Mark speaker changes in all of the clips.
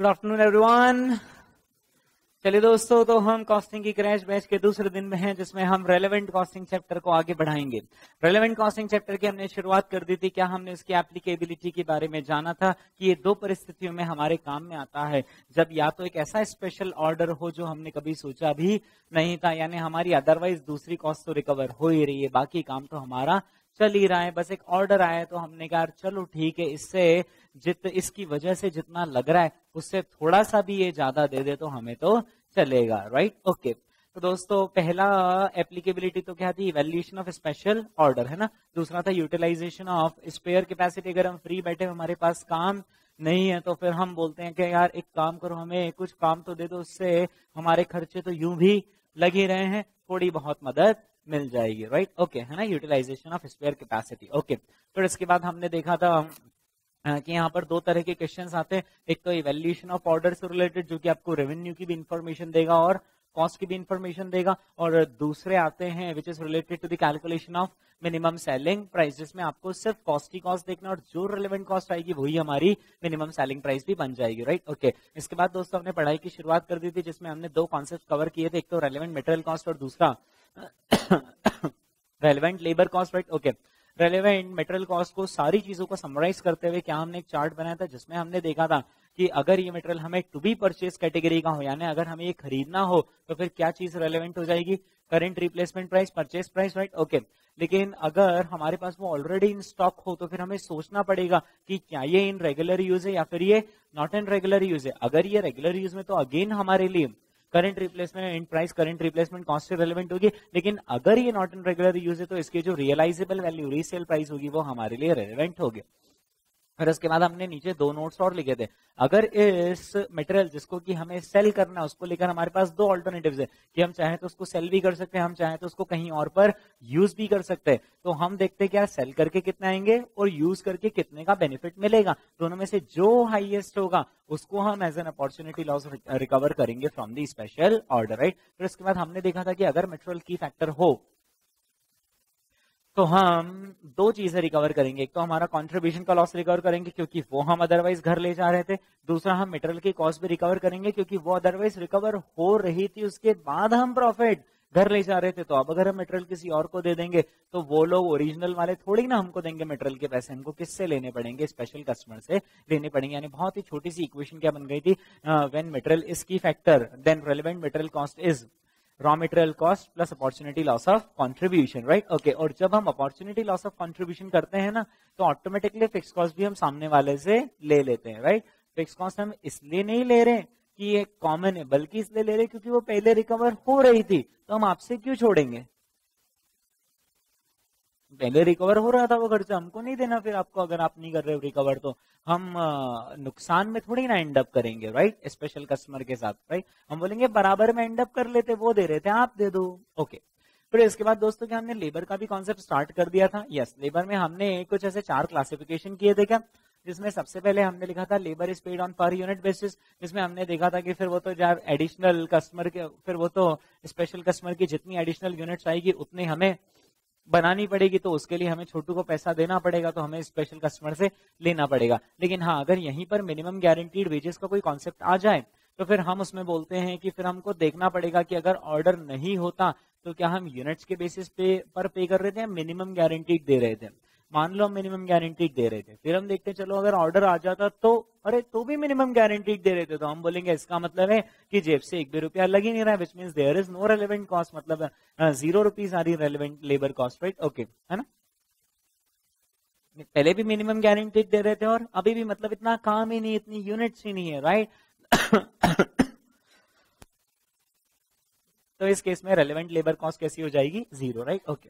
Speaker 1: Good afternoon everyone चलिए दोस्तों तो हम कॉस्टिंग की क्रैश बैच के दूसरे दिन में हैं, जिसमें हम रेलेवेंट कॉस्टिंग चैप्टर को आगे बढ़ाएँगे। रेलेवेंट कॉस्टिंग चैप्टर की हमने शुरुआत कर दी थी, क्या हमने इसकी एप्लीकेबिलिटी के बारे में जाना था कि ये दो परिस्थितियों में हमारे काम में आता है? जब या तो एक ऐसा स्पेशल ऑर्डर हो जो हमने कभी सोचा भी नहीं था, यानी हमारी अदरवाइज़ दूसरी कॉस्ट तो रिकवर हो ही रही है, बाकी काम तो हमारा चल ही रहा है, बस एक ऑर्डर आया तो हमने कहा, चलो ठीक है, इससे जित, इसकी वजह से जितना लग रहा है, उससे थोड़ा सा भी ये ज़्यादा दे दे तो हमें तो चलेगा राइट ओके तो दोस्तों, पहला एप्लीकेबिलिटी तो क्या थी? इवेल्यूशन ऑफ़ स्पेशल ऑर्डर है ना? दूसरा था यूटिलाइजेशन ऑफ़ स्पेयर कैपेसिटी अगर हम फ्री बैठे, हमारे पास काम नहीं है तो फिर हम बोलते हैं कि यार, एक काम करो, हमें कुछ काम तो दे दो, उससे हमारे खर्चे तो यूँ भी लग ही रहे हैं, थोड़ी बहुत मदद मिल जाएगी राइट ओके है ना? Utilisation of spare capacity okay तो इसके बाद हमने देखा था कि यहाँ पर दो तरह के क्वेश्चन आते हैं। एक तो इवेल्यूशन ऑफ़ ऑर्डर से रिलेटेड जो कि आपको रेवेन्यू की भी इंफॉर्मेशन देगा और कॉस्ट की भी इंफॉर्मेशन देगा। और दूसरे आते हैं which is related to the calculation of minimum selling price जिसमें आपको सिर्फ़ कॉस्ट की कॉस्ट देखना और जो रिलेवेंट कॉस्ट आएगी, वही हमारी मिनिमम सेलिंग प्राइस भी बन जाएगी राइट right? Okay okay. इसके बाद दोस्तों हमने पढ़ाई की शुरुआत कर दी थी, जिसमें हमने दो कॉन्सेप्ट कवर किए थे। एक तो रेलिवेंट मेटेरियल कॉस्ट और दूसरा relevant labour cost right okay relevant material cost को सारी चीज़ों को समराइज करते हुए क्या हमने एक चार्ट बनाया था, जिसमें हमने देखा था कि अगर ये मटेरियल हमें टू बी परचेज कैटेगरी का हो, यानी अगर हमें ये खरीदना हो तो फिर क्या चीज़ रेलिवेंट हो जाएगी? Current replacement price purchase price right okay लेकिन अगर हमारे पास वो ऑलरेडी इन स्टॉक हो तो फिर हमें सोचना पड़ेगा कि क्या ये इन रेगुलर यूज़ है या फिर ये नॉट इन रेगुलर यूज़ है। अगर ये रेगुलर यूज़ में तो अगेन हमारे लिए current replacement and price current replacement cost से रेलिवेंट होगी। लेकिन अगर ये नॉट इन रेगुलर यूज़ है तो इसके जो रियलाइजेबल वैल्यू रीसेल प्राइस होगी, वो हमारे लिए रेलिवेंट होगी। फिर उसके बाद हमने नीचे दो नोट्स और लिखे थे। अगर इस मटेरियल जिसको कि हमें सेल करना है, उसको लेकर हमारे पास दो ऑल्टरनेटिव है कि हम चाहे तो उसको सेल भी कर सकते हैं, हम चाहे तो उसको कहीं और पर यूज़ भी कर सकते हैं। तो हम देखते हैं क्या सेल करके कितने आएँगे और यूज़ करके कितने का बेनिफिट मिलेगा। दोनों में से जो हाइएस्ट होगा, उसको हम as an opportunity loss recover करेंगे from the special order right फिर उसके बाद हमने देखा था कि अगर मेटेरियल की फैक्टर हो तो हम दो चीज़ें रिकवर करेंगे। एक तो हमारा कंट्रीब्यूशन का लॉस रिकवर करेंगे, क्योंकि वो हम अदरवाइज़ घर ले जा रहे थे। दूसरा, हम मेटेरियल की कॉस्ट भी रिकवर करेंगे, क्योंकि वो अदरवाइज़ रिकवर हो रही थी, उसके बाद हम प्रॉफिट घर ले जा रहे थे। तो अब अगर हम मेटेरियल किसी और को दे देंगे तो वो लोग ओरिजिनल वाले थोड़ी ना हमको देंगे मेटेरियल के पैसे, हमको किससे लेने पड़ेंगे? स्पेशल कस्टमर से लेने पड़ेंगे। यानी बहुत ही छोटी सी इक्वेशन क्या बन गई थी when material is key factor then relevant material cost is raw material cost plus opportunity loss of contribution right okay और जब हम अपॉर्चुनिटी लॉस ऑफ़ कॉन्ट्रीब्यूशन करते हैं ना तो ऑटोमेटिकली फिक्स कॉस्ट भी हम सामने वाले से ले लेते हैं राइट फिक्स कॉस्ट हम इसलिए नहीं ले रहे कि ये कॉमन है, बल्कि इसलिए ले रहे क्योंकि वो पहले रिकवर हो रही थी तो हम आपसे क्यों छोड़ेंगे? पहले रिकवर हो रहा था वो खर्चा हमको नहीं देना फिर आपको अगर आप नहीं कर रहे हो रिकवर तो। हम नुकसान में थोड़ी ना एंड अप करेंगे राइट स्पेशल कस्टमर के साथ राइट हम बोलेंगे, बराबर में एंड अप कर लेते, वो दे रहे थे, आप दे दो। ओके फिर इसके बाद दोस्तों, क्या हमने लेबर का भी कॉन्सेप्ट स्टार्ट कर दिया था? यस लेबर में हमने कुछ ऐसे चार क्लासिफिकेशन किए थे क्या? जिसमें सबसे पहले हमने लिखा था labour is paid on per unit basis जिसमें हमने देखा था कि फिर वो तो जब एडिशनल कस्टमर के, फिर वो तो स्पेशल कस्टमर की जितनी एडिशनल यूनिट्स आएगी, उतनी हमें बनानी पड़ेगी तो उसके लिए हमें छोटू को पैसा देना पड़ेगा तो हमें स्पेशल कस्टमर से लेना पड़ेगा। लेकिन हाँ अगर यहीं पर मिनिमम गारंटीड वेजेस का कोई कॉन्सेप्ट आ जाए तो फिर हम उसमें बोलते हैं कि फिर हमको देखना पड़ेगा कि अगर ऑर्डर नहीं होता तो क्या हम यूनिट्स के बेसिस पे, पर पे कर रहे थे मिनिमम गारंटीड दे रहे थे। मान लो हम मिनिमम गारंटीड दे रहे थे। फिर हम देखते, चलो, अगर ऑर्डर आ जाता तो अरे तो भी मिनिमम गारंटीड दे रहे थे। तो हम बोलेंगे, इसका मतलब है कि जेब से एक भी रुपया लग ही नहीं रहा which mean there is no relevant cost मतलब ज़ीरो रुपीज़ आ रही relevant labour cost right okay है ना? पहले भी मिनिमम गारंटी दे रहे थे और अभी भी मतलब इतना काम ही नहीं, इतनी यूनिट्स ही नहीं है राइट तो इस केस में रेलिवेंट लेबर कॉस्ट कैसी हो जाएगी? ज़ीरो राइट ओके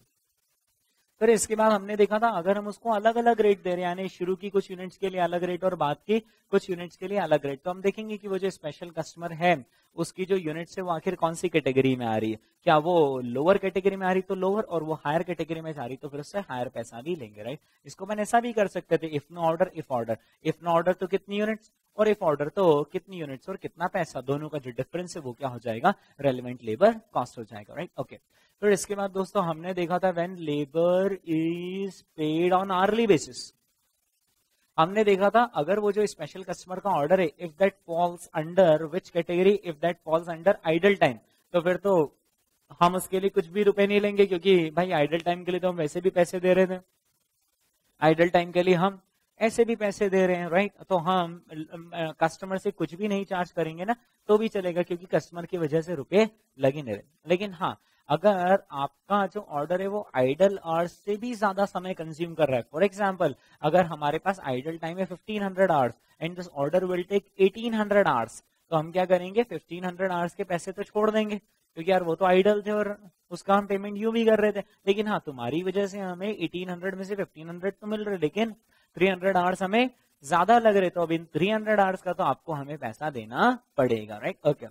Speaker 1: फिर इसके बाद हमने देखा था, अगर हम उसको अलग अलग रेट दे रहे हैं, यानी शुरू की कुछ यूनिट्स के लिए अलग रेट और बाद की कुछ यूनिट्स के लिए अलग रेट तो हम देखेंगे कि वो जो स्पेशल कस्टमर है उसकी जो यूनिट्स है वो आखिर कौन सी कैटेगरी में आ रही है? क्या वो लोअर कैटेगरी में आ रही तो लोअर और वो हायर कैटेगरी में जा रही तो फिर उससे हायर पैसा भी लेंगे राइट इसको मैंने ऐसा भी कर सकते थे if no order if order if no order तो कितनी यूनिट्स और इफ़ ऑर्डर तो कितनी यूनिट्स और कितना पैसा? दोनों का जो डिफरेंस है वो क्या हो जाएगा? रेलिवेंट लेबर कॉस्ट हो जाएगा राइट ओके फिर इसके बाद दोस्तों हमने देखा था when labour is paid on hourly basis हमने देखा था, अगर वो जो स्पेशल कस्टमर का ऑर्डर है if that falls under which category if that falls under idle time तो फिर तो हम उसके लिए कुछ भी रुपए नहीं लेंगे, क्योंकि भाई आइडल टाइम के लिए तो हम वैसे भी पैसे दे रहे थे। आइडल टाइम के लिए हम ऐसे भी पैसे दे रहे हैं राइट तो हम कस्टमर से कुछ भी नहीं चार्ज करेंगे ना तो भी चलेगा, क्योंकि कस्टमर की वजह से रुपए लगे नहीं रहे। लेकिन हाँ अगर आपका जो ऑर्डर है वो आइडल आवर्स से भी ज़्यादा समय कंज्यूम कर रहा है। फॉर एग्ज़ाम्पल अगर हमारे पास आइडल टाइम है 1500 hours and this order will take 1800 hours तो हम क्या करेंगे? 1500 आवर्स के पैसे तो छोड़ देंगे। क्योंकि यार वो तो आइडल थे और उसका हम पेमेंट यू भी कर रहे थे। लेकिन हाँ तुम्हारी वजह से हमें 1800 में से 1500 तो मिल रहे, लेकिन 300 आवर्स हमें ज़्यादा लग रहे तो अब इन 300 आवर्स का तो आपको हमें पैसा देना पड़ेगा right okay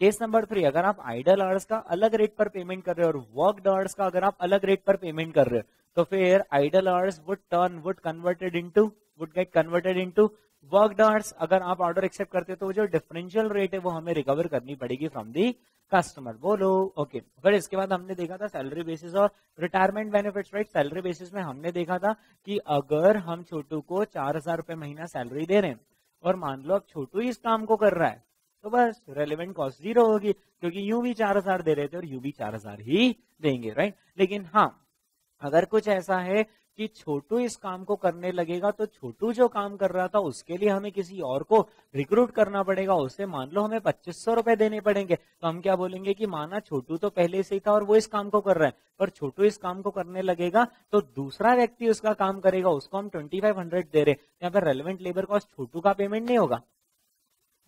Speaker 1: case number three अगर आप आइडल आवर्स का अलग रेट पर पेमेंट कर रहे हो और वर्क आवर्स का अगर आप अलग रेट पर पेमेंट कर रहे हो तो फिर idle hours would turn would converted into would get converted into work hours अगर आप ऑर्डर एक्सेप्ट करते हो तो जो डिफरेंशियल रेट है, वो हमें रिकवर करनी पड़ेगी फ्रॉम दी कस्टमर बोलो ओके फिर इसके बाद हमने देखा था सैलरी बेसिस और retirement benefits right salary basis में हमने देखा था कि अगर हम छोटू को चार हज़ार रुपए महीना सैलरी दे रहे हैं, और मान लो अब छोटू इस काम को कर रहा है तो बस रेलिवेंट कॉस्ट ज़ीरो होगी, क्योंकि यू भी चार हज़ार दे रहे थे और यू भी चार हज़ार ही देंगे राइट लेकिन हाँ अगर कुछ ऐसा है कि छोटू इस काम को करने लगेगा तो छोटू जो काम कर रहा था, उसके लिए हमें किसी और को रिक्रूट करना पड़ेगा। उसे मान लो हमें पच्चीस सौ रुपए देने पड़ेंगे। तो हम क्या बोलेंगे कि माना छोटू तो पहले से ही था और वो इस काम को कर रहा है। पर छोटू इस काम को करने लगेगा तो दूसरा व्यक्ति उसका काम करेगा, उसको हम ट्वेंटी फाइव हंड्रेड दे रहे यहाँ पर रेलिवेंट लेबर कॉस्ट छोटू का पेमेंट नहीं होगा।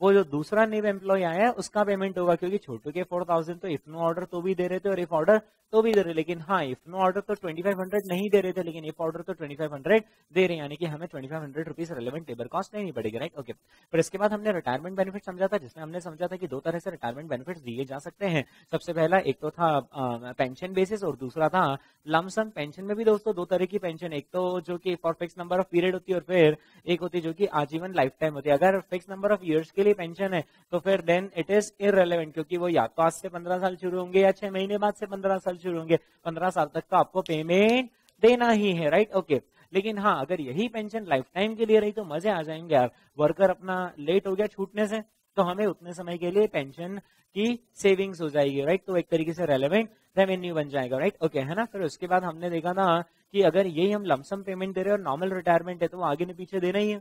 Speaker 1: वो जो दूसरा न्यू एम्प्लॉय आया है, उसका पेमेंट होगा, क्योंकि छोटू के फोर थाउज़ेंड तो इफ़ नो ऑर्डर तो भी दे रहे थे और इफ़ ऑर्डर तो भी दे रहे लेकिन हाँ इफ़ नो ऑर्डर तो ट्वेंटी फाइव हंड्रेड नहीं दे रहे थे, लेकिन इफ़ ऑर्डर तो ट्वेंटी फाइव हंड्रेड दे रहे यानी कि हमें twenty five hundred rupees relevant labour cost नहीं पड़ेगी राइट ओके फिर इसके बाद हमने रिटायरमेंट बेनिफिट समझा था, जिसमें हमने समझा था कि दो तरह से रिटायरमेंट बेनिफिट दिए जा सकते हैं। सबसे पहला, एक तो था पेंशन बेसिस और दूसरा था लमसम पेंशन में भी दोस्तों दो तरह की पेंशन एक तो जो कि for fix number of period होती है और फिर एक होती जो कि आजीवन लाइफ टाइम होती है। अगर फिक्स नंबर ऑफ़ ईयर्स के लिए पेंशन है तो फिर देन इट इज़ इरेलीवेंट क्योंकि वो या तो आज से पंद्रह साल शुरू होंगे या छह महीने बाद से पंद्रह साल शुरू होंगे। पंद्रह साल तक तो आपको पेमेंट देना ही है राइट ओके लेकिन हाँ अगर यही पेंशन लाइफ टाइम के लिए रही तो मज़े आ जाएँगे यार। वर्कर अपना लेट हो गया छूटने से तो हमें उतने समय के लिए पेंशन की सेविंग्स हो जाएगी राइट तो एक तरीके से रेलेवेंट रेवेन्यू बन जाएगा राइट ओके है ना? फिर उसके बाद हमने देखा था कि अगर यही हम लमसम पेमेंट दे रहे हैं और नॉर्मल रिटायरमेंट है तो वो आगे ने पीछे देना ही है।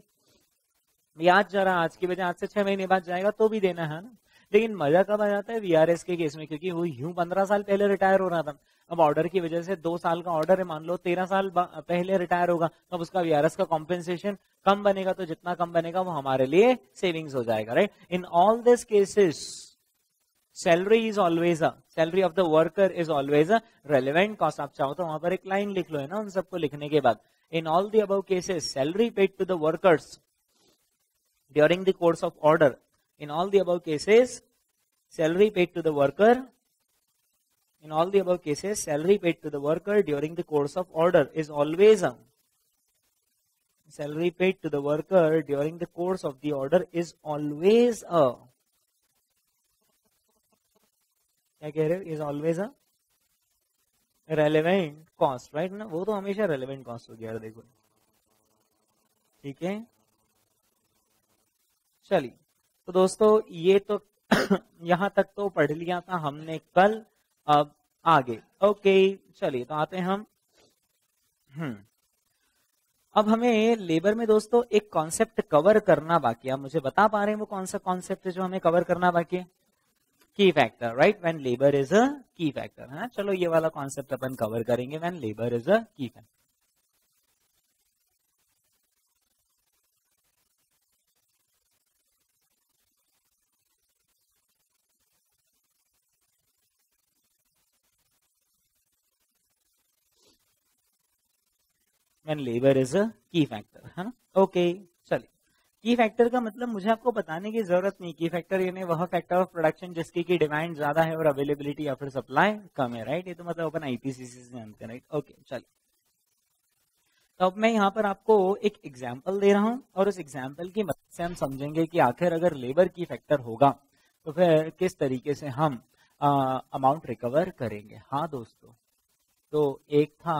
Speaker 1: याद जरा आज की वजह आज से छह महीने बाद जाएगा तो भी देना है ना। लेकिन मज़ा कब आ जाता है? वीआरएस के केस में, क्योंकि वो यूँ पंद्रह साल पहले रिटायर हो रहा था। अब ऑर्डर की वजह से दो साल का ऑर्डर है, मान लो तेरह साल पहले रिटायर होगा तो अब उसका वीआरएस का कॉम्पेंसेशन कम बनेगा तो जितना कम बनेगा वो हमारे लिए सेविंग्स हो जाएगा right in all this cases salary is always a salary of the worker is always a relevant cost आप चाहो तो वहाँ पर एक लाइन लिख लो, है ना, उन सबको लिखने के बाद। In all the above cases salary paid to the workers during the course of order. In all the above cases, salary paid to the worker, in all the above cases, salary paid to the worker during the course of order is always a salary paid to the worker during the course of the order is always a क्या कह रहे हो is always a relevant cost right ना वो तो हमेशा relevant cost हो गया देखो ठीक है चलिए तो दोस्तों, ये तो यहाँ तक तो पढ़ लिया था हमने कल, अब आगे। ओके, चलिए तो आते हैं हम। हम्म। अब हमें लेबर में दोस्तों एक कॉन्सेप्ट कवर करना बाकी है। मुझे बता पा रहे हैं वो कौन सा कॉन्सेप्ट है जो हमें कवर करना बाकी है? Key factor right when labour is a key factor है चलो, ये वाला कॉन्सेप्ट अपन कवर करेंगे। When labour is a key factor and labour is a key factor है ना? ओके चलिए। की फैक्टर का मतलब मुझे आपको बताने की ज़रूरत नहीं। की फैक्टर यानी वह फैक्टर ऑफ़ प्रोडक्शन जिसकी की डिमांड ज़्यादा है और अवेलेबिलिटी या फिर सप्लाई कम है राइट ये तो मतलब अपन आईपीसीसी से जानते हैं राइट ओके चलिए। तो अब मैं यहाँ पर आपको एक एग्ज़ाम्पल दे रहा हूँ और उस एग्ज़ाम्पल की मदद से हम समझेंगे कि आखिर अगर लेबर की फैक्टर होगा तो फिर किस तरीके से हम अमाउंट रिकवर करेंगे। हाँ दोस्तों तो एक था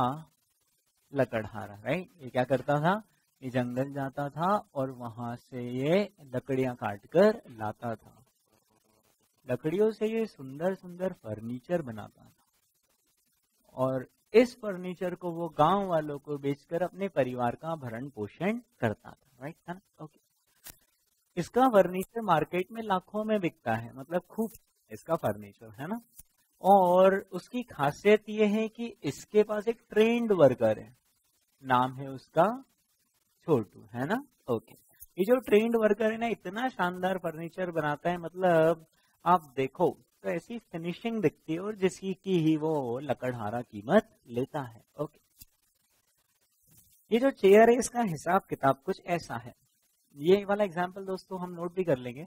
Speaker 1: लकड़हारा राइट ये क्या करता था? ये जंगल जाता था और वहाँ से ये लकड़ियाँ काटकर लाता था। लकड़ियों से ये सुंदर सुंदर फर्नीचर बनाता था। और इस फर्नीचर को वो गाँव वालों को बेचकर अपने परिवार का भरण पोषण करता था राइट है ना? ओके इसका फर्नीचर मार्केट में लाखों में बिकता है मतलब खूब इसका फर्नीचर, है ना? और उसकी खासियत ये है कि इसके पास एक ट्रेंड वर्कर है। नाम है उसका छोटू है ना? ओके ये जो ट्रेंड वर्कर है ना इतना शानदार फर्नीचर बनाता है मतलब आप देखो तो ऐसी फिनिशिंग दिखती है और जिसकी की ही वो लकड़हारा कीमत लेता है ओके ये जो चेयर है इसका हिसाब किताब कुछ ऐसा है। ये वाला एग्ज़ाम्पल दोस्तों हम नोट भी कर लेंगे।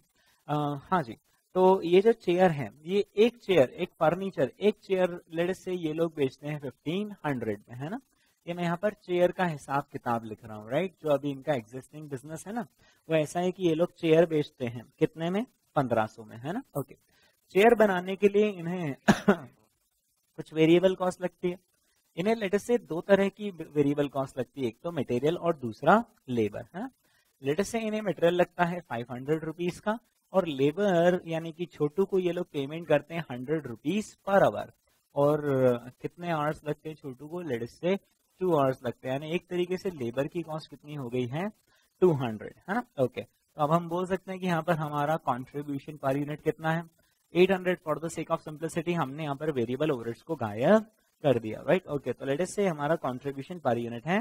Speaker 1: आ, हाँ जी तो ये जो चेयर है ये एक चेयर एक फर्नीचर एक चेयर लेड से ये लोग बेचते हैं फिफ्टीन हंड्रेड में है ना? ये मैं यहाँ पर चेयर का हिसाब किताब लिख रहा हूँ राइट जो अभी इनका एग्जिस्टिंग बिज़नेस है ना, वो ऐसा है कि ये लोग चेयर बेचते हैं। कितने में? पंद्रह सौ में, है ना? ओके चेयर बनाने के लिए इन्हें कुछ वेरिएबल कॉस्ट लगती है। इन्हें लेटर से दो तरह की वेरिएबल कॉस्ट लगती है, एक तो मटेरियल और दूसरा लेबर है लेटर से इन्हें मटेरियल लगता है फाइव हंड्रेड का, और लेबर यानी कि छोटू को ये लोग पेमेंट करते हैं हंड्रेड रुपीज़ पर आवर और कितने आवर्स लगते हैं छोटू को? लेटर से टू आवर्स लगते हैं। एक तरीके से लेबर की कॉस्ट कितनी हो गई है? टू हंड्रेड, है ना? ओके। तो अब हम बोल सकते हैं कि यहाँ पर हमारा कॉन्ट्रीब्यूशन पर यूनिट कितना है? 800 for the sake of simplicity हमने यहाँ पर वेरिएबल ओवरहेड्स को गायब कर दिया राइट ओके तो लेटेस्ट से हमारा कॉन्ट्रीब्यूशन पर यूनिट है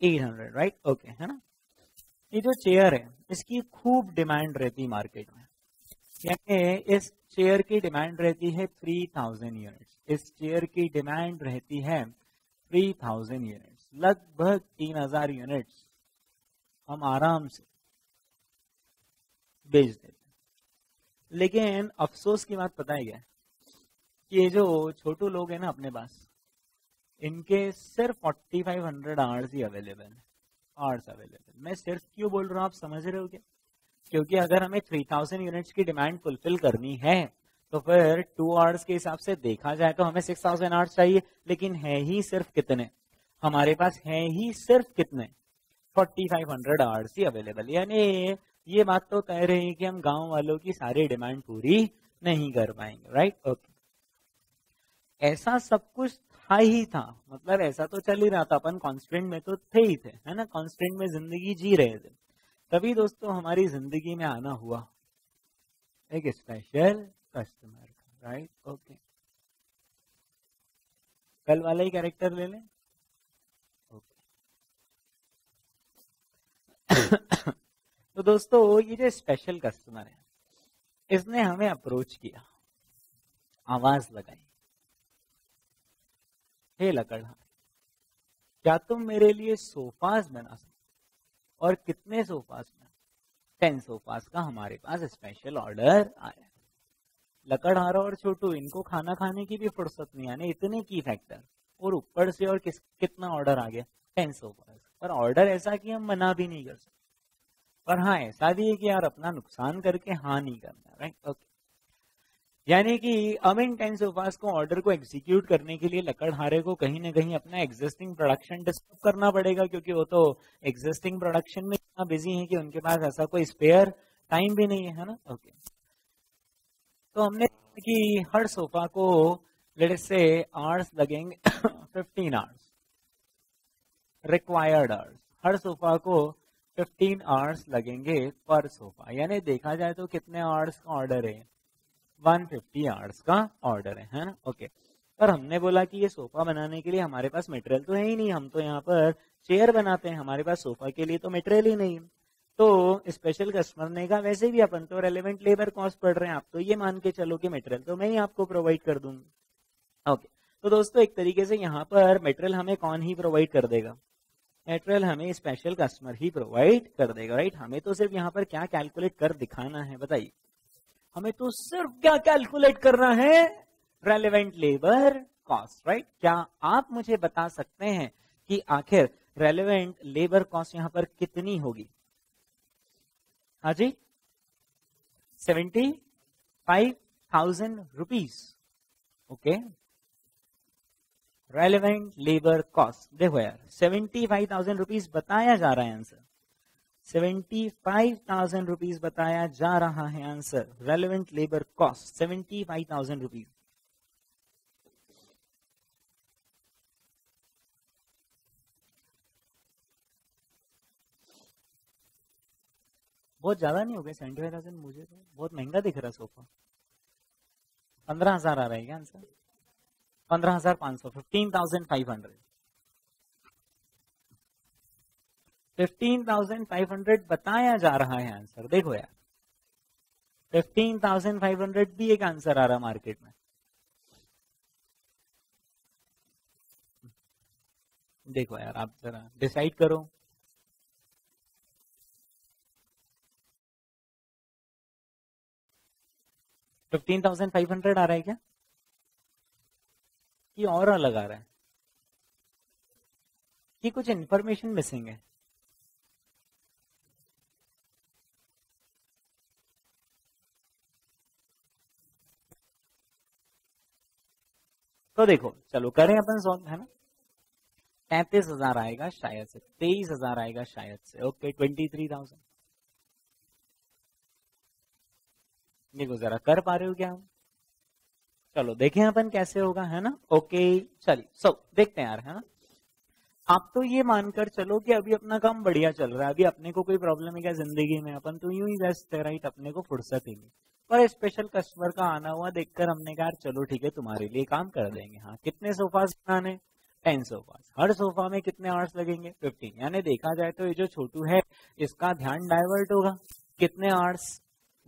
Speaker 1: 800 राइट ओके, है ना? ये जो चेयर है, इसकी खूब डिमांड रहती है मार्केट में। यानी इस चेयर की डिमांड रहती है 3000 यूनिट्स इस चेयर की डिमांड रहती है 3000 यूनिट्स लगभग 3000 यूनिट्स हम आराम से बेच देते लेकिन अफसोस की बात पता है क्या? कि ये जो छोटू लोग हैं ना अपने पास, इनके सिर्फ़ फोर्टी फाइव हंड्रेड आवर्स ही अवेलेबल है। आवर्स अवेलेबल मैं सिर्फ़ क्यों बोल रहा हूँ, आप समझ रहे हो क्या? क्योंकि अगर हमें थ्री थाउज़ेंड यूनिट्स की डिमांड फुलफिल करनी है तो फिर टू आवर्स के हिसाब से देखा जाए तो हमें सिक्स थाउज़ेंड आवर्स चाहिए, लेकिन है ही सिर्फ़ कितने? हमारे पास है ही सिर्फ़ कितने? फोर्टी फाइव हंड्रेड आवर्स ही अवेलेबल यानी ये बात तो कह रहे हैं कि हम गाँव वालों की सारी डिमांड पूरी नहीं कर पाएँगे राइट ओके ऐसा सब कुछ था ही था। मतलब ऐसा तो चल ही रहा था, अपन कॉन्स्टेंट में तो थे ही थे, है ना? कॉन्स्टेंट में ज़िंदगी जी रहे थे। तभी दोस्तों हमारी ज़िंदगी में आना हुआ। एक स्पेशल कस्टमर का राइट ओके कल वाला ही कैरेक्टर ले लें। ओके तो दोस्तों, ये जो स्पेशल कस्टमर है, इसने हमें अप्रोच किया। आवाज़ लगाई। हे लकड़ा क्या तुम मेरे लिए सोफाज बना सकते और कितने सोफास में? टेन सोफाज का हमारे पास स्पेशल ऑर्डर आया। लकड़हारा और छोटू, इनको खाना खाने की भी फुर्सत नहीं आने इतने की फैक्टर और ऊपर से और किस, कितना ऑर्डर आ गया? टेन सोफास पर ऑर्डर ऐसा कि हम मना भी नहीं कर सकते। पर हाँ ऐसा भी है कि यार अपना नुकसान करके हाँ नहीं करना राइट ओके यानी कि इन टेन सोफास को ऑर्डर को एग्जीक्यूट करने के लिए लकड़हारे को कहीं ना कहीं अपना एग्जिस्टिंग प्रोडक्शन डिस्टर्ब करना पड़ेगा, क्योंकि वो तो एग्जिस्टिंग प्रोडक्शन में इतना बिज़ी है कि उनके पास ऐसा कोई स्पेयर टाइम भी नहीं है ना? ओके तो हमने कि हर सोफा को लेट से आवर्स लगेंगे फिफ्टीन आवर्स रिक्वायर्ड आवर्स हर सोफा को 15 आवर्स लगेंगे पर सोफा। यानी देखा जाए तो कितने आवर्स का ऑर्डर है? 150 आवर्स का ऑर्डर है है ना? ओके पर हमने बोला कि ये सोफा बनाने के लिए हमारे पास मटेरियल तो है ही नहीं। हम तो यहाँ पर चेयर बनाते हैं। हमारे पास सोफा के लिए तो मटेरियल ही नहीं। तो स्पेशल कस्टमर ने कहा, वैसे भी अपन तो रेलिवेंट लेबर कॉस्ट पड़ रहे हैं, आप तो ये मान के चलो कि मेटेरियल तो मैं ही आपको प्रोवाइड कर दूँगा. ओके तो दोस्तों एक तरीके से यहाँ पर मेटेरियल हमें कौन ही प्रोवाइड कर देगा? मेटेरियल हमें स्पेशल कस्टमर ही प्रोवाइड कर देगा राइट हमें तो सिर्फ़ यहाँ पर क्या कैलकुलेट कर दिखाना है, बताइए। हमें तो सिर्फ़ क्या कैलकुलेट करना है? रेलिवेंट लेबर कॉस्ट राइट क्या आप मुझे बता सकते हैं कि आखिर रेलिवेंट लेबर कॉस्ट यहाँ पर कितनी होगी? हाँ जी seventy five thousand rupees okay? Relevant labour cost देखो यार, सेवेंटी फाइव थाउज़ेंड रुपीज़ बताया जा रहा है answer seventy five thousand rupees बताया जा रहा है answer relevant labour cost seventy five thousand rupees बहुत ज़्यादा नहीं हो गया, सेवेंटी फाइव थाउज़ेंड मुझे तो। बहुत महँगा दिख रहा है सोफा पंद्रह हज़ार आ रहा है क्या आंसर? पंद्रह हज़ार पाँच सौ fifteen thousand five hundred fifteen thousand five hundred बताया जा रहा है आंसर, देखो यार। फिफ्टीन थाउज़ेंड फाइव हंड्रेड भी एक आंसर आ रहा मार्केट में। देखो यार, आप जरा डिसाइड करो। फिफ्टीन थाउज़ेंड फाइव हंड्रेड आ रहा है क्या? कि और अलग आ रहा है। कि कुछ इंफॉर्मेशन मिसिंग है। तो देखो, चलो करें अपन सॉल्व है ना? तैतीस हज़ार आएगा शायद से, तेईस हज़ार आएगा शायद से ओके ट्वेंटी थ्री थाउज़ेंड देखो जरा कर पा रहे हो क्या हम चलो देखें अपन कैसे होगा, है ना? ओके चलिए सो देखते हैं यार, है ना? आप तो ये मानकर चलो कि अभी अपना काम बढ़िया चल रहा है, अभी अपने को कोई प्रॉब्लम है क्या ज़िंदगी में? अपन तो यूँ ही व्यस्त है राइट अपने को फुर्सत ही नहीं। पर स्पेशल कस्टमर का आना हुआ, देखकर हमने कहा चलो, ठीक है, तुम्हारे लिए काम कर देंगे। हाँ कितने सोफाज बनाने टेन सोफाज हर सोफा में कितने आवर्स लगेंगे? फिफ्टीन यानी देखा जाए तो ये जो छोटू है, इसका ध्यान डाइवर्ट होगा। कितने आवर्स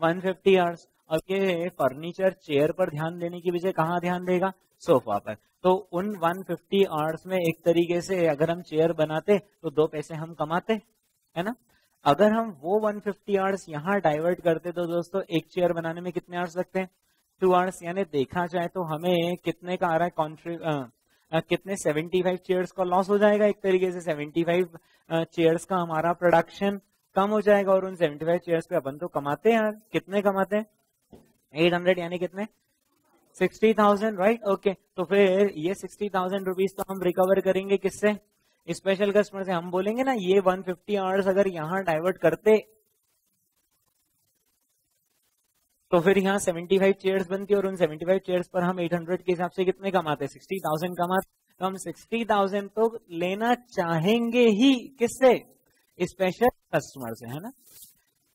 Speaker 1: 150 फिफ्टी आवर्स अब ये फर्नीचर चेयर पर ध्यान देने की वजह कहाँ ध्यान देगा? सोफा पर. तो उन 150 फिफ्टी आवर्स में एक तरीके से अगर हम चेयर बनाते तो दो पैसे हम कमाते, है ना? अगर हम वो 150 फिफ्टी आवर्स यहाँ डाइवर्ट करते तो दोस्तों, एक चेयर बनाने में कितने आवर्स लगते हैं? टू आवर्स यानी देखा जाए तो हमें कितने का आ रहा है कॉन्ट्री कितने 75 चेयर्स का लॉस हो जाएगा? एक तरीके से 75 चेयर्स का हमारा प्रोडक्शन कम हो जाएगा और उन 75 चेयर्स पे अपन तो कमाते हैं। कितने कमाते हैं? एट हंड्रेड यानी कितने? सिक्सटी थाउज़ेंड राइट ओके तो फिर ये सिक्सटी थाउज़ेंड रुपीज़ तो हम रिकवर करेंगे किससे? स्पेशल कस्टमर से। हम बोलेंगे ना ये वन फिफ्टी आवर्स अगर यहाँ डाइवर्ट करते तो फिर यहाँ 75 चेयर्स बनती और उन 75 चेयर्स पर हम 800 के हिसाब से कितने कमाते 60,000 कमाते तो हम 60,000 तो लेना चाहेंगे ही किससे? स्पेशल कस्टमर से है ना?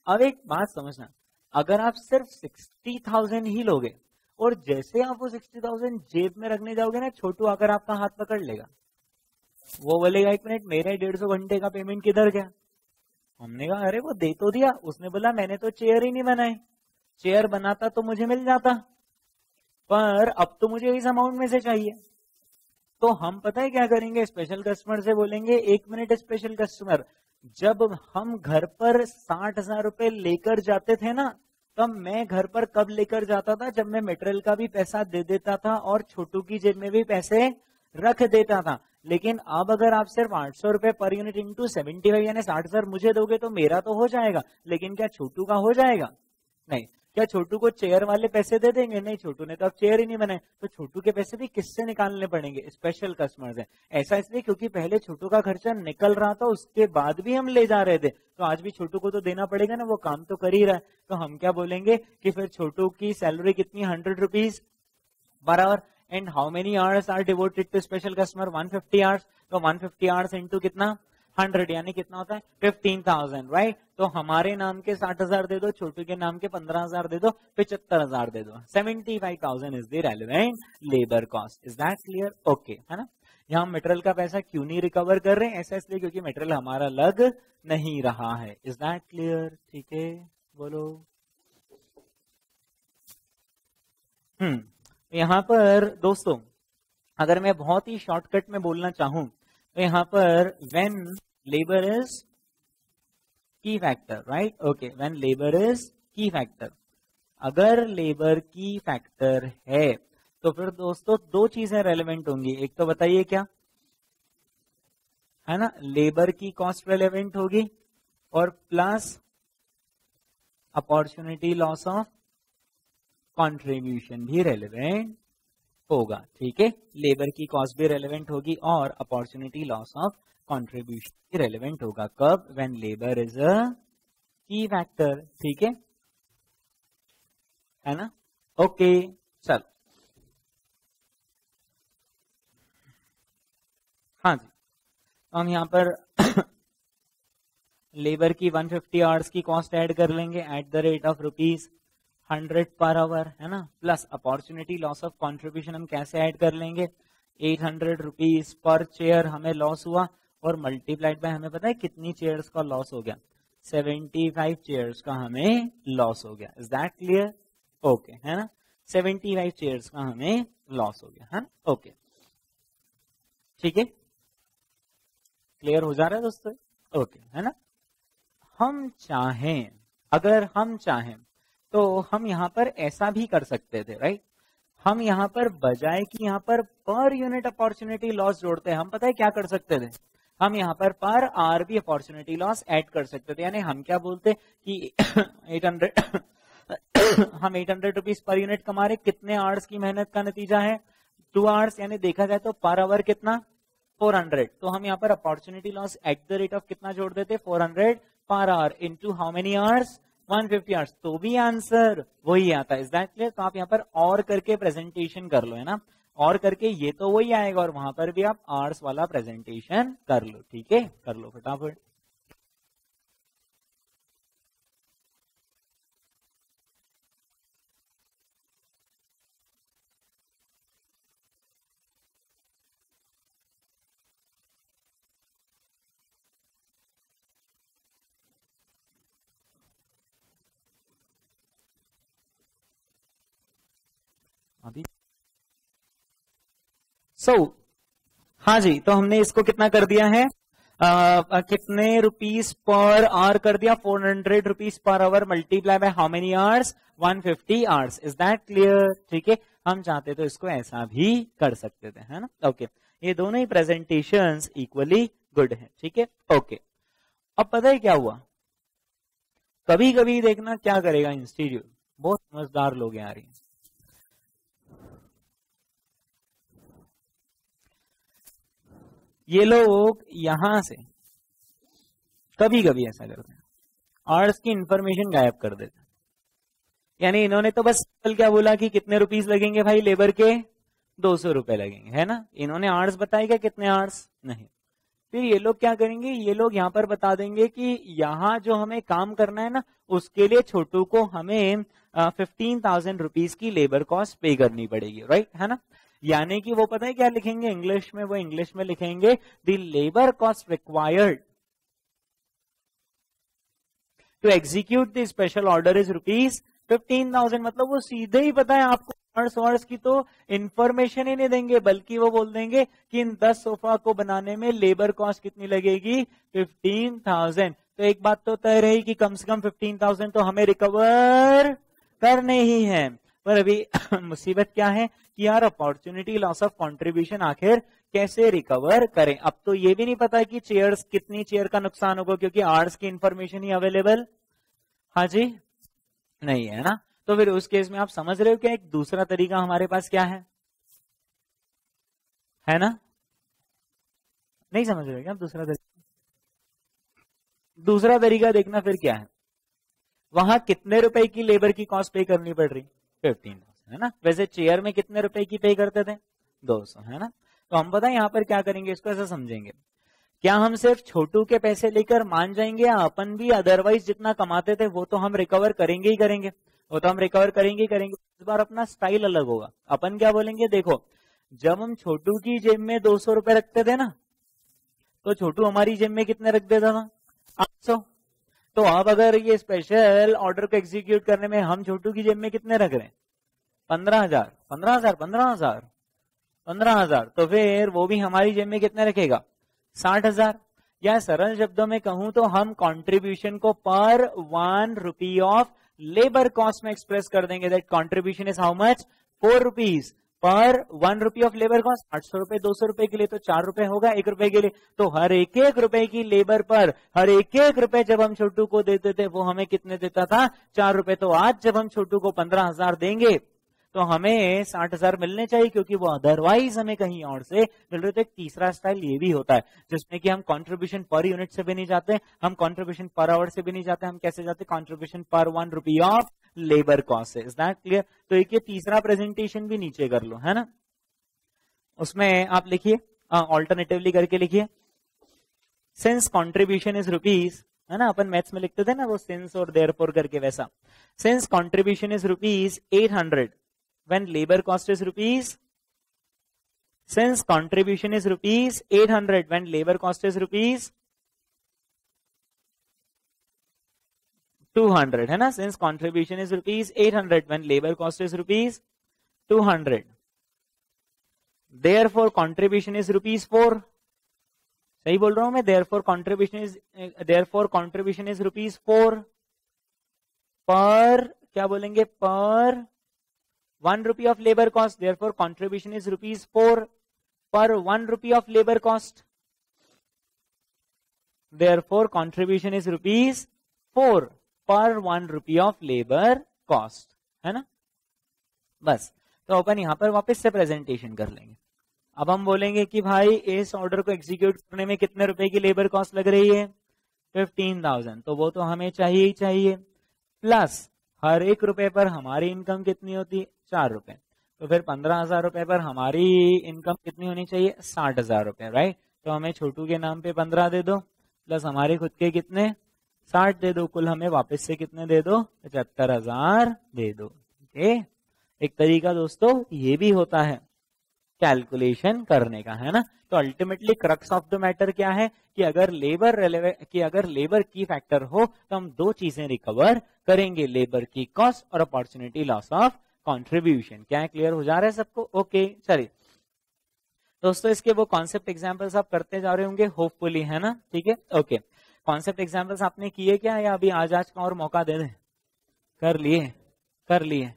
Speaker 1: अब एक बात समझना, अगर आप सिर्फ़ सिक्सटी थाउज़ेंड ही लोगे और जैसे आप वो सिक्सटी थाउज़ेंड जेब में रखने जाओगे ना, छोटू आकर आपका हाथ पकड़ लेगा। वो बोलेगा एक मिनट, मेरे डेढ़ सौ घंटे का पेमेंट किधर गया? हमने कहा, अरे, वो दे तो दिया। उसने बोला, मैंने तो चेयर ही नहीं बनाई चेयर बनाता तो मुझे मिल जाता, पर अब तो मुझे इस अमाउंट में से चाहिए। तो हम पता है क्या करेंगे? स्पेशल कस्टमर से बोलेंगे, एक मिनट स्पेशल कस्टमर जब हम घर पर साठ हज़ार रुपए लेकर जाते थे ना, तब मैं घर पर कब लेकर जाता था? जब मैं मेटेरियल का भी पैसा दे देता था और छोटू की जेब में भी पैसे रख देता था। लेकिन अब अगर आप सिर्फ़ आठ सौ रुपए पर यूनिट इंटू सेवेंटी फाइव यानी साठ हज़ार मुझे दोगे तो मेरा तो हो जाएगा, लेकिन क्या छोटू का हो जाएगा? नहीं। क्या छोटू को चेयर वाले पैसे दे देंगे? नहीं, छोटू ने तो अब चेयर ही नहीं बनाए। तो छोटू के पैसे भी किससे निकालने पड़ेंगे? स्पेशल कस्टमर्स है। ऐसा इसलिए क्योंकि पहले छोटू का खर्चा निकल रहा था, उसके बाद भी हम ले जा रहे थे। तो आज भी छोटू को तो देना पड़ेगा ना, वो काम तो कर ही रहा है। तो हम क्या बोलेंगे कि फिर छोटू की सैलरी कितनी हंड्रेड रुपीज़ बराबर। And how many hours are devoted to special customer one fifty hours तो वन फिफ्टी आवर्स इंटू कितना? हंड्रेड यानी कितना होता है? फिफ्टीन थाउज़ेंड राइट तो हमारे नाम के साठ हज़ार दे दो, छोटू के नाम के पंद्रह हज़ार दे दो पिछहत्तर हज़ार दे दो। Seventy five thousand is the relevant labour cost is that clear okay है ना? यहाँ मेटेरियल का पैसा क्यों नहीं रिकवर कर रहे हैं? ऐसा इसलिए क्योंकि मेटेरियल हमारा लग नहीं रहा है। इज़ दैट क्लियर ठीक है? बोलो। हम्म यहाँ पर दोस्तों, अगर मैं बहुत ही शॉर्टकट में बोलना चाहूँ तो यहाँ पर when labour is key factor right okay when labour is key factor अगर लेबर की फैक्टर है तो फिर दोस्तों दो चीज़ें रेलेवेंट होंगी। एक तो बताइए क्या? है ना? लेबर की कॉस्ट रेलेवेंट होगी और plus opportunity loss of contribution भी रेलेवेंट होगा, ठीक है? लेबर की कॉस्ट भी रेलिवेंट होगी और opportunity loss of contribution relevant होगा। कब? When labour is a key factor ठीक है? है ना? ओके चलो। हाँ जी। हम यहाँ पर लेबर की 150 फिफ्टी आवर्स की कॉस्ट ऐड कर लेंगे at the rate of rupees hundred per hour है ना? Plus opportunity loss of contribution हम कैसे ऐड कर लेंगे? Eight hundred rupees per chair हमें लॉस हुआ। और मल्टीप्लाइड बाय हमें पता है कितनी चेयर्स का लॉस हो गया? सेवेंटी फाइव चेयर्स का हमें लॉस हो गया। इज़ दैट क्लियर ओके है ना? सेवेंटी फाइव चेयर्स का हमें लॉस हो गया, है ना? ओके ठीक है? क्लियर हो जा रहा है दोस्तों? ओके है ना? हम चाहें, अगर हम चाहें तो हम यहाँ पर ऐसा भी कर सकते थे राइट हम यहाँ पर बजाय कि यहाँ पर पर यूनिट अपॉर्चुनिटी लॉस जोड़ते हैं, हम पता है क्या कर सकते थे? हम यहाँ पर पर आर भी अपॉर्चुनिटी लॉस ऐड कर सकते थे। यानी हम क्या बोलते कि 800 हम 800 रुपीज़ पर यूनिट कमा रहे। कितने आवर्स की मेहनत का नतीजा है? टू आवर्स यानी देखा जाए तो पर आवर कितना? 400 तो हम यहाँ पर opportunity loss at the rate of कितना जोड़ देते? 400 per hour into how many hours 150 hours तो भी आंसर वही आता है। दैट क्लियर तो आप यहाँ पर और करके प्रेजेंटेशन कर लो, है ना? और करके ये तो वही आएगा और वहाँ पर भी आप आर्ट्स वाला प्रेजेंटेशन कर लो, ठीक है? कर लो फटाफट। अभी सो so, हाँ जी तो हमने इसको कितना कर दिया है? आ, कितने रुपीस पर आवर कर दिया? Four hundred rupees per hour multiply by how many hours 150 fifty hours is that clear ठीक है? हम चाहते तो इसको ऐसा भी कर सकते थे है ना? ओके. ये दोनों ही प्रेजेंटेशन इक्वली गुड है ठीक है? ओके अब पता है क्या हुआ? कभी कभी देखना क्या करेगा इंस्टीट्यूट बहुत समझदार लोग आ रही हैं ये लोग यहाँ से कभी कभी ऐसा करते हैं। आर्ट्स की इंफॉर्मेशन गायब कर देते यानी इन्होंने तो बस कल क्या बोला कि कितने रुपीस लगेंगे भाई लेबर के? दो सौ रुपए लगेंगे, है ना? इन्होंने आर्ट्स बताएगा कितने आर्ट्स नहीं। फिर ये लोग क्या करेंगे? ये लोग यहाँ पर बता देंगे कि यहाँ जो हमें काम करना है ना, उसके लिए छोटू को हमें फिफ्टीन थाउज़ेंड रुपीज़ की लेबर कॉस्ट पे करनी पड़ेगी राइट है ना? यानी कि वो पता है क्या लिखेंगे? इंग्लिश में, वो इंग्लिश में लिखेंगे the labour cost required to execute the special order is rupees fifteen thousand मतलब वो सीधे ही पता है आपको वर्ड्स वर्ड्स की तो इंफॉर्मेशन ही नहीं देंगे, बल्कि वो बोल देंगे कि इन दस सोफा को बनाने में लेबर कॉस्ट कितनी लगेगी? फिफ्टीन थाउज़ेंड तो एक बात तो तय रही कि कम से कम फिफ्टीन थाउज़ेंड तो हमें रिकवर करने ही है। पर अभी मुसीबत क्या है कि यार अपॉर्चुनिटी लॉस ऑफ़ कंट्रीब्यूशन आखिर कैसे रिकवर करें? अब तो ये भी नहीं पता कि चेयर्स कितनी चेयर का नुकसान होगा क्योंकि आर्ट्स की इंफॉर्मेशन ही अवेलेबल हाँ जी? नहीं है ना? तो फिर उस केस में आप समझ रहे हो क्या एक दूसरा तरीका हमारे पास क्या है? है ना? नहीं समझ रहे क्या दूसरा तरीका? दूसरा तरीका देखना फिर क्या है? वहाँ कितने रुपए की लेबर की कॉस्ट पे करनी पड़ रही? फिफ्टीन है ना? वैसे चेयर में कितने रुपए की पे करते थे? दो सौ, है ना? तो हम पता यहाँ पर क्या करेंगे, इसको ऐसा समझेंगे। क्या हम सिर्फ़ छोटू के पैसे लेकर मान जाएँगे या अपन भी अदरवाइज़ जितना कमाते थे, वो तो हम रिकवर करेंगे ही करेंगे। वो तो हम रिकवर करेंगे ही करेंगे। इस बार अपना स्टाइल अलग होगा। अपन क्या बोलेंगे, देखो, जब हम छोटू की जेब में दो सौ रुपए रखते थे ना तो छोटू हमारी जेब में कितने रख देता था? आठ सौ। तो अब अगर ये स्पेशल ऑर्डर को एग्जीक्यूट करने में हम छोटू की जेब में कितने रख रहे हैं? पंद्रह हज़ार। पंद्रह हज़ार पंद्रह हज़ार। पंद्रह हज़ार। तो फिर वो भी हमारी जेब में कितने रखेगा? साठ हज़ार। या सरल शब्दों में कहूँ तो हम कंट्रीब्यूशन को per one rupee of labour cost में एक्सप्रेस कर देंगे। That contribution is how much four rupees per one rupee of labour cost, आठ सौ रुपए, दो सौ रुपए के लिए तो चार रुपए होगा एक रुपए के लिए। तो हर एक एक रुपए की लेबर पर, हर एक एक रुपए जब हम छोटू को देते थे, वो हमें कितने देता था? चार रुपए। तो आज जब हम छोटू को पंद्रह हज़ार देंगे तो हमें साठ हज़ार मिलने चाहिए, क्योंकि वो अदरवाइज़ हमें कहीं और से मिल रहे तो एक तीसरा स्टाइल ये भी होता है, जिसमें कि हम कंट्रीब्यूशन पर यूनिट से भी नहीं जाते, हम कंट्रीब्यूशन पर आवर से भी नहीं जाते, हम कैसे जाते? Contribution per one rupee of labour cost is that clear तो एक ये तीसरा प्रेजेंटेशन भी नीचे कर लो, है ना? उसमें आप लिखिए ऑल्टरनेटिवली करके लिखिए। सिंस कॉन्ट्रीब्यूशन इज़ रुपीज़ है ना, अपन मैथ्स में लिखते थे ना, वो सिंस और देर करके वैसा। Since contribution is rupees eight hundred when labor cost is rupees, since contribution is rupees 800 when labor cost is rupees 200 है ना? Since contribution is rupees eight hundred when labour cost is rupees two hundred therefore contribution is rupees four सही बोल रहा हूँ मैं? Therefore contribution is therefore contribution is rupees four per क्या बोलेंगे? Per one rupee of labour cost therefore contribution is rupees four per one rupee of labour cost therefore contribution is rupees four per 1 rupee of labour cost है ना? बस तो अपन यहाँ पर वापस से प्रेजेंटेशन कर लेंगे। अब हम बोलेंगे कि भाई, इस ऑर्डर को एग्जीक्यूट करने में कितने रुपए की लेबर कॉस्ट लग रही है? फिफ्टीन थाउज़ेंड तो वो तो हमें चाहिए ही चाहिए। प्लस हर एक रुपए पर हमारी इनकम कितनी होती? है चार रुपए तो फिर पंद्रह हज़ार रुपए पर हमारी इनकम कितनी होनी चाहिए? साठ हज़ार रुपए राइट तो हमें छोटू के नाम पे पंद्रह दे दो प्लस हमारे खुद के कितने? साठ दे दो, कुल हमें वापस से कितने दे दो? पचहत्तर हज़ार दे दो। ठीक एक तरीका दोस्तों, ये भी होता है। कैलकुलेशन करने का, है ना? तो ultimately crux of the matter क्या है? कि अगर लेबर कि अगर लेबर की फैक्टर हो तो हम दो चीज़ें रिकवर करेंगे। लेबर की कॉस्ट और अपॉर्चुनिटी लॉस ऑफ़ कंट्रीब्यूशन क्या क्लियर हो जा रहा है सबको? ओके चलिए दोस्तों, इसके वो कॉन्सेप्ट एग्जाम्पल्स आप करते जा रहे होंगे होपफुली है ना? ठीक है? ओके कॉन्सेप्ट एग्जाम्पल्स आपने किए क्या या अभी आज आज का और मौका दे दें? कर लिए कर लिए।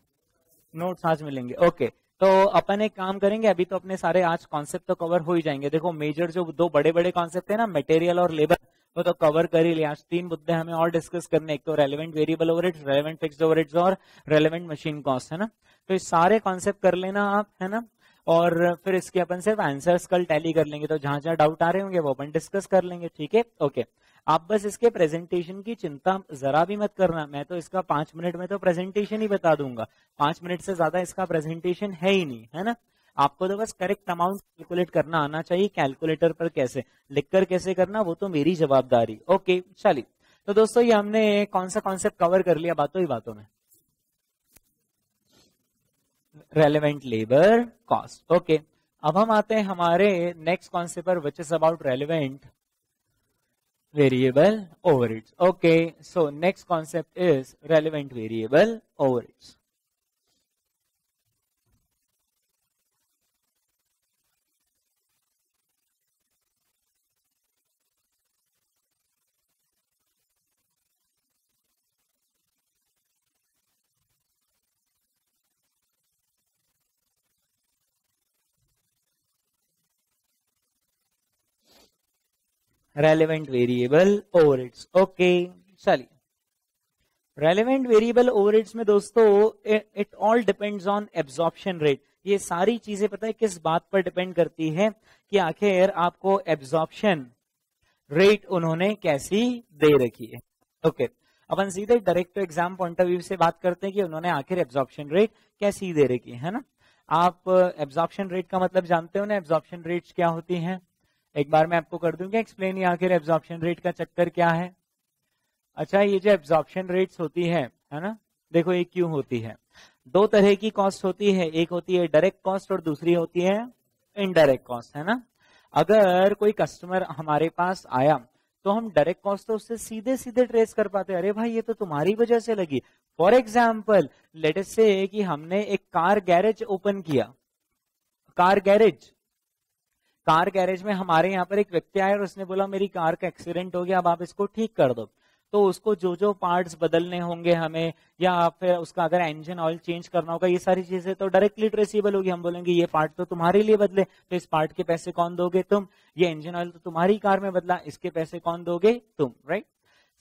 Speaker 1: नोट्स आज मिलेंगे। ओके तो अपन एक काम करेंगे, अभी तो अपने सारे आज कॉन्सेप्ट तो कवर हो ही जाएँगे। देखो मेजर जो दो बड़े बड़े कॉन्सेप्ट है ना मटेरियल और लेबर वो तो कवर कर ही लिया आज तीन मुद्दे हमें और डिस्कस करने एक तो relevant variable over relevant fix over और रेलिवेंट मशीन कॉस्ट है ना? तो ये सारे कॉन्सेप्ट कर लेना आप, है ना? और फिर इसके अपन सिर्फ़ आंसर्स कल टैली कर लेंगे। तो जहाँ जहाँ डाउट आ रहे होंगे, वो अपन डिस्कस कर लेंगे। ठीक है? ओके आप बस इसके प्रेजेंटेशन की चिंता जरा भी मत करना। मैं तो इसका पाँच मिनट में तो प्रेजेंटेशन ही बता दूँगा। पाँच मिनट से ज़्यादा इसका प्रेजेंटेशन है ही नहीं, है ना? आपको तो बस करेक्ट अमाउंट कैलकुलेट करना आना चाहिए कैलकुलेटर पर कैसे लिखकर कैसे करना, वो तो मेरी जवाबदारी। ओके चलिए। तो दोस्तों, ये हमने कौन सा कॉन्सेप्ट कवर कर लिया बातों ही बातों में? रेलिवेंट लेबर कॉस्ट ओके अब हम आते हैं हमारे नेक्स्ट कॉन्सेप्ट पर which is about relevant variable overrides. Okay, so next concept is relevant variable overrides. Relevant variable overheads okay चलिए। रेलिवेंट वेरिएबल ओवरहेड्स में दोस्तों it all depends on absorption rate ये सारी चीज़ें पता है किस बात पर डिपेंड करती है कि आखिर आपको एब्जॉर्प्शन रेट उन्होंने कैसी दे रखी है। Okay okay. अपन सीधे direct to exam point of view से बात करते हैं कि उन्होंने आखिर एब्जॉर्प्शन रेट कैसी दे रखी है ना? आप एब्जॉर्प्शन रेट का मतलब जानते हो ना एब्जॉर्प्शन रेट क्या होती हैं? एक बार मैं आपको कर दूँगा एक्सप्लेन ये आखिर एब्जॉर्प्शन रेट का चक्कर क्या है। अच्छा ये जो एब्जॉर्प्शन रेट्स होती है है ना? देखो ये क्यों होती है। दो तरह की कॉस्ट होती है। एक होती है डायरेक्ट कॉस्ट और दूसरी होती है इनडायरेक्ट कॉस्ट है ना? अगर कोई कस्टमर हमारे पास आया तो हम डायरेक्ट कॉस्ट तो उससे सीधे सीधे ट्रेस कर पाते अरे भाई, ये तो तुम्हारी वजह से लगी। फॉर एग्ज़ाम्पल लेटेस्ट से कि हमने एक कार गैरेज ओपन किया। कार गैरेज कार गैरेज में हमारे यहाँ पर एक व्यक्ति आया और उसने बोला, मेरी कार का एक्सीडेंट हो गया, अब आप इसको ठीक कर दो। तो उसको जो जो पार्ट्स बदलने होंगे हमें, या फिर उसका अगर इंजन ऑयल चेंज करना होगा, ये सारी चीज़ें तो डायरेक्टली ट्रेसिबल होगी। हम बोलेंगे, ये पार्ट तो तुम्हारे लिए बदले तो इस पार्ट के पैसे कौन दोगे तुम? ये इंजन ऑयल तो तुम्हारी कार में बदला, इसके पैसे कौन दोगे तुम? राइट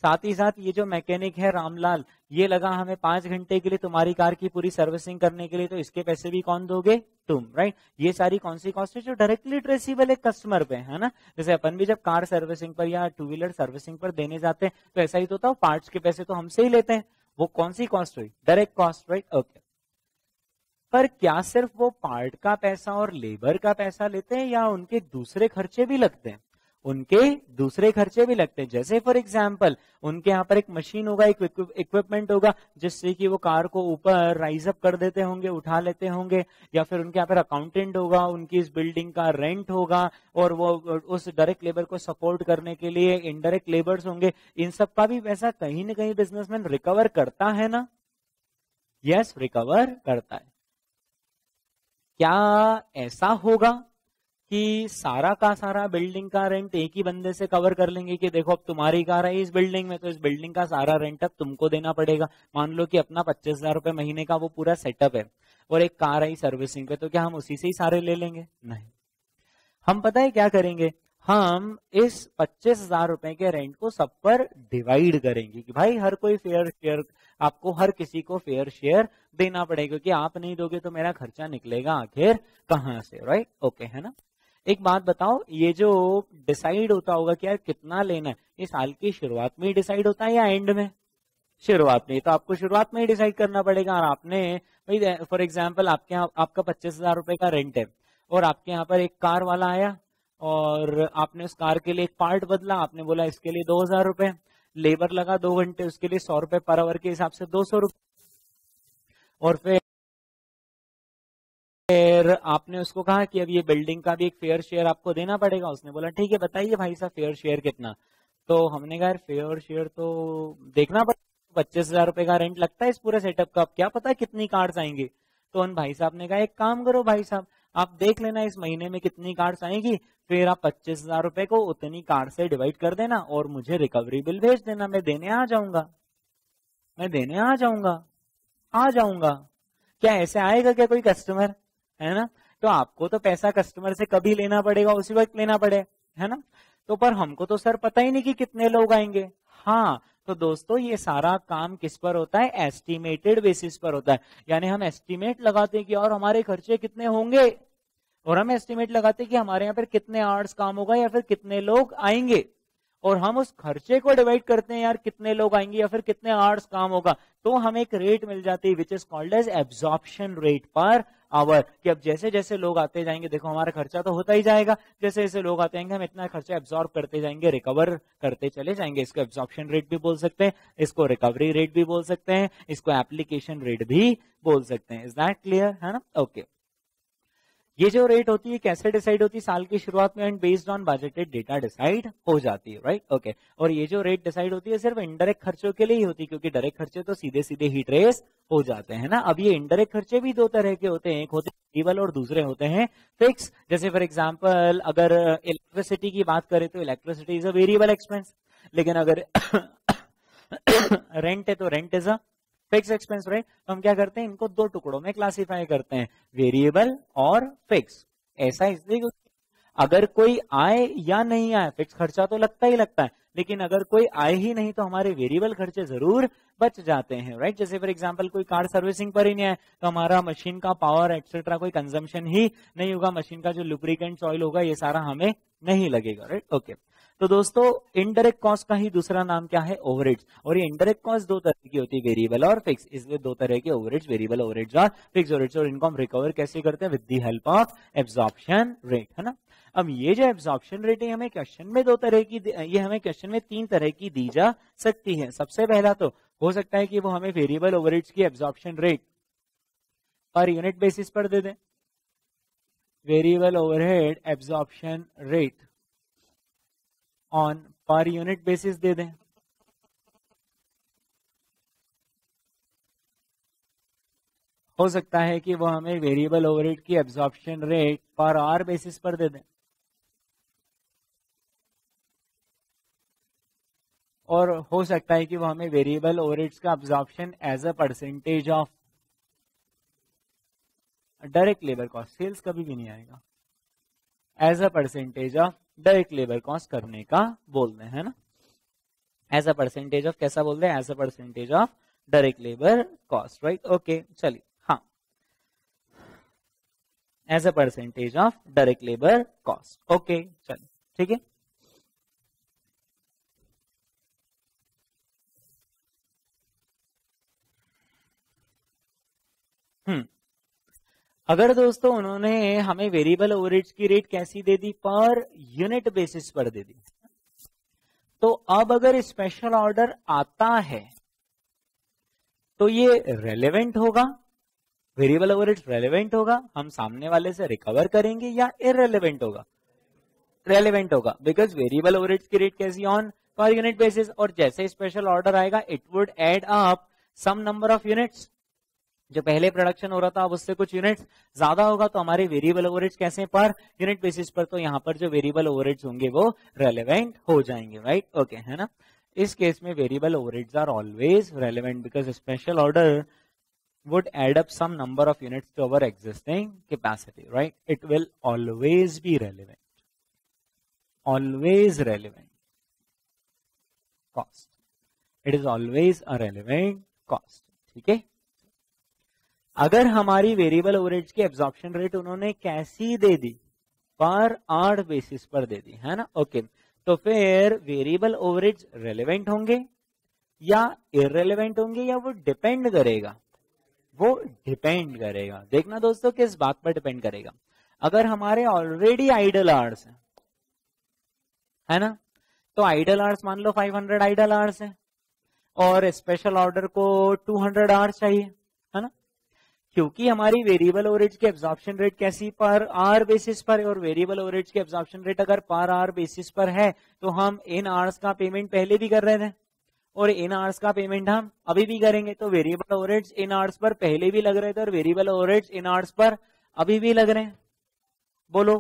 Speaker 1: साथ ही साथ ये जो मैकेनिक है रामलाल, ये लगा हमें पाँच घंटे के लिए तुम्हारी कार की पूरी सर्विसिंग करने के लिए तो इसके पैसे भी कौन दोगे? तुम राइट ये सारी कौन सी कॉस्ट है? जो डायरेक्टली ट्रेसिबल है कस्टमर पे है ना? जैसे अपन भी जब कार सर्विसिंग पर या टू व्हीलर सर्विसिंग पर देने जाते हैं तो ऐसा ही तो होता है पार्ट्स के पैसे तो हमसे ही लेते हैं। वो कौन सी कॉस्ट हुई? डायरेक्ट कॉस्ट राइट ओके पर क्या सिर्फ़ वो पार्ट का पैसा और लेबर का पैसा लेते हैं या उनके दूसरे खर्चे भी लगते हैं? उनके दूसरे खर्चे भी लगते हैं। जैसे फॉर एग्ज़ाम्पल उनके यहाँ पर एक मशीन होगा एक इक्विपमेंट होगा जिससे कि वो कार को ऊपर राइज अप कर देते होंगे उठा लेते होंगे या फिर उनके यहाँ पर अकाउंटेंट होगा उनकी इस बिल्डिंग का रेंट होगा और वो उस डायरेक्ट लेबर को सपोर्ट करने के लिए इनडायरेक्ट लेबर्स होंगे। इन सब का भी पैसा कहीं ना कहीं बिजनेसमैन रिकवर करता है ना? यस yes, रिकवर करता है। क्या ऐसा होगा? कि सारा का सारा बिल्डिंग का रेंट एक ही बंदे से कवर कर लेंगे कि देखो अब तुम्हारी कार है इस बिल्डिंग में तो इस बिल्डिंग का सारा रेंट अब तुमको देना पड़ेगा। मान लो कि अपना पच्चीस हज़ार रुपए महीने का वो पूरा सेटअप है और एक कार आई सर्विसिंग पे तो क्या हम उसी से ही सारे ले लेंगे? नहीं। हम पता है क्या करेंगे? हम इस पच्चीस हज़ार रुपए के रेंट को सब पर डिवाइड करेंगे कि भाई हर कोई फेयर शेयर आपको हर किसी को फेयर शेयर देना पड़ेगा, क्योंकि आप नहीं दोगे तो मेरा खर्चा निकलेगा आखिर कहाँ से राइट ओके है ना? एक बात बताओ ये जो डिसाइड होता होगा कि यार कितना लेना है, ये साल की शुरुआत में ही डिसाइड होता है या एंड में? शुरुआत में तो आपको शुरुआत में ही डिसाइड करना पड़ेगा। और आपने, भाई फॉर एग्ज़ाम्पल आपके यहाँ, आपका पच्चीस हज़ार रुपए का रेंट है, और आपके यहाँ पर एक कार वाला आया, और आपने उस कार के लिए एक पार्ट बदला, आपने बोला इसके लिए दो हज़ार रुपए लेबर लगा दो घंटे, उसके लिए सौ रुपए पर आवर के हिसाब से दो सौ रुपए। और फिर फिर आपने उसको कहा कि अब ये बिल्डिंग का भी एक फेयर शेयर आपको देना पड़ेगा। उसने बोला, ठीक है, बताइए भाई साहब फेयर शेयर कितना? तो हमने कहा फेयर शेयर तो देखना पड़ेगा। पच्चीस हज़ार रुपए का रेंट लगता है इस पूरे सेटअप का। क्या पता कितनी कार्ड्स आएँगी? तो उन भाई साहब ने कहा, एक काम करो भाई साहब, आप देख लेना इस महीने में कितनी कार्ड्स आएँगी। फिर आप पच्चीस हज़ार रुपए को उतनी कार्ड से डिवाइड कर देना और मुझे रिकवरी बिल भेज देना। मैं देने आ जाऊँगा। मैं देने आ जाऊँगा। आ जाऊँगा। क्या ऐसे आएगा क्या कोई कस्टमर है ना? तो आपको तो पैसा कस्टमर से कभी लेना पड़ेगा, उसी वक्त लेना पड़े, है ना? तो पर हमको तो सर पता ही नहीं कि कितने लोग आएँगे। हाँ तो दोस्तों, ये सारा काम किस पर होता है? एस्टिमेटेड बेसिस पर होता है। यानी हम एस्टिमेट लगाते हैं कि और हमारे खर्चे कितने होंगे? और हम एस्टिमेट लगाते हैं कि हमारे यहाँ पर कितने आवर्स काम होगा या फिर कितने लोग आएँगे। और हम उस खर्चे को डिवाइड करते हैं, यार, कितने लोग आएँगे या फिर कितने आवर्स काम होगा। तो हमें एक रेट मिल जाती है which is called as absorption rate per. Hour कि अब जैसे जैसे लोग आते जाएँगे, देखो हमारा खर्चा तो होता ही जाएगा। जैसे जैसे लोग आते जाएँगे, हम इतना खर्चा एब्जॉर्ब करते जाएँगे रिकवर करते चले जाएँगे। इसको एब्जॉर्प्शन रेट भी बोल सकते हैं, इसको रिकवरी रेट भी बोल सकते हैं, इसको एप्लीकेशन रेट भी बोल सकते हैं। इज़ दैट क्लियर है ना? Okay okay. ये जो रेट होती है, कैसे डिसाइड होती है? साल की शुरुआत में and based on budgeted data decide हो जाती है राइट ओके और ये जो रेट डिसाइड होती है, सिर्फ़ इनडायरेक्ट खर्चों के लिए ही होती है, क्योंकि डायरेक्ट खर्चे तो सीधे सीधे ही ट्रेस हो जाते हैं ना? अब ये इनडायरेक्ट खर्चे भी दो तरह के होते हैं, एक होते हैं और दूसरे होते हैं फिक्स जैसे फॉर एग्ज़ाम्पल अगर इलेक्ट्रिसिटी की बात करें तो electricity is a variable expense लेकिन अगर रेंट है तो rent is a fix expense right तो हम क्या करते हैं? इनको दो टुकड़ों में क्लासिफाई करते हैं वेरिएबल और फिक्स ऐसा इसलिए अगर कोई आए या नहीं आए फिक्स खर्चा तो लगता ही लगता है, लेकिन अगर कोई आए ही नहीं तो हमारे वेरिएबल खर्चे ज़रूर बच जाते हैं राइट जैसे फॉर एग्जांपल कोई कार सर्विसिंग पर ही नहीं आए तो हमारा मशीन का पावर एक्सेट्रा कोई कंजम्पशन ही नहीं होगा मशीन का जो लुब्रिकेंट ऑयल होगा, ये सारा हमें नहीं लगेगा राइट ओके तो दोस्तों इनडायरेक्ट कॉस्ट का ही दूसरा नाम क्या है? ओवरेज और ये इनडायरेक्ट कॉस्ट दो तरह की होती है वेरिएबल और फिक्स इसलिए दो तरह के ओवरेज वेरिएबल ओवरेज और फिक्स ओवरेज और इनको हम रिकवर कैसे करते हैं? With the help of absorption rate है ना? अब ये जो एब्जॉर्प्शन रेट है हमें क्वेश्चन में दो तरह की ये हमें क्वेश्चन में तीन तरह की दी जा सकती है। सबसे पहला तो हो सकता है कि वो हमें वेरिएबल ओवरेज की absorption rate per unit basis पर दे दें। Variable overhead absorption rate on per unit basis दे दें। हो सकता है कि वो हमें वेरिएबल ओवरहेड की absorption rate per hour basis पर दे दें। और हो सकता है कि वो हमें वेरिएबल ओवरहेड्स का absorption as a percentage of direct labour cost sales कभी भी नहीं आएगा। As a percentage of direct labour cost करने का बोल रहे हैं ना? एज अ परसेंटेज ऑफ़ कैसा बोल रहे हैं as a percentage of direct labour cost right okay चलिए हाँ। As a percentage of direct labour cost okay चलिए, ठीक है? अगर दोस्तों उन्होंने हमें वेरिएबल ओवरेज की रेट कैसी दे दी? पर यूनिट बेसिस पर दे दी। तो अब अगर स्पेशल ऑर्डर आता है तो ये रेलेवेंट होगा। वेरिएबल ओवरेज रेलेवेंट होगा। हम सामने वाले से रिकवर करेंगे या इरेलीवेंट होगा? रेलेवेंट होगा। बिकॉज़ वेरिएबल ओवरेज की रेट कैसी? ऑन पर यूनिट बेसिस और जैसे स्पेशल ऑर्डर आएगा it would add up some number of units जो पहले प्रोडक्शन हो रहा था अब उससे कुछ यूनिट्स ज़्यादा होगा तो हमारे वेरिएबल ओवरेज कैसे पर यूनिट बेसिस पर तो यहाँ पर जो वेरिएबल ओवरेज होंगे वो रेलेवेंट हो जाएँगे राइट ओके है ना इस केस में variable overheads are always relevant because special order would add up some number of units to our existing capacity, right? It will always be relevant. Always relevant. Cost. It is always a relevant cost. ठीक है अगर हमारी variable overheads की absorption rate उन्होंने कैसी दे दी? पर आठ बेसिस पर दे दी, है ना? ओके तो फिर वेरिएबल ओवरेज रेलेवेंट होंगे या इरेलीवेंट होंगे या वो डिपेंड करेगा? वो डिपेंड करेगा। देखना दोस्तों किस बात पर डिपेंड करेगा। अगर हमारे ऑलरेडी आइडल आर्स है है ना? तो आइडल आर्स मान लो 500 आइडल आर्स है और स्पेशल ऑर्डर को 200 आवर्स चाहिए, है ना? क्योंकि हमारी वेरिएबल ओवरेज की एब्जॉर्प्शन रेट कैसी पर आर बेसिस पर और वेरिएबल ओवरेज की एब्जॉर्प्शन रेट अगर पर आर बेसिस पर है तो हम इन आर्स का पेमेंट पहले भी कर रहे थे और इन आवर्स का पेमेंट हम अभी भी करेंगे। तो वेरिएबल ओवरेज इन आवर्स पर पहले भी लग रहे थे और वेरिएबल ओवरेज इन आवर्स पर अभी भी लग रहे हैं। बोलो।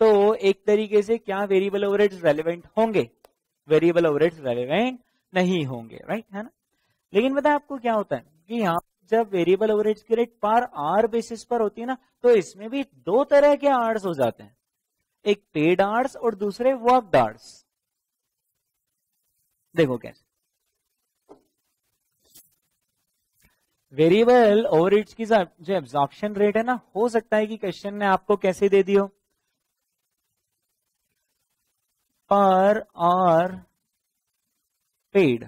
Speaker 1: तो एक तरीके से क्या वेरिएबल ओवरेज रेलिवेंट होंगे? वेरिएबल ओवरेज रेलिवेंट नहीं होंगे राइट है ना? लेकिन बताए आपको क्या होता है कि यहाँ जब वेरिएबल ओवरेज की रेट पर आर बेसिस पर होती है ना तो इसमें भी दो तरह के आर्ट्स हो जाते हैं। एक पेड आर्ट्स और दूसरे वर्क आर्ट्स देखो कैसे वेरिएबल ओवरहेड्स की जो एब्जॉर्प्शन रेट है ना, हो सकता है कि क्वेश्चन ने आपको कैसे दे दी हो। पर आर पेड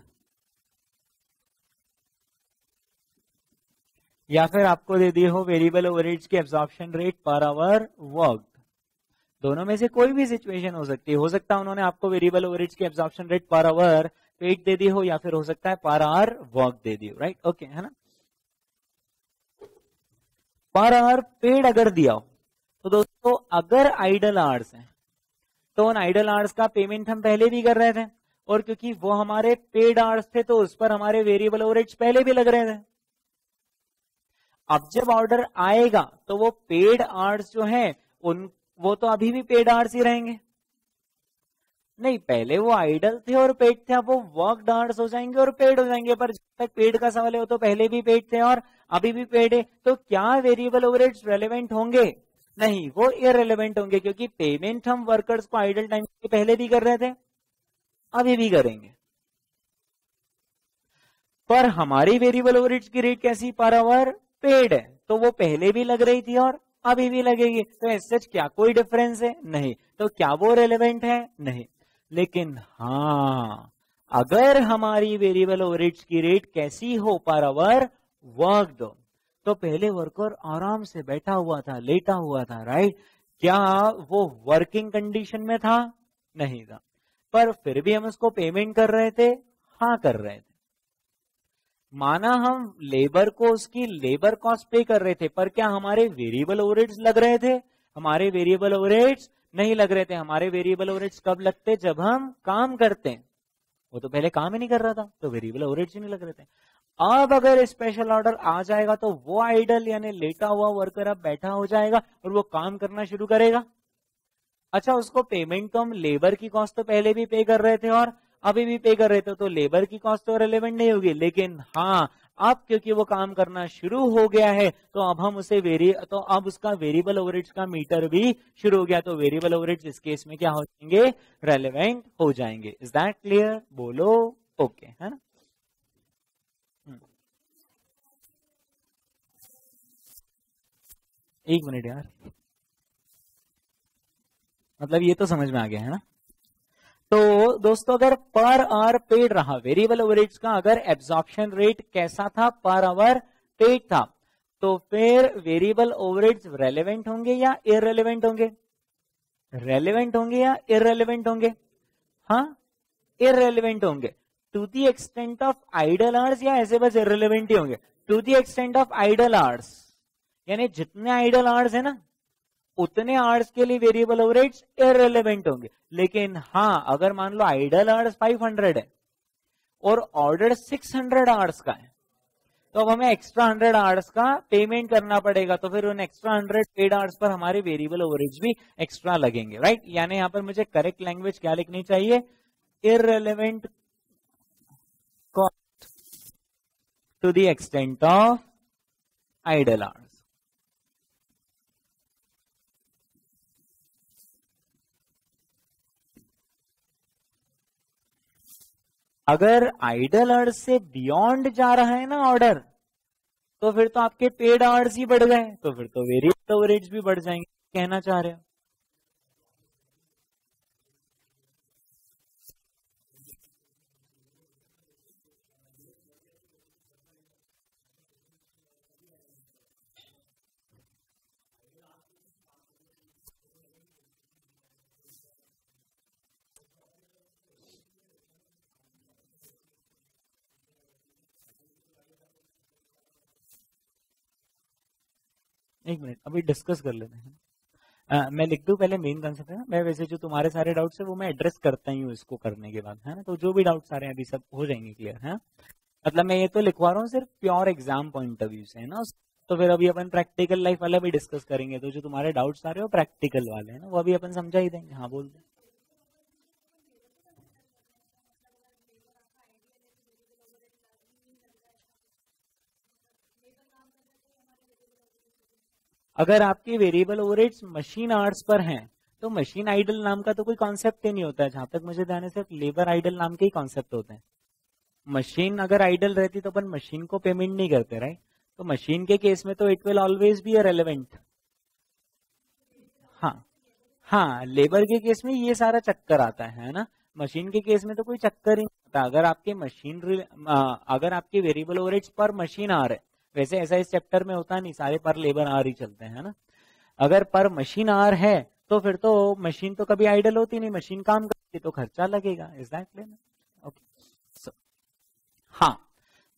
Speaker 1: या फिर आपको दे दिए हो वेरिएबल ओवरहेड्स की absorption rate per hour work दोनों में से कोई भी सिचुएशन हो सकती है। हो सकता है उन्होंने आपको वेरिएबल ओवरहेड्स की absorption rate per hour paid दे दी हो या फिर हो सकता है पर आवर वर्क दे दी हो राइट ओके है ना? पर आवर पेड अगर दिया हो तो दोस्तों, अगर आइडल आवर्स है तो उन आइडल आवर्स का पेमेंट हम पहले भी कर रहे थे, और क्योंकि वो हमारे पेड आवर्स थे तो उस पर हमारे वेरिएबल ओवरेज पहले भी लग रहे थे। अब जब ऑर्डर आएगा तो वो पेड आवर्स जो हैं, उन, वो तो अभी भी पेड आवर्स ही रहेंगे। नहीं, पहले वो आइडल थे और पेड थे, अब वो वर्क डांस हो जाएँगे और पेड हो जाएँगे, पर जब तक पेड का सवाल है, वो तो पहले भी पेड थे और अभी भी पेड है तो क्या वेरिएबल ओवरेज रेलेवेंट होंगे? नहीं, वो इरेलीवेंट होंगे, क्योंकि पेमेंट हम वर्कर्स को आइडल टाइम के पहले भी कर रहे थे, अभी भी करेंगे। पर हमारी वेरिएबल ओवरेज की रेट कैसी? पर आवर पेड है तो वो पहले भी लग रही थी और अभी भी लगेगी। तो सच क्या कोई डिफरेंस है? नहीं। तो क्या वो रेलेवेंट है? नहीं। लेकिन हाँ अगर हमारी वेरिएबल ओवरेज की रेट कैसी हो पर आवर वर्क दो। तो पहले वर्कर आराम से बैठा हुआ था, लेटा हुआ था राइट क्या वो वर्किंग कंडीशन में था? नहीं था। पर फिर भी हम उसको पेमेंट कर रहे थे? हाँ कर रहे थे। माना हम लेबर को उसकी लेबर कॉस्ट पे कर रहे थे, पर क्या हमारे वेरिएबल ओवरेज लग रहे थे? हमारे वेरिएबल ओवरेज नहीं लग रहे थे। हमारे वेरिएबल ओवरेज कब लगते? जब हम काम करते हैं। वो तो पहले काम ही नहीं कर रहा था तो वेरिएबल ओवरेज ही नहीं लग रहे थे। अब अगर स्पेशल ऑर्डर आ जाएगा तो वो आइडल यानी लेटा हुआ वर्कर अब बैठा हो जाएगा और वो काम करना शुरू करेगा। अच्छा उसको पेमेंट तो हम लेबर की कॉस्ट तो पहले भी पे कर रहे थे और अभी भी पे कर रहे थे तो लेबर की कॉस्ट तो रेलिवेंट नहीं होगी। लेकिन हाँ अब क्योंकि वो काम करना शुरू हो गया है तो अब हम उसे वेरी तो अब उसका वेरिएबल ओवरेज का मीटर भी शुरू हो गया। तो वेरिएबल ओवरेज इस केस में क्या हो जाएँगे? रेलिवेंट हो जाएँगे। इज़ दैट क्लियर बोलो। ओके है ना? हम्म। एक मिनट यार। मतलब ये तो समझ में आ गया, है ना? तो दोस्तों, अगर पर आवर पेड रहा वेरिएबल ओवरेज का अगर एब्जॉर्प्शन रेट कैसा था? पर आवर पेड था। तो फिर वेरिएबल ओवरेज रेलेवेंट होंगे या इरेलीवेंट होंगे? रेलेवेंट होंगे या इरेलीवेंट होंगे? हाँ इरेलीवेंट होंगे। To the extent of idle hours या ऐसे बस इरेलीवेंट ही होंगे। To the extent of idle hours यानी जितने आइडल आर्स है ना उतने आर्ट्स के लिए वेरिएबल ओवरेज इरेलीवेंट होंगे। लेकिन हाँ अगर मान लो आइडल आर्ट्स 500 है, और ऑर्डर 600 आर्ट्स का है तो अब हमें एक्स्ट्रा 100 आर्ट्स का पेमेंट करना पड़ेगा तो फिर उन एक्स्ट्रा 100 पेड आर्ट्स पर हमारे वेरिएबल ओवरेज भी एक्स्ट्रा लगेंगे राइट यानी यहाँ पर मुझे करेक्ट लैंग्वेज क्या लिखनी चाहिए? Irrelevant cost to the extent of idle hours अगर आइडल अर्थ से बियॉन्ड जा रहा है ना ऑर्डर तो फिर तो आपके पेड आवर्स ही बढ़ गए तो फिर तो वेरिएबल कवरेज भी बढ़ जाएँगे, कहना चाह रहे हो। एक मिनट अभी डिस्कस कर लेते हैं। आ, मैं लिख दू पहले मेन कंसेप्ट है मैं वैसे जो तुम्हारे सारे डाउट्स है वो मैं एड्रेस करता ही हूँ इसको करने के बाद है ना? तो जो भी डाउट्स आ रहे हैं अभी सब हो जाएँगे क्लियर है मतलब मैं ये तो लिखवा रहा हूँ सिर्फ़ pure exam point of view से है ना? तो फिर अभी अपन प्रैक्टिकल लाइफ वाला भी डिस्कस करेंगे तो जो तुम्हारे डाउट्स आ रहे हो प्रैक्टिकल वाले हैं ना? वो अभी अपन समझा ही देंगे। हाँ बोल दें। अगर आपके वेरिएबल ओवरेज मशीन आर्ट्स पर हैं तो मशीन आइडल नाम का तो कोई कॉन्सेप्ट ही नहीं होता है, जहाँ तक मुझे ध्यान है सिर्फ़ लेबर आइडल नाम के ही कॉन्सेप्ट होते हैं। मशीन अगर आइडल रहती तो अपन मशीन को पेमेंट नहीं करते राइट तो मशीन के केस में तो it will always be relevant हाँ हाँ लेबर के केस में ये सारा चक्कर आता है ना? मशीन के केस में तो कोई चक्कर ही नहीं होता अगर आपके मशीन अगर आपके वेरिएबल ओवरेज पर मशीन आ रहे वैसे ऐसा इस चैप्टर में होता नहीं, सारे पर लेबर आर ही चलते हैं ना? अगर पर मशीन आर है तो फिर तो मशीन तो कभी आइडल होती नहीं मशीन काम करती तो खर्चा लगेगा इज़ दैट ओके सो हाँ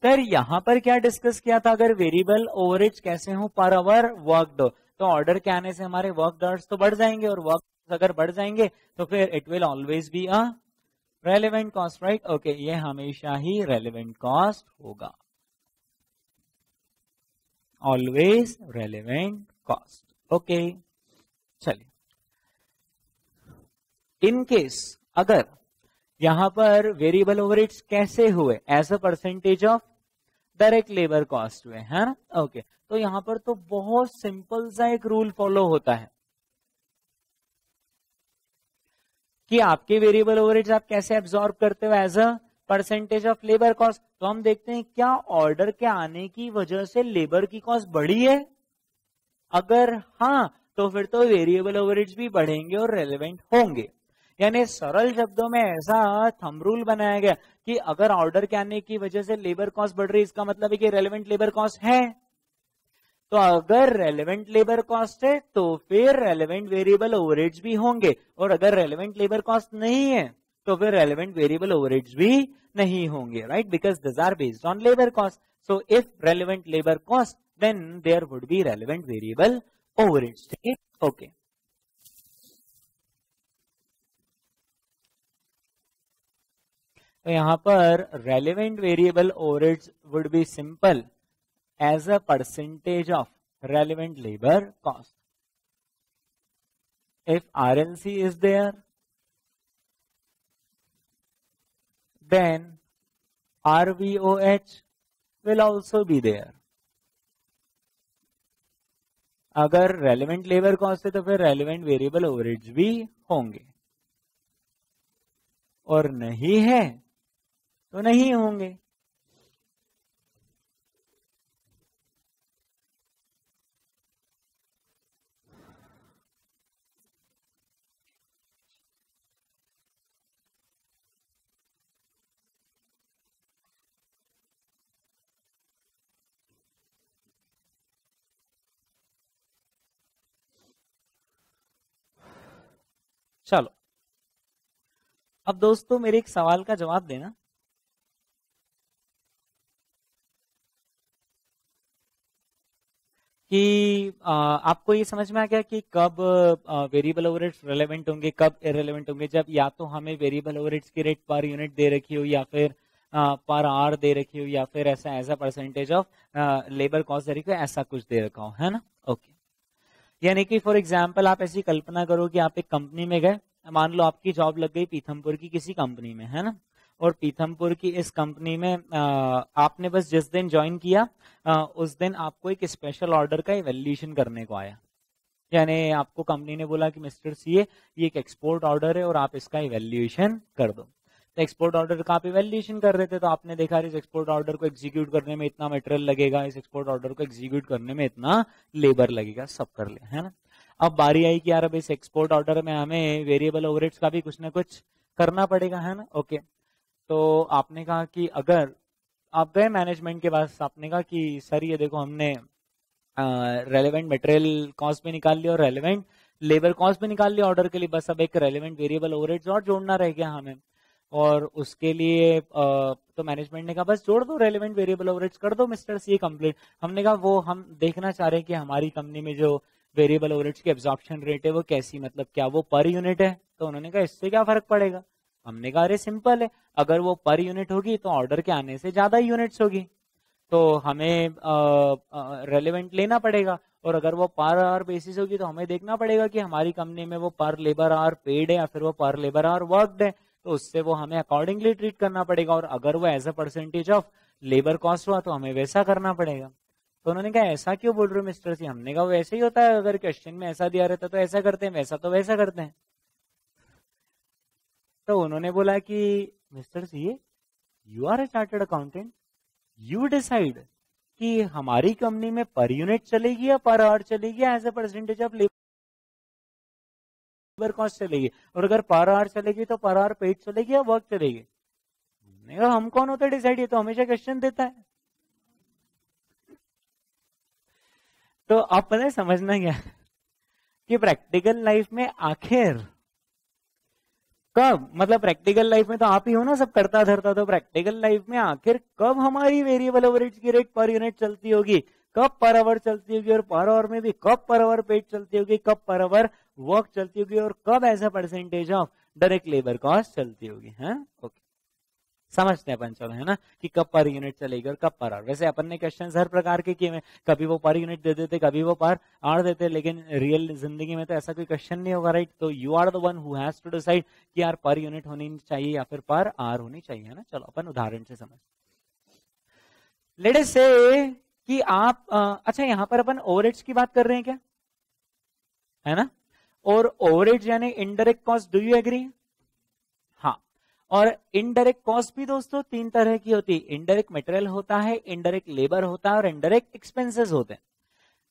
Speaker 1: फिर यहाँ पर क्या डिस्कस किया था, अगर वेरिएबल ओवरेज कैसे हो पर अवर वर्क तो ऑर्डर के आने से हमारे वर्क डर्स तो बढ़ जाएँगे, और वर्क अगर बढ़ जाएँगे तो फिर it will always be a relevant cost right okay ये हमेशा ही रेलिवेंट कॉस्ट होगा। ऑलवेज रेलिवेंट कॉस्ट ओके चलिए। इन केस अगर यहाँ पर वेरिएबल ओवरेज कैसे हुए? As a percentage of direct labour cost हुए है ना? ओके तो यहाँ पर तो बहुत सिंपल सा एक रूल फॉलो होता है। कि आपके वेरिएबल ओवरेज आप कैसे एब्जॉर्ब करते हो as a percentage of labour cost तो हम देखते हैं क्या ऑर्डर के आने की वजह से लेबर की कॉस्ट बढ़ी है? अगर हाँ तो फिर तो वेरिएबल ओवरेज भी बढ़ेंगे और रेलिवेंट होंगे। यानी सरल शब्दों में ऐसा थम रूल बनाया गया कि अगर ऑर्डर के आने की वजह से लेबर कॉस्ट बढ़ रही है, इसका मतलब है कि रेलिवेंट लेबर कॉस्ट है। तो अगर रेलिवेंट लेबर कॉस्ट है तो फिर रेलिवेंट वेरिएबल ओवरेज भी होंगे। और अगर रेलिवेंट लेबर कॉस्ट नहीं है तो फिर रेलिवेंट वेरिएबल ओवरेज भी नहीं होंगे right because these are based on labour cost so if relevant labour cost then there would be relevant variable overheads ठीक है? ओके तो यहाँ पर relevant variable overheads would be simple as a percentage of relevant labour cost if RLC is there then RVOH will also be there. अगर relevant labour cost है तो फिर relevant variable ओवरेज भी होंगे और नहीं है तो नहीं होंगे चलो। अब दोस्तों, मेरे एक सवाल का जवाब देना। कि आपको ये समझ में आ गया कि कब वेरिएबल ओवरहेड्स रेलेवेंट होंगे, कब इरेलीवेंट होंगे? जब या तो हमें वेरिएबल ओवरहेड्स की रेट पर यूनिट दे रखी हो, या फिर पर आर दे रखी हो, या फिर ऐसा as a percentage of labour cost दे रखी हो, ऐसा कुछ दे रखा हो, है ना? ओके यानी कि फॉर एग्ज़ाम्पल आप ऐसी कल्पना करो कि आप एक कंपनी में गए मान लो आपकी जॉब लग गई पीथमपुर की किसी कंपनी में है ना? और पीथमपुर की इस कंपनी में आ, आपने बस जिस दिन ज्वाइन किया आ, उस दिन आपको एक स्पेशल ऑर्डर का इवेल्यूशन करने को आया। यानी आपको कंपनी ने बोला कि मिस्टर सी ये एक एक्सपोर्ट ऑर्डर है और आप इसका इवेल्यूशन कर दो। तो एक्सपोर्ट ऑर्डर का आप इवेल्यूशन कर रहे थे तो आपने देखा इस एक्सपोर्ट ऑर्डर को एग्जीक्यूट करने में इतना मटेरियल लगेगा, इस एक्सपोर्ट ऑर्डर को एग्जीक्यूट करने में इतना लेबर लगेगा, सब कर लिया है ना? अब बारी आई कि यार अब इस एक्सपोर्ट ऑर्डर में हमें वेरिएबल ओवरहेड्स का भी कुछ ना कुछ करना पड़ेगा, है ना? ओके तो आपने कहा कि अगर आप गए मैनेजमेंट के पास, आपने कहा कि सर ये देखो हमने रेलेवेंट मटेरियल कॉस्ट भी निकाल लिया और रेलेवेंट लेबर कॉस्ट भी निकाल लिया ऑर्डर के लिए, बस अब एक रेलेवेंट वेरिएबल ओवरहेड्स और जोड़ना रह गया हमें। और उसके लिए तो मैनेजमेंट ने कहा, बस जोड़ दो रेलिवेंट वेरिएबल ओवरेज कर दो मिस्टर सी कंप्लीट हमने कहा, वो हम देखना चाह रहे हैं कि हमारी कंपनी में जो वेरिएबल ओवरेज की एब्जॉर्प्शन रेट है, वो कैसी मतलब क्या वो पर यूनिट है? तो उन्होंने कहा, इससे क्या फ़र्क पड़ेगा? हमने कहा, अरे सिंपल है। अगर वो पर यूनिट होगी तो ऑर्डर के आने से ज़्यादा यूनिट्स होगी। तो हमें रेलिवेंट लेना पड़ेगा। और अगर वो पर आवर बेसिस होगी तो हमें देखना पड़ेगा कि हमारी कंपनी में वो पर लेबर आवर पेड है या फिर वो पर लेबर आवर वर्कड है। तो उससे वो हमें अकॉर्डिंगली ट्रीट करना पड़ेगा और अगर वो as a percentage of labour cost हुआ तो हमें वैसा करना पड़ेगा। तो उन्होंने कहा, ऐसा क्यों बोल रहे हो, मिस्टर सी? हमने कहा, वैसे ही होता है, अगर क्वेश्चन में ऐसा दिया रहता तो ऐसा करते हैं, वैसा तो वैसा करते हैं। तो उन्होंने बोला कि, mister see you are a chartered accountant you decide कि हमारी कंपनी में पर यूनिट चलेगी या पर आवर चलेगी as a percentage of labour labour cost चलेगी? और अगर पर आवर चलेगी तो पर आवर पेड चलेगी या वर्क चलेगी? हम कौन होता डिसाइड ये तो हमेशा क्वेश्चन देता है। तो आप पता है समझना क्या? कि प्रैक्टिकल लाइफ में आखिर कब मतलब प्रैक्टिकल लाइफ में तो आप ही हो ना, सब करता धरता तो प्रैक्टिकल लाइफ में आखिर कब हमारी वेरिएबल ओवरेज की रेट पर यूनिट चलती होगी? कब पर आवर चलती होगी और पर आवर में भी कब पर आवर पेड चलती होगी, कब पर आवर वर्क चलती होगी और कब a percentage of direct labour cost चलती होगी, है? ओके समझते हैं अपन, चलो, है ना? कि कब पर यूनिट चलेगी और कब पर आवर वैसे अपन ने क्वेश्चन हर प्रकार के किए कभी वो पर यूनिट दे देते, कभी वो पर आर देते, लेकिन रियल ज़िंदगी में तो ऐसा कोई क्वेश्चन नहीं होगा राइट तो you are the one who has to decide कि यार पर यूनिट होनी चाहिए या फिर पर आर होनी चाहिए, है ना? चलो, अपन उदाहरण से समझ लेट से कि आप अच्छा यहाँ पर अपन ओवरहेड्स की बात कर रहे हैं क्या? है ना? और ओवरहेड्स यानी indirect cost do you agree हाँ। और इनडायरेक्ट कॉस्ट भी दोस्तों तीन तरह की होती है। इनडायरेक्ट मटेरियल होता है इनडायरेक्ट लेबर होता है और इनडायरेक्ट एक्सपेंसेस होते हैं।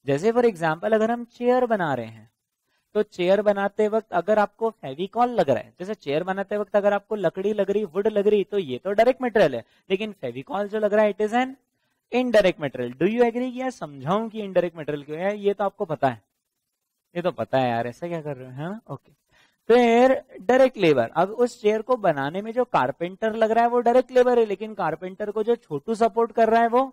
Speaker 1: जैसे फॉर एग्ज़ाम्पल अगर हम चेयर बना रहे हैं तो चेयर बनाते वक्त अगर आपको फेविकॉल लग रहा है, जैसे चेयर बनाते वक्त अगर आपको लकड़ी लग रही वुड लग रही तो ये तो डायरेक्ट मटेरियल है। लेकिन फेविकॉल जो लग रहा है it is an indirect material do you agree किया समझाऊं कि इनडायरेक्ट मटेरियल क्यों है? ये तो आपको पता है। ये तो पता है यार, ऐसा क्या कर रहे हो, है? ओके फिर डायरेक्ट लेबर अब उस चेयर को बनाने में जो कारपेंटर लग रहा है वो डायरेक्ट लेबर है, लेकिन कारपेंटर को जो छोटू सपोर्ट कर रहा है वो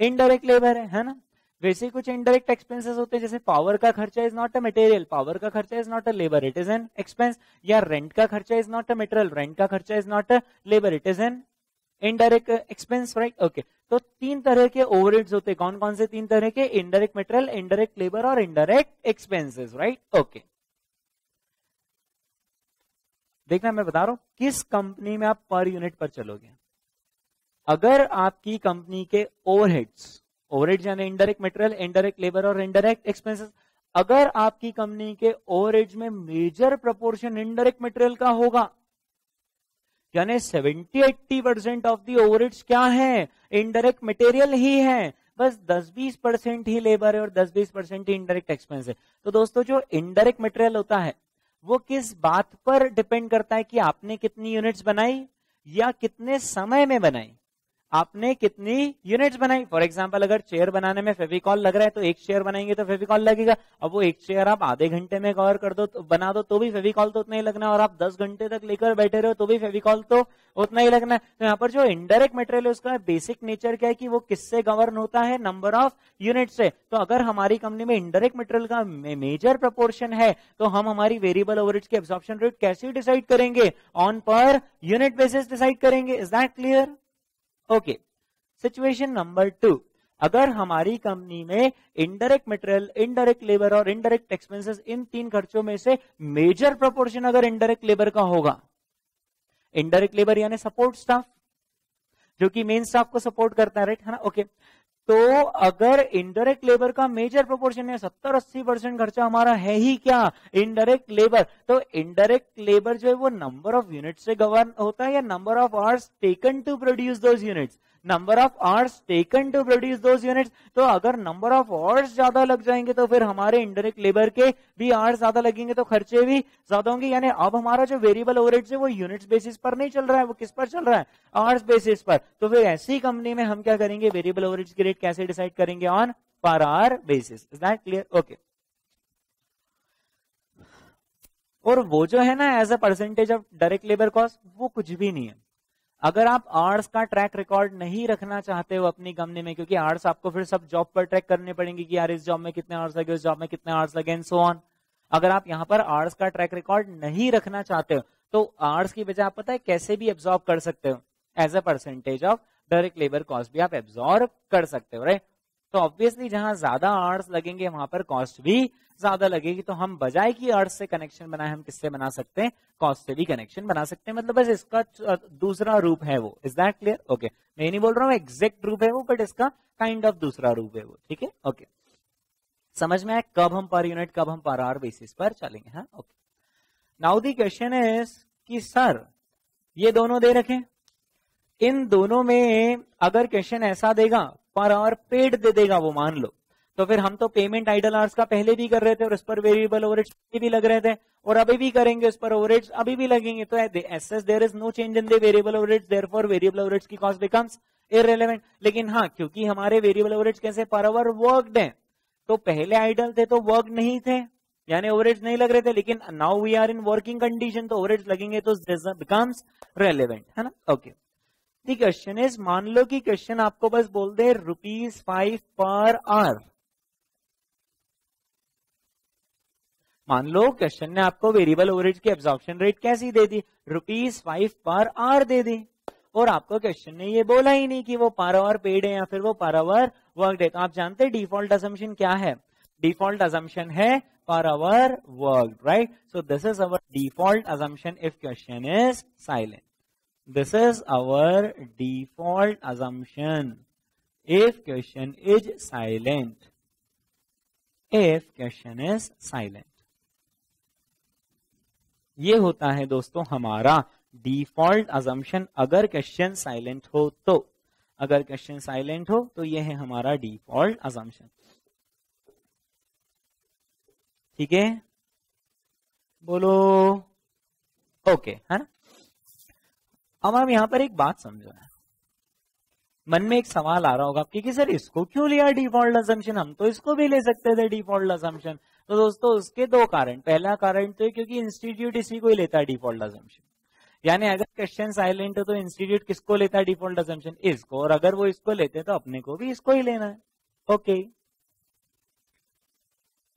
Speaker 1: इनडायरेक्ट लेबर है है ना? वैसे कुछ इनडायरेक्ट एक्सपेंसेस होते हैं, जैसे पावर का खर्चा is not a material power का खर्चा is not a labour it is an expense या रेंट का खर्चा is not a material rent का खर्चा is not a labour it is an indirect expense right okay तो तीन तरह के ओवरहेड्स होते कौन कौन से तीन तरह के? इनडायरेक्ट मटेरियल इनडायरेक्ट लेबर और इनडायरेक्ट एक्सपेंसेस राइट ओके देखना मैं बता रहा हूँ, किस कंपनी में आप पर यूनिट पर चलोगे? अगर आपकी कंपनी के ओवरहेड्स ओवरहेड यानी इनडायरेक्ट मटेरियल इनडायरेक्ट लेबर और इनडायरेक्ट एक्सपेंसेस अगर आपकी कंपनी के ओवरहेड्स में मेजर प्रोपोर्शन इनडायरेक्ट मटेरियल का होगा यानी 70 80 परसेंट ऑफ़ दी ओवरिट्स क्या है? इनडायरेक्ट मटेरियल ही है। बस 10-20 परसेंट ही लेबर है और 10-20 परसेंट ही इनडायरेक्ट एक्सपेंस है। तो दोस्तों, जो इनडायरेक्ट मटेरियल होता है, वो किस बात पर डिपेंड करता है कि आपने कितनी यूनिट्स बनाई या कितने समय में बनाई? आपने कितनी यूनिट्स बनाई? फॉर एग्ज़ाम्पल अगर चेयर बनाने में फेविकॉल लग रहा है तो एक चेयर बनाएँगे तो फेविकॉल लगेगा। अब वो एक चेयर आप आधे घंटे में कवर कर दो तो बना दो तो भी फेविकॉल तो उतना ही लगना और आप दस घंटे तक लेकर बैठे रहो तो भी फेविकॉल तो उतना ही लगना है। तो यहाँ पर जो इंडायरेक्ट मटेरियल है, उसका बेसिक नेचर क्या है कि वो किससे गवर्न होता है? नंबर ऑफ़ यूनिट से। तो अगर हमारी कंपनी में इंडायरेक्ट मटेरियल का मेजर प्रपोर्शन है तो हम हमारी वेरिएबल ओवरेज की एब्सॉर्प्शन रेट कैसे डिसाइड करेंगे? On per unit basis decide करेंगे। Is that clear okay situation number two अगर हमारी कंपनी में इनडायरेक्ट मटेरियल इनडायरेक्ट लेबर और इनडायरेक्ट एक्सपेंसेस इन तीन खर्चों में से मेजर प्रोपोर्शन अगर इनडायरेक्ट लेबर का होगा इनडायरेक्ट लेबर यानी सपोर्ट स्टाफ जो कि मेन स्टाफ को सपोर्ट करता है राइट है ना? ओके तो अगर इनडायरेक्ट लेबर का मेजर प्रोपोर्शन है सत्तर अस्सी परसेंट खर्चा हमारा है ही क्या? इनडायरेक्ट लेबर तो इनडायरेक्ट लेबर जो है वो नंबर ऑफ़ यूनिट से गवर्न होता है या number of hours taken to produce those units number of hours taken to produce those units तो अगर नंबर ऑफ़ आवर्स ज़्यादा लग जाएँगे तो फिर हमारे इंडायरेक्ट लेबर के भी आवर्स ज़्यादा लगेंगे तो खर्चे भी ज़्यादा होंगे। यानी अब हमारा जो वेरिएबल ओवरहेड्स है, वो यूनिट्स बेसिस पर नहीं चल रहा है, वो किस पर चल रहा है? आवर्स बेसिस पर। तो फिर ऐसी कंपनी में हम क्या करेंगे? वेरिएबल ओवरहेड्स की रेट कैसे डिसाइड करेंगे? On per hour basis is that clear okay और वो जो है ना as a percentage of direct labour cost वो कुछ भी नहीं है। अगर आप आर्ट्स का ट्रैक रिकॉर्ड नहीं रखना चाहते हो अपनी कंपनी में, क्योंकि आर्ट्स आपको फिर सब जॉब पर ट्रैक करने पड़ेंगे कि यार इस जॉब में कितने आर्ट्स लगे, उस जॉब में कितने आर्ट्स लगे एंड सो ऑन अगर आप यहाँ पर आर्ट्स का ट्रैक रिकॉर्ड नहीं रखना चाहते हो तो आर्ट्स की वजह आप पता है कैसे भी एब्जॉर्ब कर सकते हो? As a percentage of direct labour cost भी आप एब्जॉर्ब कर सकते हो राइट तो ऑब्वियसली जहाँ ज़्यादा आर्ट्स लगेंगे, वहाँ पर कॉस्ट भी ज़्यादा लगेगी। तो हम बजाय की अर्थ से कनेक्शन बनाए, हम किससे बना सकते हैं? कॉस्ट से भी कनेक्शन बना सकते हैं। मतलब बस इसका दूसरा रूप है वो। इज़ दैट क्लियर ओके मैं नहीं बोल रहा हूँ एग्जैक्ट रूप है वो बट इसका काइंड ऑफ़ दूसरा रूप है वो। ठीक है? ओके समझ में आए कब हम पर यूनिट कब हम पर आर बेसिस पर चलेंगे हाँ? Okay now the question is कि, सर, ये दोनों दे रखे? इन दोनों में अगर क्वेश्चन ऐसा देगा पर आवर पेड दे देगा, वो मान लो। तो फिर हम तो पेमेंट आइडल आर्स का पहले भी कर रहे थे और उस पर वेरिएबल ओवरेज भी लग रहे थे और अभी भी करेंगे उस पर ओवरेज अभी भी लगेंगे। तो as as there is no change in the variable overheads there for variable overheads की कॉस्ट बिकम्स इरेलीवेंट लेकिन हाँ क्योंकि हमारे वेरिएबल ओवरेज कैसे पर आवर वर्कड है तो पहले आइडल थे तो वर्क नहीं थे, यानी ओवरेज नहीं लग रहे थे, लेकिन now we are in working condition तो ओवरेज लगेंगे तो बिकम्स रेलिवेंट है ना? ओके क्वेश्चन इज़ मान लो कि क्वेश्चन आपको बस बोल दे रुपीज़ फाइव पर आवर मान लो क्वेश्चन ने आपको वेरिएबल ओवरेज की एब्जॉर्प्शन रेट कैसी दे दी? रुपीज़ फाइव पर आवर दे दी. और आपको क्वेश्चन ने ये बोला ही नहीं कि वो पर आवर पेड है या फिर वो पर आवर वर्क है तो आप जानते हैं डिफ़ॉल्ट असम्पशन क्या है? डिफ़ॉल्ट असम्पशन है per hour work right so this is our default assumption if question is silent this is our default assumption if question is silent if question is silent. ये होता है दोस्तों हमारा default अजम्पन अगर question silent हो तो अगर क्वेश्चन साइलेंट हो तो यह है हमारा डिफ़ॉल्ट अजम्पन ठीक है? बोलो। ओके है ना? अब हम यहाँ पर एक बात समझो मन में एक सवाल आ रहा होगा आपके कि सर इसको क्यों लिया डिफ़ॉल्ट अजम्पन हम तो इसको भी ले सकते थे डिफ़ॉल्ट अजम्पन तो दोस्तों, उसके दो कारण। पहला कारण तो क्योंकि इंस्टीट्यूट इसी को ही लेता है डिफ़ॉल्ट अजम्पन यानी अगर क्वेश्चन साइलेंट हो तो इंस्टीट्यूट किसको लेता है डिफ़ॉल्ट अजम्पन इसको। और अगर वो इसको लेते तो अपने को भी इसको ही लेना है। ओके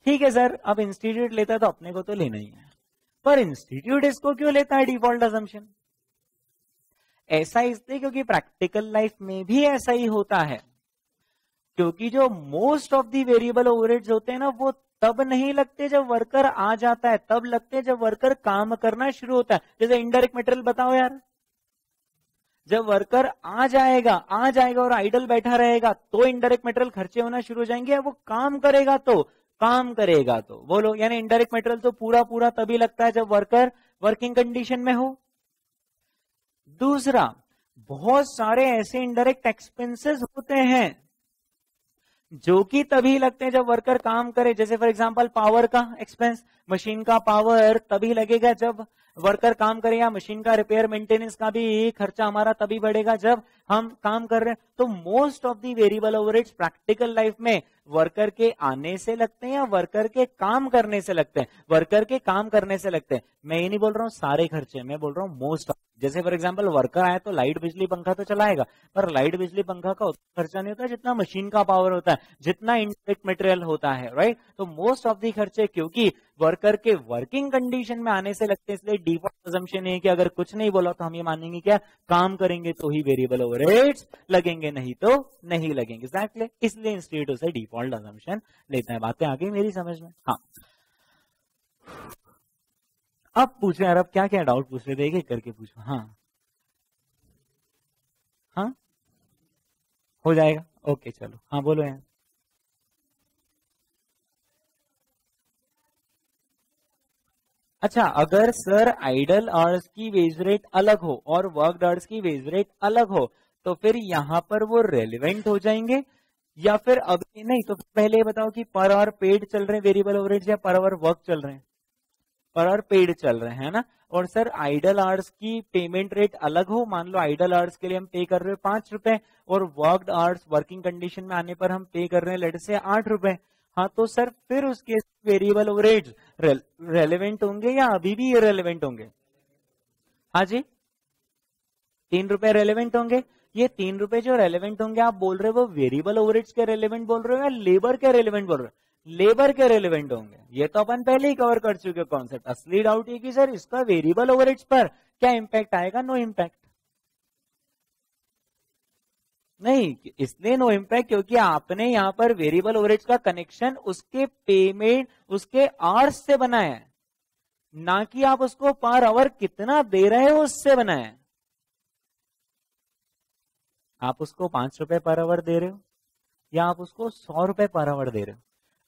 Speaker 1: ठीक है सर, अब इंस्टीट्यूट लेता तो अपने को तो लेना ही है। पर इंस्टीट्यूट इसको क्यों लेता है डिफ़ॉल्ट अजम्पन ऐसा इसलिए क्योंकि प्रैक्टिकल लाइफ में भी ऐसा ही होता है। क्योंकि जो most of the variable overheads होते हैं ना, वो तब नहीं लगते जब वर्कर आ जाता है, तब लगते हैं जब वर्कर काम करना शुरू होता है। जैसे इनडायरेक्ट मेटेरियल बताओ यार। जब वर्कर आ जाएगा आ जाएगा और आइडल बैठा रहेगा तो इनडायरेक्ट मेटेरियल खर्चे होना शुरू हो जाएँगे वो काम करेगा तो? काम करेगा तो। बोलो यानी इनडायरेक्ट मेटेरियल तो पूरा पूरा तभी लगता है जब वर्कर वर्किंग कंडीशन में हो। दूसरा, बहुत सारे ऐसे इनडायरेक्ट एक्सपेंसेस होते हैं, जो कि तभी लगते हैं जब वर्कर काम करे। जैसे फॉर एग्जांपल पावर का एक्सपेंस मशीन का पावर तभी लगेगा जब वर्कर काम करे, या मशीन का रिपेयर मेंटेनेंस का भी खर्चा हमारा तभी बढ़ेगा जब हम काम कर रहे हैं। तो most of the variable overheads practical life में वर्कर के आने से लगते हैं या वर्कर के काम करने से लगते हैं। वर्कर के काम करने से लगते हैं। मैं ये नहीं बोल रहा हूँ, सारे खर्चे मैं बोल रहा हूँ मोस्ट ऑफ़ जैसे फॉर एग्ज़ाम्पल वर्कर आए तो लाइट बिजली पंखा तो चलाएगा, पर लाइट बिजली पंखा का उतना खर्चा नहीं होता जितना मशीन का पावर होता है, जितना इंडक्ट मटेरियल होता है राइट तो मोस्ट ऑफ़ दी खर्चे क्योंकि वर्कर के वर्किंग कंडीशन में आने से लगते हैं, इसलिए डिफ़ॉल्ट है कि अगर कुछ नहीं बोला तो हम ये मानेंगे क्या काम करेंगे तो ही वेरिएबल ओवरहेड्स लगेंगे नहीं तो नहीं लगेंगे। एग्जैक्टली इसलिए इंस्टीट्यूट से डिफ़ॉल्ट अजम्पन लेता है। बातें आ गई मेरी समझ में? हाँ। अब पूछो यार अब क्या क्या डाउट पूछ रहे थे एक एक करके पूछो। हाँ। हाँ? हो जाएगा? ओके, चलो। हाँ बोलो यार। अच्छा अगर सर आइडल आवर्स की वेज रेट अलग हो और वर्क आवर्स की वेज रेट अलग हो तो फिर यहाँ पर वो रेलिवेंट हो जाएँगे? या फिर अभी नहीं तो पहले बताओ कि पर आवर पेड चल रहे हैं वेरिएबल ओवरेज या पर आवर वर्क चल रहे हैं? पर आवर पेड चल रहे हैं ना? और सर आइडल आवर्स की पेमेंट रेट अलग हो, मान लो आइडल आवर्स के लिए हम पे कर रहे हैं पाँच रुपए, और वर्कड आवर्स वर्किंग कंडीशन में आने पर हम पे कर रहे हैं लेट से आठ रुपए। हाँ तो सर, फिर उसके वेरिएबल ओवरेज रेलिवेंट होंगे या अभी भी इरेलीवेंट होंगे? हाँ जी? तीन रुपए रेलिवेंट होंगे। ये तीन रुपए जो रेलिवेंट होंगे, आप बोल रहे हो वो वेरिएबल ओवरेज के रेलिवेंट बोल रहे हो या लेबर के रेलिवेंट बोल रहे हो? लेबर के रेलिवेंट होंगे। ये तो अपन पहले ही कवर कर चुके कॉन्सेप्ट असली डाउट ये कि सर इसका वेरिएबल ओवरेज पर क्या इंपैक्ट आएगा? नो इंपैक्ट नहीं, इसलिए नो इम्पैक्ट क्योंकि आपने यहाँ पर वेरिएबल ओवरेज का कनेक्शन उसके पेमेंट उसके आर्स से बनाया है। ना कि आप उसको पर आवर कितना दे रहे हो उससे बनाया है। आप उसको पाँच रुपए पर आवर दे रहे हो या आप उसको सौ रुपए पर आवर दे रहे हो।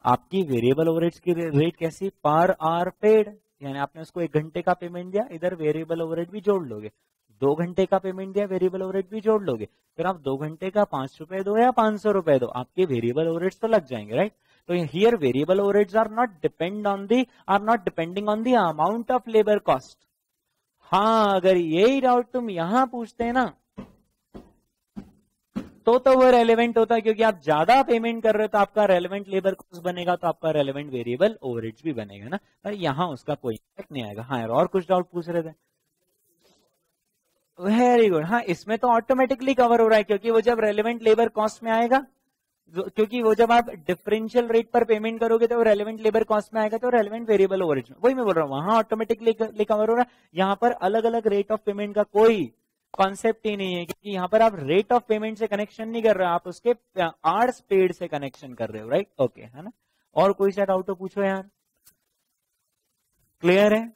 Speaker 1: आपकी वेरिएबल ओवरेज की रेट कैसी? पर आर पेड यानी आपने उसको एक घंटे का पेमेंट दिया, इधर वेरिएबल ओवरेज भी जोड़ लोगे। दो घंटे का पेमेंट दिया वेरिएबल ओवरेज भी जोड़ लोगे। फिर आप दो घंटे का पाँच रुपए दो या पाँच सौ रुपए दो, आपके वेरिएबल ओवरेज तो लग जाएँगे राइट तो here variable overheads are not depend on the are not depending on the amount of labour cost हाँ अगर यही डाउट तुम यहाँ पूछते हैं ना तो तो वो रेलिवेंट होता है, क्योंकि आप ज़्यादा पेमेंट कर रहे हो तो आपका रेलिवेंट लेबर कॉस्ट बनेगा तो आपका रेलिवेंट वेरिएबल ओवरेज भी बनेगा ना। पर यहाँ उसका कोई इफ़ेक्ट नहीं आएगा। हाँ और कुछ डाउट पूछ रहे थे? वेरी गुड हाँ इसमें तो ऑटोमेटिकली कवर हो रहा है, क्योंकि वो जब रेलिवेंट लेबर कॉस्ट में आएगा क्योंकि वो जब आप डिफरेंशियल रेट पर पेमेंट करोगे तो रेलिवेंट लेबर कॉस्ट में आएगा तो रेलिवेंट वेरिएबल ओवरेज में। वही मैं बोल रहा हूँ, वहाँ ऑटोमेटिकली कवर हो रहा है। यहाँ पर अलग अलग रेट ऑफ़ पेमेंट का कोई कॉन्सेप्ट ही नहीं है क्योंकि यहाँ पर आप रेट ऑफ़ पेमेंट से कनेक्शन नहीं कर रहे आप उसके आर्स पेड से कनेक्शन कर रहे हो राइट ओके है ना? और कोई सा डाउट हो पूछो यार। क्लियर है?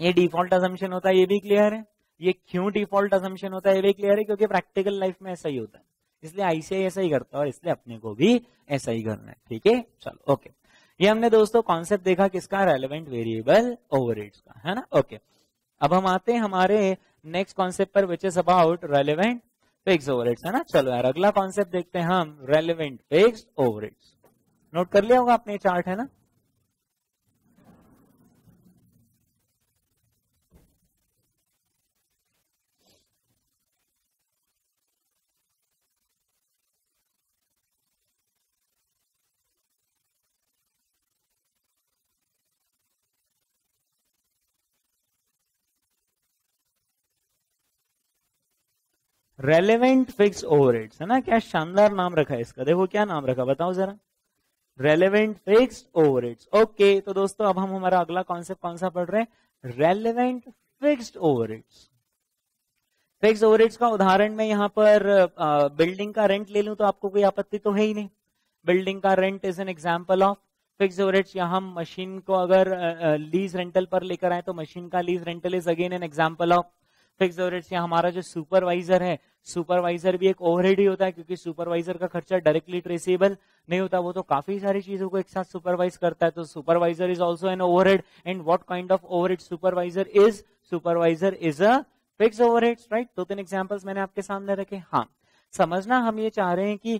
Speaker 1: ये डिफ़ॉल्ट अजम्पन होता है, ये भी क्लियर है। ये क्यों डिफ़ॉल्ट असम्पशन होता है, ये भी क्लियर है, क्योंकि प्रैक्टिकल लाइफ में ऐसा ही होता है। इसलिए आईसीआई ऐसा ही करता है और इसलिए अपने को भी ऐसा ही करना है, ठीक है? चलो ओके ये हमने दोस्तों कॉन्सेप्ट देखा किसका? रेलिवेंट वेरिएबल ओवर का, है ना? ओके अब हम आते हैं हमारे नेक्स्ट कॉन्सेप्ट पर which is about relevant fixed over है ना? चलो यार, अगला कॉन्सेप्ट देखते हैं हम रेलिवेंट फिक्स ओवर नोट कर लिया होगा आपने चार्ट है ना? रेलेवेंट फिक्स ओवर है ना? क्या शानदार नाम रखा है इसका? देखो क्या नाम रखा, बताओ जरा। रेलेवेंट फिक्स ओवर ओके तो दोस्तों, अब हम हमारा अगला कॉन्सेप्ट कौन सा पढ़ रहे हैं? Relevant fixed over fixed over का उदाहरण में यहाँ पर बिल्डिंग का रेंट ले लूँ तो आपको कोई आपत्ति तो है ही नहीं। बिल्डिंग का rent is an example of fixed overheads या हम मशीन को अगर लीज रेंटल पर लेकर आए तो मशीन का lease rental is again an example of fixed overheads या हमारा जो सुपरवाइजर है सुपरवाइजर भी एक ओवरहेड ही होता है क्योंकि सुपरवाइजर का खर्चा डायरेक्टली ट्रेसेबल नहीं होता। वो तो काफ़ी सारी चीज़ों को एक साथ सुपरवाइज करता है। तो supervisor is also an overhead and what kind of overhead supervisor is supervisor is a fixed overhead right दो तीन एग्जाम्पल्स मैंने आपके सामने रखे। हाँ समझना हम ये चाह रहे हैं कि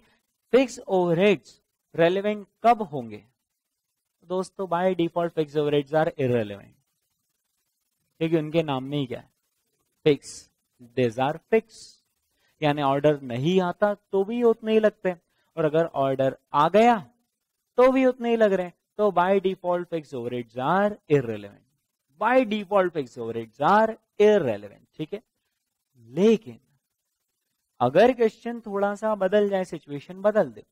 Speaker 1: फिक्स ओवरहेड्स रेलिवेंट कब होंगे? दोस्तों by default fixed overheads are irrelevant क्योंकि उनके नाम में ही क्या है? फिक्स देज आर फिक्स यानी ऑर्डर नहीं आता तो भी उतने ही लगते और अगर ऑर्डर आ गया तो भी उतने ही लग रहे हैं। तो by default fixed overheads are irrelevant by default fixed overheads are irrelevant ठीक है? लेकिन अगर क्वेश्चन थोड़ा सा बदल जाए सिचुएशन बदल दे।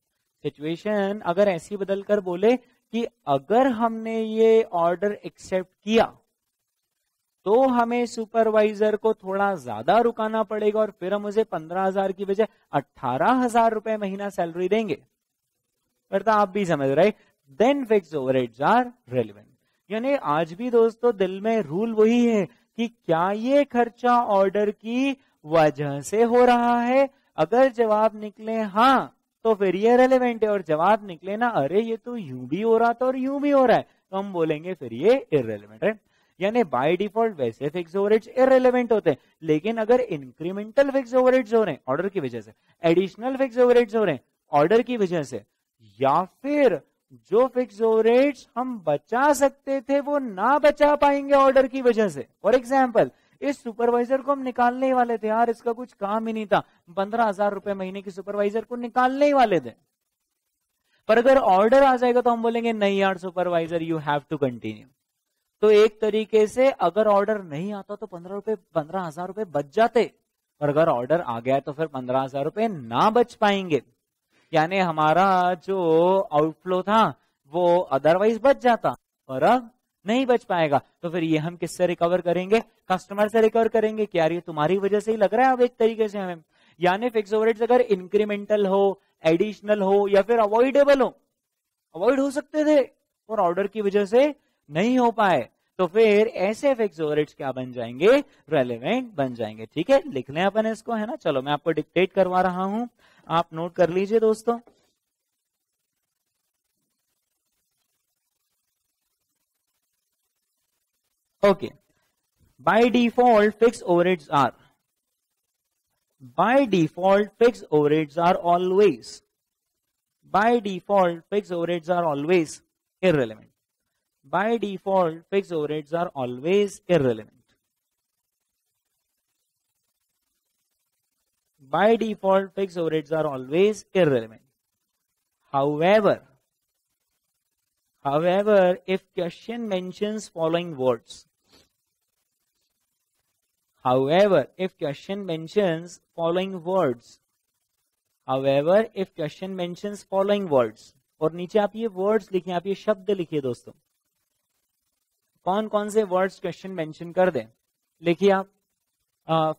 Speaker 1: सिचुएशन अगर ऐसी बदल कर बोले कि अगर हमने ये ऑर्डर एक्सेप्ट किया तो हमें सुपरवाइजर को थोड़ा ज़्यादा रुकाना पड़ेगा और फिर हम उसे पंद्रह हज़ार की बजाय अट्ठारह हज़ार रुपए महीना सैलरी देंगे। फिर तो आप भी समझ रहे then fixed over are relevant यानी आज भी दोस्तों दिल में रूल वही है कि क्या ये खर्चा ऑर्डर की वजह से हो रहा है? अगर जवाब निकले हाँ तो फिर ये रेलिवेंट है। और जवाब निकले ना, अरे ये तो यूँ भी हो रहा था और यूँ भी हो रहा है। तो हम बोलेंगे फिर ये इरेलीवेंट है। यानी बाय डिफ़ॉल्ट वैसे फिक्स ओवरहेड्स इरेलीवेंट होते हैं। लेकिन अगर इंक्रीमेंटल फिक्स ओवरहेड्स हो रहे हैं ऑर्डर की वजह से एडिशनल फिक्स ओवरहेड्स हो रहे हैं ऑर्डर की वजह से, या फिर जो फिक्स ओवरहेड्स हम बचा सकते थे, वो ना बचा पाएँगे ऑर्डर की वजह से। फॉर एग्ज़ाम्पल इस सुपरवाइजर को हम निकालने ही वाले थे, यार इसका कुछ काम ही नहीं था। पंद्रह हज़ार रुपए महीने की सुपरवाइजर को निकालने ही वाले थे। पर अगर ऑर्डर आ जाएगा तो हम बोलेंगे, नहीं यार supervisor you have to continue तो एक तरीके से अगर ऑर्डर नहीं आता तो पंद्रह रुपए, पंद्रह हज़ार रुपए बच जाते। और अगर ऑर्डर आ गया तो फिर पंद्रह हज़ार रुपए ना बच पाएँगे। यानी हमारा जो आउटफ्लो था, वो अदरवाइज़ बच जाता और अब नहीं बच पाएगा। तो फिर ये हम किससे रिकवर करेंगे? कस्टमर से रिकवर करेंगे क्या ये तुम्हारी वजह से ही लग रहा है अब एक तरीके से हमें। यानी फिक्स ओवरहेड्स अगर इंक्रीमेंटल हो एडिशनल हो या फिर अवॉइडेबल हो अवॉइड हो सकते थे और ऑर्डर की वजह से नहीं हो पाए। तो फिर ऐसे फिक्सोरेट्स क्या बन जाएँगे? रेलिवेंट बन जाएँगे, ठीक है? लिख लें अपन इसको, है ना? चलो, मैं आपको डिक्टेट करवा रहा हूँ। आप नोट कर लीजिए दोस्तों। Okay by default fixed overheads are by default fixed overheads are always by default fixed overheads are always irrelevant By default, fixed overheads are always irrelevant. By default, fixed overheads are always irrelevant. However, however, if question mentions following words, However, if question mentions following words, however, if question mentions following words, और नीचे आप ये words लिखिए आप ये शब्द लिखिए दोस्तों कौन कौन से वर्ड्स क्वेश्चन मेंशन कर दें। लिखिए आप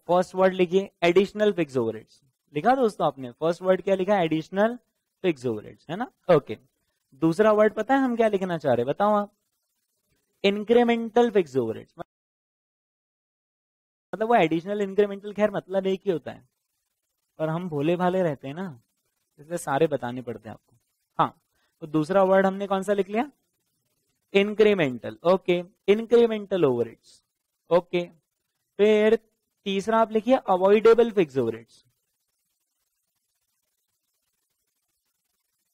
Speaker 1: फ़र्स्ट वर्ड लिखिए एडिशनल फिक्स ओवरहेड्स लिखा दोस्तों आपने फ़र्स्ट वर्ड क्या लिखा? एडिशनल फिक्स ओवरहेड्स है ना? Okay okay. दूसरा वर्ड पता है हम क्या लिखना चाह रहे बताओ आप। इंक्रीमेंटल फिक्स ओवरहेड्स मतलब वो एडिशनल इंक्रीमेंटल खैर मतलब एक ही होता है। पर हम भोले भाले रहते हैं ना, इसलिए सारे बताने पड़ते हैं आपको। हाँ तो दूसरा वर्ड हमने कौन सा लिख लिया? Incremental okay incremental over okay फिर तीसरा आप लिखिए अवॉइडेबल फिक्स ओवर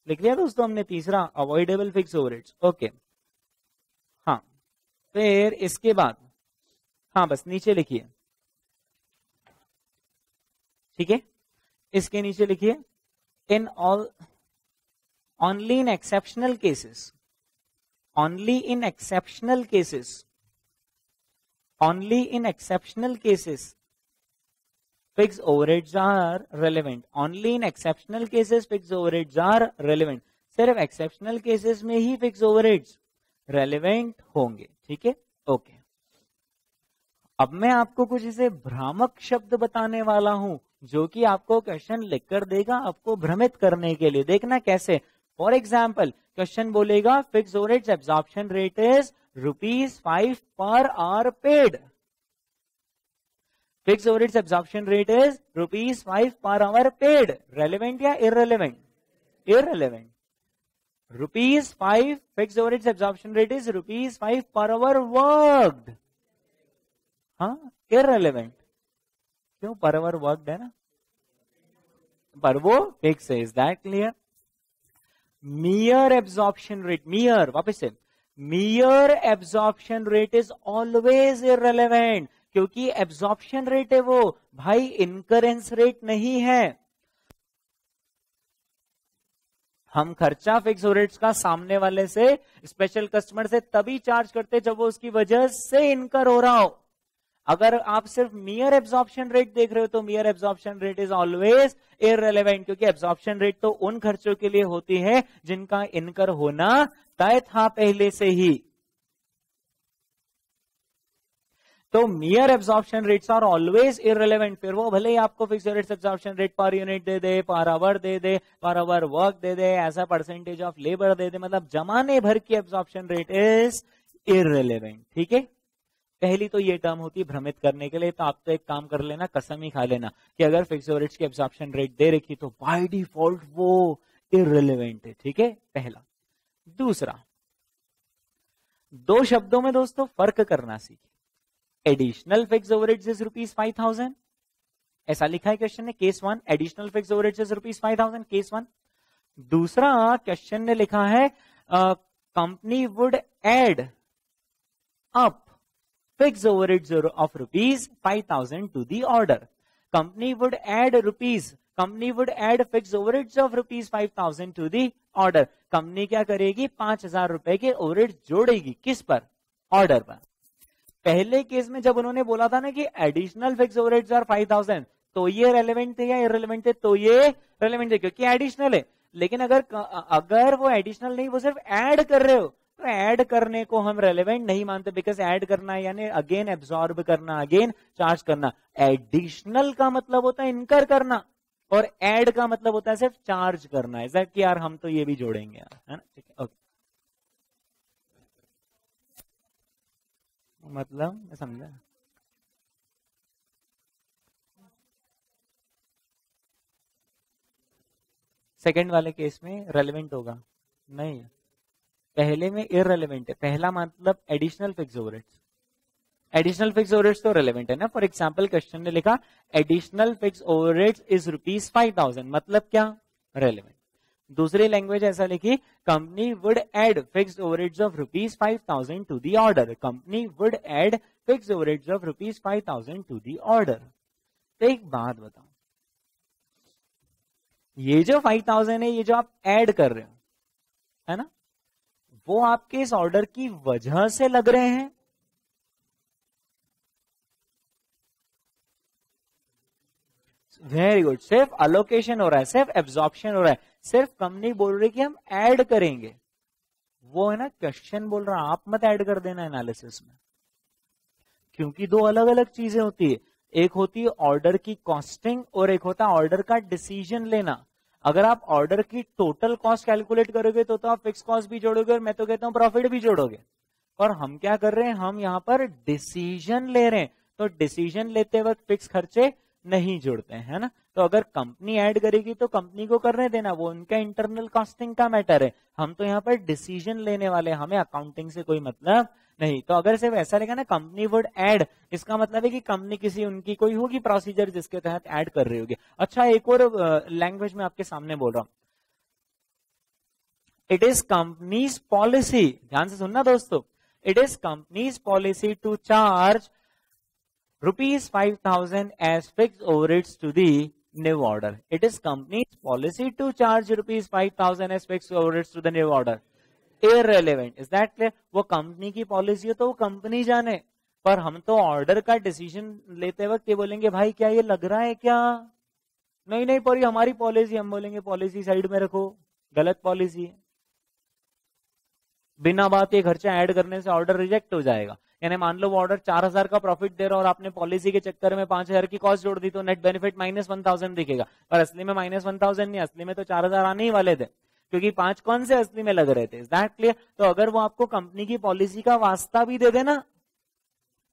Speaker 1: लिख लिया दोस्तों हमने तीसरा अवॉइडेबल फिक्स ओवर ओके हाँ फिर इसके बाद हाँ बस नीचे लिखिए. ठीक है? इसके नीचे लिखिए in all only in exceptional cases only in exceptional cases only in exceptional cases fixed overheads are relevant only in exceptional cases fixed overheads are relevant सिर्फ़ एक्सेप्शनल केसेस में ही फिक्स ओवरहेड्स रेलिवेंट होंगे, ठीक है? Okay अब मैं आपको कुछ इसे भ्रामक शब्द बताने वाला हूँ, जो कि आपको क्वेश्चन लिखकर देगा आपको भ्रमित करने के लिए। देखना कैसे? फॉर एग्ज़ाम्पल क्वेश्चन बोलेगा fixed overheads absorption rate is rupees five per hour paid fixed overheads absorption rate is rupees five per hour paid relevant या irrelevant irrelevant rupees five fixed overheads absorption rate is rupees five per hour worked हाँ irrelevant क्यों? Per hour worked है ना? पर वो fixed है is that clear mere absorption rate mere वापस से mere absorption rate is always irrelevant क्योंकि एब्जॉर्प्शन रेट है वो, भाई इनकरेंस रेट नहीं है। हम खर्चा फिक्स रेट्स का सामने वाले से स्पेशल कस्टमर से तभी चार्ज करते जब वो उसकी वजह से इनकर हो रहा हो। अगर आप सिर्फ़ मियर एब्जॉर्प्शन रेट देख रहे हो तो mere absorption rate is always irrelevant क्योंकि एब्जॉर्प्शन रेट तो उन खर्चों के लिए होती है जिनका इनकर होना तय था पहले से ही। तो mere absorption rates are always irrelevant फिर वो भले ही आपको fixed rates absorption rate per unit दे दे पर आवर दे दे पर आवर वर्क दे दे ऐसा परसेंटेज ऑफ़ लेबर दे दे मतलब जमाने भर की एब्जॉर्प्शन रेट इज़ इरेलीवेंट ठीक है? पहली तो ये टर्म होती है भ्रमित करने के लिए तो आप तो एक काम कर लेना, कसम ही खा लेना कि अगर फिक्स रेट्स की एब्जॉर्प्शन रेट दे रखी तो बाय डिफ़ॉल्ट वो इरेलीवेंट है, ठीक है? पहला। दूसरा, दो शब्दों में दोस्तों फ़र्क करना सीखे additional fixed overheads is rupees five thousand ऐसा लिखा है क्वेश्चन ने case one additional fixed overheads is rupees five thousand case one दूसरा क्वेश्चन ने लिखा है company would add up overheads of rupees five thousand to the order company would add rupees company would add fixed overheads of rupees five thousand to the order company क्या करेगी? पाँच हज़ार रुपए के ओवरहेड जोड़ेगी। किस पर? ऑर्डर पर। पहले केस में जब उन्होंने बोला था ना कि additional fixed overheads are five thousand तो ये रेलिवेंट थे या इरेलीवेंट थे? तो ये रेलिवेंट थे, क्योंकि एडिशनल है। लेकिन अगर अगर वो एडिशनल नहीं, वो सिर्फ़ ऐड कर रहे हो। तो ऐड करने को हम रेलिवेंट नहीं मानते बिकॉज़ ऐड करना यानी अगेन एब्सॉर्ब करना अगेन चार्ज करना। एडिशनल का मतलब होता है इनकर करना और ऐड का मतलब होता है सिर्फ़ चार्ज करना। है कि यार हम तो ये भी जोड़ेंगे यार, है ना? ठीक है ओके मतलब समझा? सेकंड वाले केस में रेलिवेंट होगा। नहीं। पहले में इरेलीवेंट है। पहला मतलब additional fixed overheads additional fixed overheads तो रेलिवेंट है ना? फॉर एग्जांपल क्वेश्चन ने लिखा additional fixed overheads is rupees five thousand मतलब क्या? रेलिवेंट दूसरी लैंग्वेज ऐसा लिखी company would add fixed overheads of rupees five thousand to the order company would add fixed overheads of rupees five thousand to the order तो एक बात बताओ। ये जो फाइव थाउज़ेंड है, ये जो आप एड कर रहे हो, है ना? वो आपके इस ऑर्डर की वजह से लग रहे हैं? वेरी गुड सिर्फ़ अलोकेशन हो रहा है, सिर्फ़ एब्जॉर्प्शन हो रहा है। सिर्फ़ कंपनी बोल रही कि हम ऐड करेंगे। वो है ना क्वेश्चन बोल रहा आप मत ऐड कर देना एनालिसिस में। क्योंकि दो अलग अलग चीज़ें होती है। एक होती है ऑर्डर की कॉस्टिंग और एक होता है ऑर्डर का डिसीज़न लेना। अगर आप ऑर्डर की टोटल कॉस्ट कैलकुलेट करोगे तो, तो आप फिक्स कॉस्ट भी जोड़ोगे और मैं तो कहता हूँ प्रॉफिट भी जोड़ोगे। और हम क्या कर रहे हैं? हम यहाँ पर डिसीज़न ले रहे हैं। तो डिसीज़न लेते वक्त फिक्स खर्चे नहीं जुड़ते हैं ना? तो अगर कंपनी ऐड करेगी तो कंपनी को करने देना वो उनका इंटरनल कॉस्टिंग का मैटर है। हम तो यहाँ पर डिसीज़न लेने वाले हमें अकाउंटिंग से कोई मतलब नहीं तो अगर सिर्फ़ ऐसा लेगा ना कंपनी वुड एड इसका मतलब है कि कंपनी किसी उनकी, कोई होगी प्रोसीजर जिसके तहत एड कर रही होगी अच्छा एक और लैंग्वेज में आपके सामने बोल रहा हूँ इट इज़ कंपनीज़ पॉलिसी ध्यान से सुनना दोस्तों it is company's policy to charge rupees 5000 as fixed overheads to the new order. It is company's policy to charge rupees 5000 as fixed overheads to the new order. Irrelevant. Is that clear? वो company की policy है तो वो company जाने। पर हम तो order का डिसीज़न लेते वक्त ये बोलेंगे, भाई, क्या ये लग रहा है क्या? नहीं नहीं, पर ये हमारी पॉलिसी हम बोलेंगे पॉलिसी साइड में रखो। गलत पॉलिसी है। बिना बात ये खर्चा ऐड करने से ऑर्डर रिजेक्ट हो जाएगा। यानी मान लो वो ऑर्डर चार हज़ार का प्रॉफिट दे रहा और आपने पॉलिसी के चक्कर में पाँच हज़ार की कॉस्ट जोड़ दी तो net benefit minus one thousand दिखेगा। पर असली में माइनस वन थाउज़ेंड नहीं, असली में तो चार हज़ार आने ही वाले थे। क्योंकि पाँच कौन से असली में लग रहे थे? दैट क्लियर तो अगर वो आपको कंपनी की पॉलिसी का वास्ता भी दे देना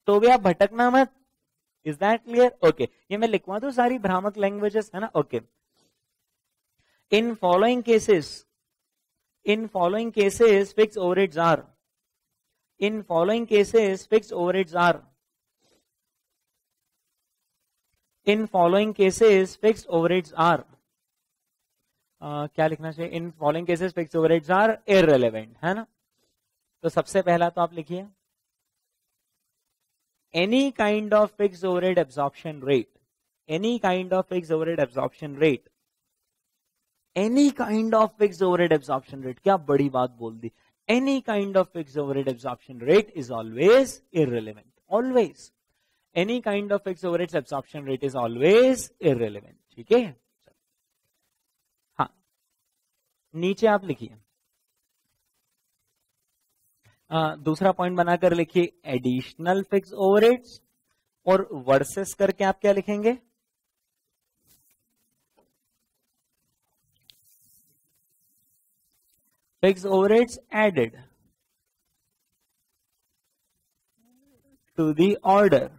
Speaker 1: तो भी आप भटकना मत। इज़ दैट क्लियर ओके ये मैं लिखवा दू सारी भ्रामक लैंग्वेजेस है ना? Okay in following cases in following cases fixed overheads are in following cases fixed overheads are in following cases fixed overheads are क्या लिखना चाहिए? In following cases fixed over overheads are irrelevant है ना? तो सबसे पहला तो आप लिखिए। Any kind of fixed over overhead absorption rate any kind of fixed overhead absorption rate any kind of fixed over overhead absorption rate क्या बड़ी बात बोल दी। Any kind of fixed over overhead absorption rate is always irrelevant always any kind of fixed over overhead absorption rate is always irrelevant ठीक है? नीचे आप लिखिए। दूसरा पॉइंट बनाकर लिखिए एडिशनल फिक्स ओवरहेड्स और वर्सेस करके आप क्या लिखेंगे? Fixed overheads added to the order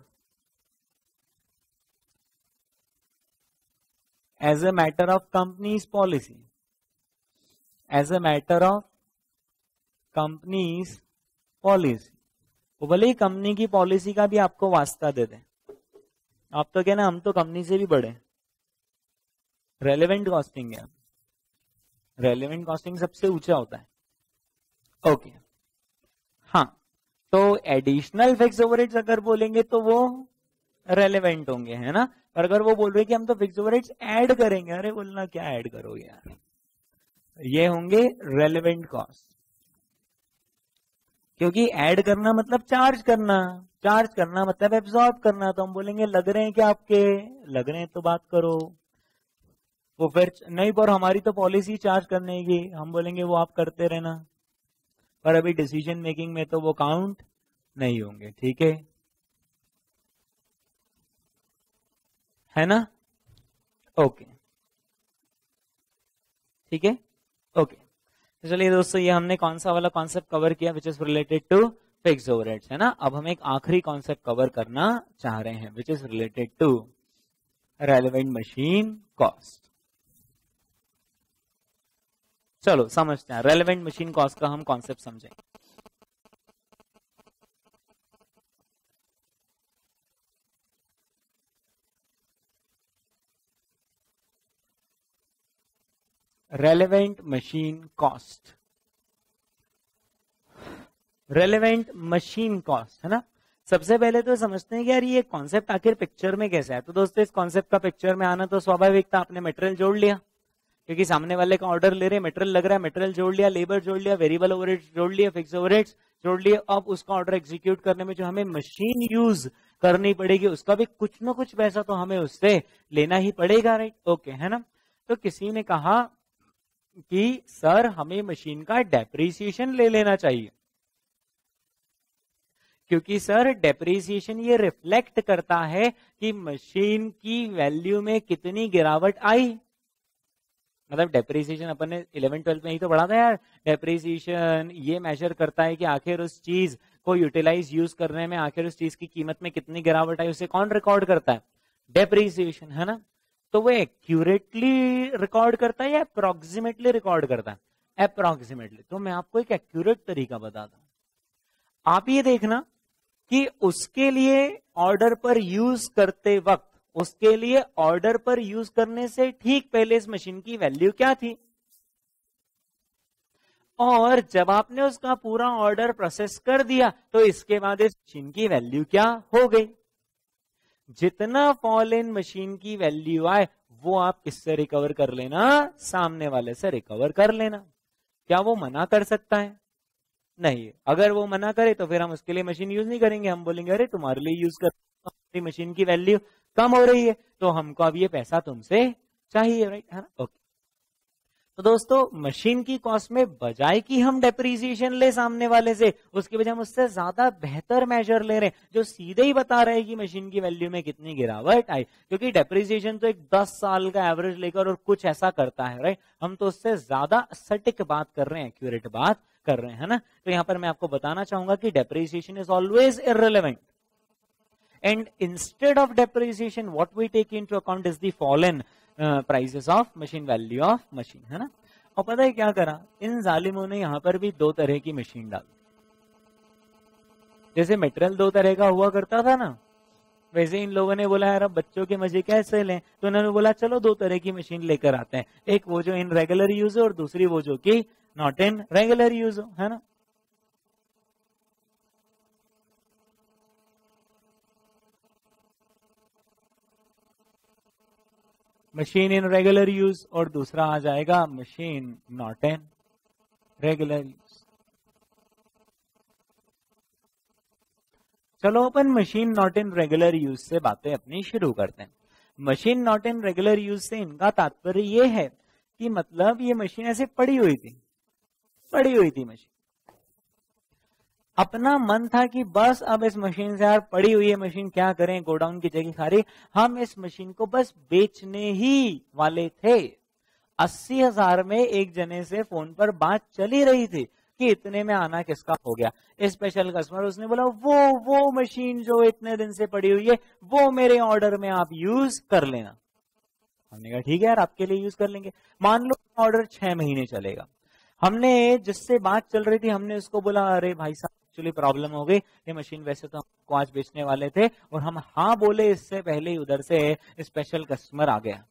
Speaker 1: as a matter of company's policy as a matter of company's policy वो भले ही कंपनी की पॉलिसी का भी आपको वास्ता दे दें। आप तो कहना हम तो कंपनी से भी बड़े रेलेवेंट कॉस्टिंग है। रेलेवेंट कॉस्टिंग सबसे ऊँचा होता है। Okay okay. हाँ तो एडिशनल फिक्स ओवरहेड्स अगर बोलेंगे तो वो रेलेवेंट होंगे, है ना? पर अगर वो बोल रहे कि हम तो फिक्स ओवरहेड्स ऐड करेंगे, अरे बोलना क्या ऐड करोगे यार? ये होंगे रेलेवेंट कॉस्ट क्योंकि ऐड करना मतलब चार्ज करना. चार्ज करना मतलब एब्जॉर्ब करना. तो हम बोलेंगे, लग रहे हैं क्या आपके? लग रहे हैं तो बात करो. वो फिर नहीं, पर हमारी तो पॉलिसी चार्ज करने की. हम बोलेंगे, वो आप करते रहना. पर अभी डिसीज़न मेकिंग में तो वो काउंट नहीं होंगे. ठीक है? है ना? ओके ठीक है? ओके तो चलिए दोस्तों, ये हमने कौन सा वाला कॉन्सेप्ट कवर किया which is related to fixed overheads है ना? अब हम एक आखिरी कॉन्सेप्ट कवर करना चाह रहे हैं which is related to relevant machine cost चलो, समझते हैं। रेलिवेंट मशीन कॉस्ट का हम कॉन्सेप्ट समझें relevant machine cost relevant machine cost है ना? सबसे पहले तो समझते हैं कि यार ये कॉन्सेप्ट आखिर पिक्चर में कैसे है? तो दोस्तों, इस कॉन्सेप्ट का पिक्चर में आना तो स्वाभाविक था, आपने मटेरियल जोड़ लिया। क्योंकि सामने वाले का ऑर्डर ले रहे मटेरियल लग रहा है मटेरियल जोड़ लिया लेबर जोड़ लिया वेरिएबल ओवरहेड जोड़ लिया फिक्स ओवरहेड्स जोड़ लिया अब उसका ऑर्डर एग्जीक्यूट करने में जो हमें मशीन यूज़ करनी पड़ेगी, उसका भी कुछ ना कुछ पैसा तो हमें उससे लेना ही पड़ेगा राइट ओके है ना? तो किसी ने कहा कि, सर, हमें मशीन का डेप्रिसिएशन ले लेना चाहिए। क्योंकि, सर डेप्रिसिएशन ये रिफ्लेक्ट करता है कि मशीन की वैल्यू में कितनी गिरावट आई। मतलब डेप्रिसिएशन अपन ने इलेवन ट्वेल्थ में ही तो पढ़ा था यार। डेप्रिसिएशन ये मेजर करता है कि आखिर उस चीज़ को यूटिलाइज यूज़ करने में, आखिर उस चीज़ की कीमत में कितनी गिरावट आई, उसे कौन रिकॉर्ड करता है? डेप्रिसिएशन है ना? तो वो एक्यूरेटली रिकॉर्ड करता है या अप्रोक्सीमेटली रिकॉर्ड करता है? अप्रोक्सीमेटली तो मैं आपको एक एक्यूरेट तरीका बताता हूँ। आप ये देखना कि उसके लिए ऑर्डर पर यूज़ करते वक्त, उसके लिए ऑर्डर पर यूज़ करने से ठीक पहले इस मशीन की वैल्यू क्या थी? और जब आपने उसका पूरा ऑर्डर प्रोसेस कर दिया तो इसके बाद इस मशीन की वैल्यू क्या हो गई? जितना फॉल इन मशीन की वैल्यू आए, वो आप किससे रिकवर कर लेना, सामने वाले से रिकवर कर लेना। क्या वो मना कर सकता है? नहीं। अगर वो मना करे तो फिर हम उसके लिए मशीन यूज़ नहीं करेंगे। हम बोलेंगे, अरे, तुम्हारे लिए यूज़ कर मशीन की वैल्यू कम हो रही है तो हमको अब ये पैसा तुमसे चाहिए राइट है ना? ओके तो दोस्तों मशीन की कॉस्ट में बजाय कि हम डेप्रीसिएशन ले सामने वाले से, उसके बजाय हम उससे ज़्यादा बेहतर मेजर ले रहे हैं, जो सीधे ही बता रहे हैं कि मशीन की वैल्यू में कितनी गिरावट आई। क्योंकि डेप्रीसिएशन तो एक दस साल का एवरेज लेकर और कुछ ऐसा करता है राइट हम तो उससे ज़्यादा सटिक बात कर रहे हैं एक्यूरेट बात कर रहे हैं ना? तो यहाँ पर मैं आपको बताना चाहूँगा कि depreciation is always irrelevant and instead of depreciation, what we take into account is the fallen. Uh, of machine value of machine है ना? और पता है क्या करा? इन जालिमों ने यहाँ पर भी दो तरह की मशीन डाल जैसे मेटेरियल दो तरह का हुआ करता था ना वैसे इन लोगों ने बोला यार अब बच्चों के मज़े कैसे लें? तो उन्होंने बोला चलो दो तरह की मशीन लेकर आते हैं। एक वो जो इन रेगुलर यूज़ हो और दूसरी वो जो कि नॉट इन रेगुलर यूज़ हो है ना? मशीन इन रेगुलर यूज़ और दूसरा आ जाएगा machine not in regular use चलो अपन machine not in regular use से बातें अपनी शुरू करते हैं। Machine not in regular use से इनका तात्पर्य ये है कि मतलब ये मशीन ऐसे पड़ी हुई थी, पड़ी हुई थी मशीन अपना मन था कि बस अब इस मशीन से यार पड़ी हुई है मशीन, क्या करें? गोडाउन की जगह खारी हम इस मशीन को बस बेचने ही वाले थे। अस्सी हज़ार में एक जने से फ़ोन पर बात चली रही थी कि इतने में आना किसका हो गया? स्पेशल कस्टमर उसने बोला, वो वो मशीन जो इतने दिन से पड़ी हुई है, वो मेरे ऑर्डर में आप यूज़ कर लेना। हमने कहा, ठीक है यार, आपके लिए यूज़ कर लेंगे। मान लो ऑर्डर छह महीने चलेगा। हमने जिससे बात चल रही थी, हमने उसको बोला, अरे भाई साहब एक्चुअली प्रॉब्लम हो गई। ये मशीन वैसे तो हमको आज बेचने वाले थे और हम हाँ बोले इससे पहले ही उधर से स्पेशल कस्टमर आ गया।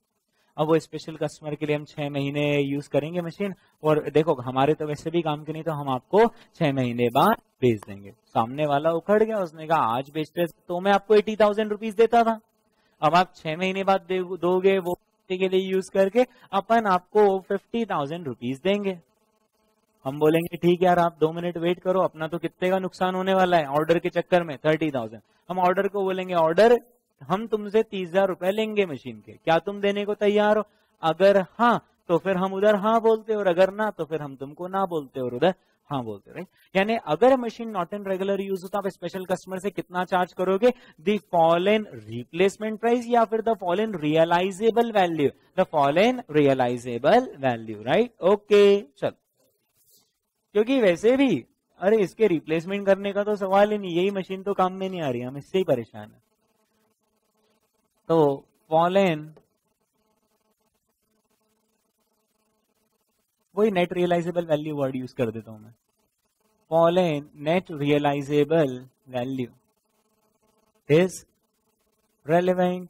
Speaker 1: अब वो स्पेशल कस्टमर के लिए हम छह महीने यूज़ करेंगे मशीन और देखो, हमारे तो वैसे भी काम की नहीं तो हम आपको छह महीने बाद बेच देंगे। सामने वाला उखड़ गया, उसने कहा, आज बेचते तो मैं आपको एटी थाउज़ेंड रुपीज़ देता था। अब आप छह महीने बाद दोगे वो के लिए यूज़ करके, अपन आपको फिफ्टी थाउज़ेंड रुपीज़ देंगे। हम बोलेंगे, ठीक है यार, आप दो मिनट वेट करो, अपना तो कितने का नुकसान होने वाला है ऑर्डर के चक्कर में थर्टी थाउज़ेंड हम ऑर्डर को बोलेंगे ऑर्डर हम तुमसे तीस हज़ार रुपए लेंगे मशीन के। क्या तुम देने को तैयार हो? अगर हाँ तो फिर हम उधर हाँ बोलते और अगर ना तो फिर हम तुमको ना बोलते और उधर हाँ बोलते राइट यानी अगर machine not in regular use हो तो आप स्पेशल कस्टमर से कितना चार्ज करोगे? द फॉलन रिप्लेसमेंट प्राइस या फिर the fall fallen realisable value the fall fallen realisable value right okay चलो। क्योंकि वैसे भी, अरे इसके रिप्लेसमेंट करने का तो सवाल ही नहीं, यही मशीन तो काम में नहीं आ रही, हम इससे ही परेशान है। तो फॉलन वही net realisable value word use कर देता हूँ मैं। Fall in net realisable value is relevant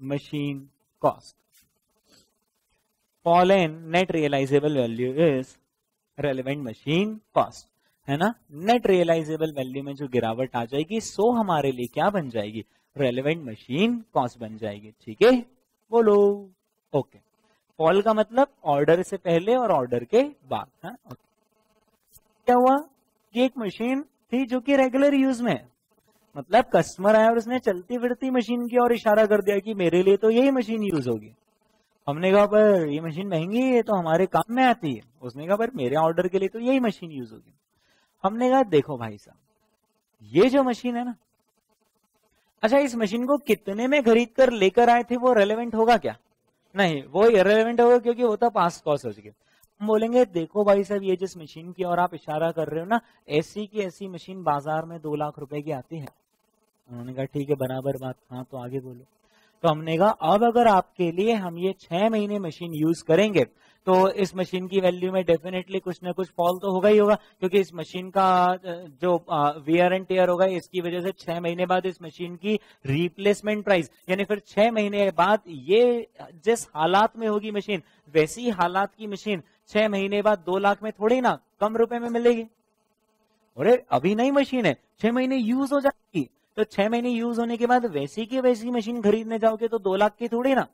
Speaker 1: machine cost fall in net realisable value is relevant machine cost है ना? नेट रियलाइजेबल वैल्यू में जो गिरावट आ जाएगी सो हमारे लिए क्या बन जाएगी? रेलिवेंट मशीन कॉस्ट बन जाएगी, ठीक है? बोलो। ओके फॉल का मतलब ऑर्डर से पहले और ऑर्डर के बाद, है? ओके क्या हुआ? कि एक मशीन थी जो कि रेगुलर यूज़ में मतलब कस्टमर आया और उसने चलती फिरती मशीन की और इशारा कर दिया कि मेरे लिए तो यही मशीन यूज़ होगी। हमने कहा, पर ये मशीन महँगी है तो हमारे काम में आती है। उसने कहा, पर मेरे ऑर्डर के लिए तो यही मशीन यूज़ होगी। हमने कहा, देखो भाई साहब, ये जो मशीन है ना अच्छा इस मशीन को कितने में खरीद कर लेकर आए थे, वो रेलेवेंट होगा क्या? नहीं, वो इरेलीवेंट होगा क्योंकि वो तो पास कॉस्ट हो चुकी हम बोलेंगे, देखो भाई साहब, ये जिस मशीन की और आप इशारा कर रहे हो ना, ऐसी की ऐसी मशीन बाज़ार में दो लाख रुपए की आती है। उन्होंने कहा, ठीक है, बराबर बात हाँ तो आगे बोलो। तो हमने कहा अब अगर आपके लिए हम ये छह महीने मशीन यूज़ करेंगे तो इस मशीन की वैल्यू में डेफिनेटली कुछ ना कुछ फॉल तो होगा ही होगा, क्योंकि इस मशीन का जो वियर एंड टेयर होगा, इसकी वजह से छह महीने बाद इस मशीन की रिप्लेसमेंट प्राइस यानी फिर छह महीने बाद ये जिस हालात में होगी मशीन वैसी हालात की मशीन छह महीने बाद दो लाख में थोड़ी ना, कम रुपए में मिलेगी। अरे, अभी नई मशीन है, छह महीने यूज़ हो जाएगी। तो छह महीने यूज़ होने के बाद वैसी की वैसी मशीन खरीदने जाओगे तो दो लाख की थोड़ी ना।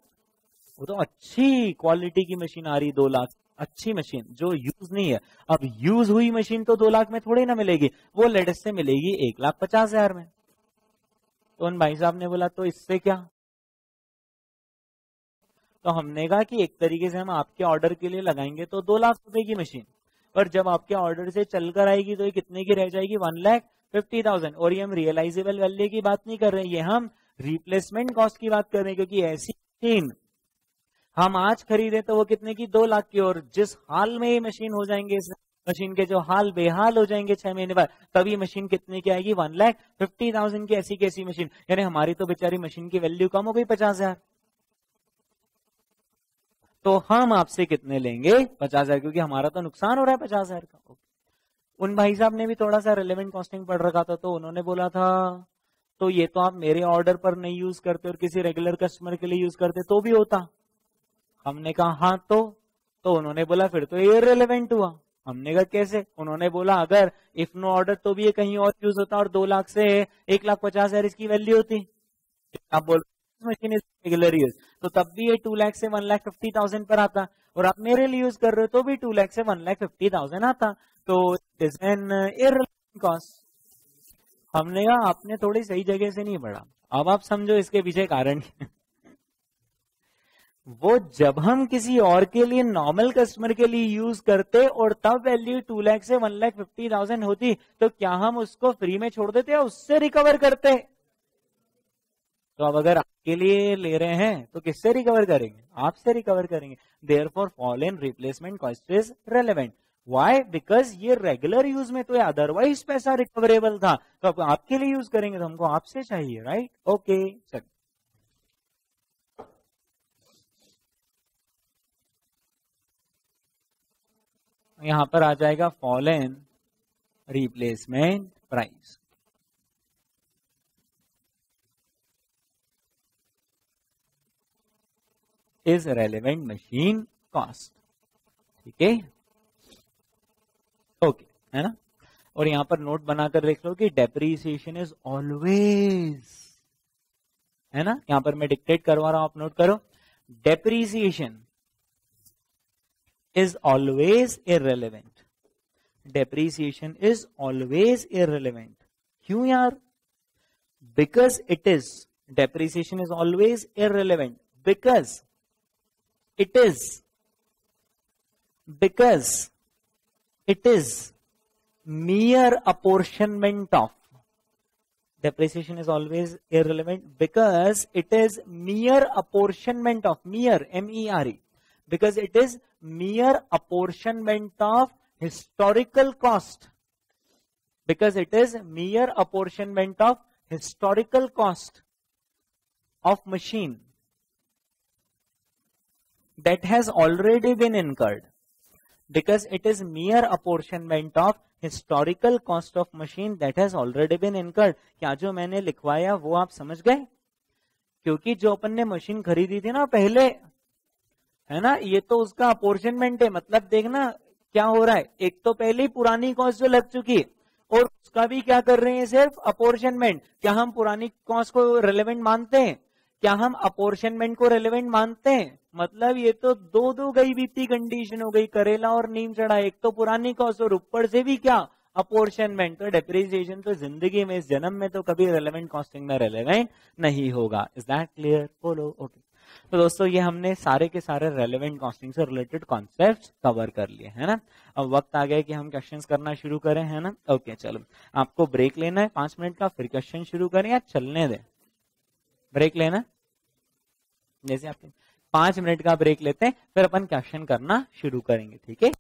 Speaker 1: वो तो अच्छी क्वालिटी की मशीन आ रही दो लाख। अच्छी मशीन जो यूज़ नहीं है। अब यूज़ हुई मशीन तो दो लाख में थोड़ी ना मिलेगी। वो लेटेस्ट से मिलेगी एक लाख पचास हज़ार में। तो उन भाई साहब ने बोला तो इससे क्या? तो हमने कहा कि एक तरीके से हम आपके ऑर्डर के लिए लगाएँगे तो दो लाख रुपए की मशीन पर जब आपके ऑर्डर से चलकर आएगी तो ये कितने की रह जाएगी? वन लाख फिफ्टी थाउज़ेंड और ये हम रियलाइजेबल वैल्यू की बात नहीं कर रहे, ये हम रिप्लेसमेंट कॉस्ट की बात कर रहे हैं, क्योंकि ऐसी मशीन हम आज खरीदे तो वो कितने की? दो लाख की, और जिस हाल में ये मशीन हो जाएँगे, इस मशीन के जो हाल बेहाल हो जाएँगे छह महीने बाद तभी मशीन कितने की आएगी? वन लाख फिफ्टी थाउज़ेंड की ऐसी कैसी मशीन यानी हमारी तो बेचारी मशीन की वैल्यू कम हो गई पचास हज़ार। तो हम आपसे कितने लेंगे? पचास हज़ार, क्योंकि हमारा तो नुकसान हो रहा है पचास हज़ार का। उन भाई साहब ने भी थोड़ा सा रिलेवेंट कॉस्टिंग पढ़ रखा था तो उन्होंने बोला था तो ये तो आप मेरे ऑर्डर पर नहीं यूज़ करते और किसी रेगुलर कस्टमर के लिए यूज़ करते तो भी होता। हमने कहा हाँ तो। तो उन्होंने बोला, फिर तो ये रिलेवेंट हुआ। हमने कहा, कैसे? उन्होंने बोला, अगर इफ़ नो ऑर्डर तो भी ये कहीं और यूज़ होता और दो लाख से एक लाख पचास हज़ार इसकी वैल्यू होती। आप बोल मशीन इज़ रेगुलर यूज़ तो तब भी ये टू लैख से वन लाख फिफ्टी थाउज़ेंड पर आता और आप मेरे लिए यूज़ कर रहे हो तो भी टू लैख से वन लाख फिफ्टी थाउज़ेंड आता। तो इज़ एन कॉस्ट हमने कहा, आपने थोड़ी सही जगह से नहीं पढ़ा अब आप समझो इसके पीछे कारण वो जब हम किसी और के लिए नॉर्मल कस्टमर के लिए यूज़ करते और तब वैल्यू टू लैख से वन लैख फिफ्टी थाउज़ेंड होती तो क्या हम उसको फ्री में छोड़ देते या उससे रिकवर करते? तो अब अगर आपके लिए ले रहे हैं तो किससे रिकवर करेंगे? आपसे रिकवर करेंगे। Therefore fall in replacement cost is relevant why because ये रेगुलर यूज़ में तो अदरवाइज़ पैसा रिकवरेबल था। तो अब आपके लिए यूज़ करेंगे तो हमको आपसे चाहिए राइट ओके चल यहाँ पर आ जाएगा fall in replacement price is relevant machine cost ठीक है? है ना? और यहाँ पर नोट बनाकर देख लो कि डेप्रीसिएशन इज़ ऑलवेज है ना? यहाँ पर मैं डिक्टेट करवा रहा हूँ, आप नोट करो। Depreciation is always irrelevant depreciation is always irrelevant क्यों यार? Because it is depreciation is always irrelevant because it is because it is mere apportionment of. Depreciation is always irrelevant because it is mere apportionment of mere m-e-r-e because it is mere apportionment of historical cost. Because it is mere apportionment of historical cost of machine that has already been incurred because it is mere apportionment of historical cost of machine that has already been incurred. क्या जो मैंने लिखवाया वो आप समझ गए? क्योंकि जो अपन ने मशीन खरीदी थी ना पहले, है ना, ये तो उसका अपोर्शनमेंट है। मतलब देखना क्या हो रहा है। एक तो पहले ही पुरानी कॉस्ट जो लग चुकी है, और उसका भी क्या कर रहे हैं सिर्फ़ अपोर्शनमेंट क्या हम पुरानी कॉस्ट को रिलेवेंट मानते हैं? क्या हम अपोर्शनमेंट को रेलिवेंट मानते हैं? मतलब ये तो दो दो गई बीती कंडीशन हो गई, करेला और नीम चढ़ा, एक तो पुरानी कॉस्ट और ऊपर से भी क्या? अपोर्शनमेंट तो डेप्रिसिएशन तो ज़िंदगी में, इस जन्म में तो कभी रेलेवेंट कॉस्टिंग में रेलेवेंट नहीं होगा। इज़ दैट क्लियर बोलो ओके तो दोस्तों, ये हमने सारे के सारे रेलेवेंट कॉस्टिंग से रिलेटेड कॉन्सेप्ट कवर कर लिए, है ना? अब वक्त आ गया कि हम क्वेश्चन करना शुरू करें, है ना? ओके चलो। आपको ब्रेक लेना है, पाँच मिनट का, फिर क्वेश्चन शुरू करें या चलने दें। ब्रेक लेना। जैसे आप पाँच मिनट का ब्रेक लेते हैं, फिर अपन क्वेश्चन करना शुरू करेंगे, ठीक है?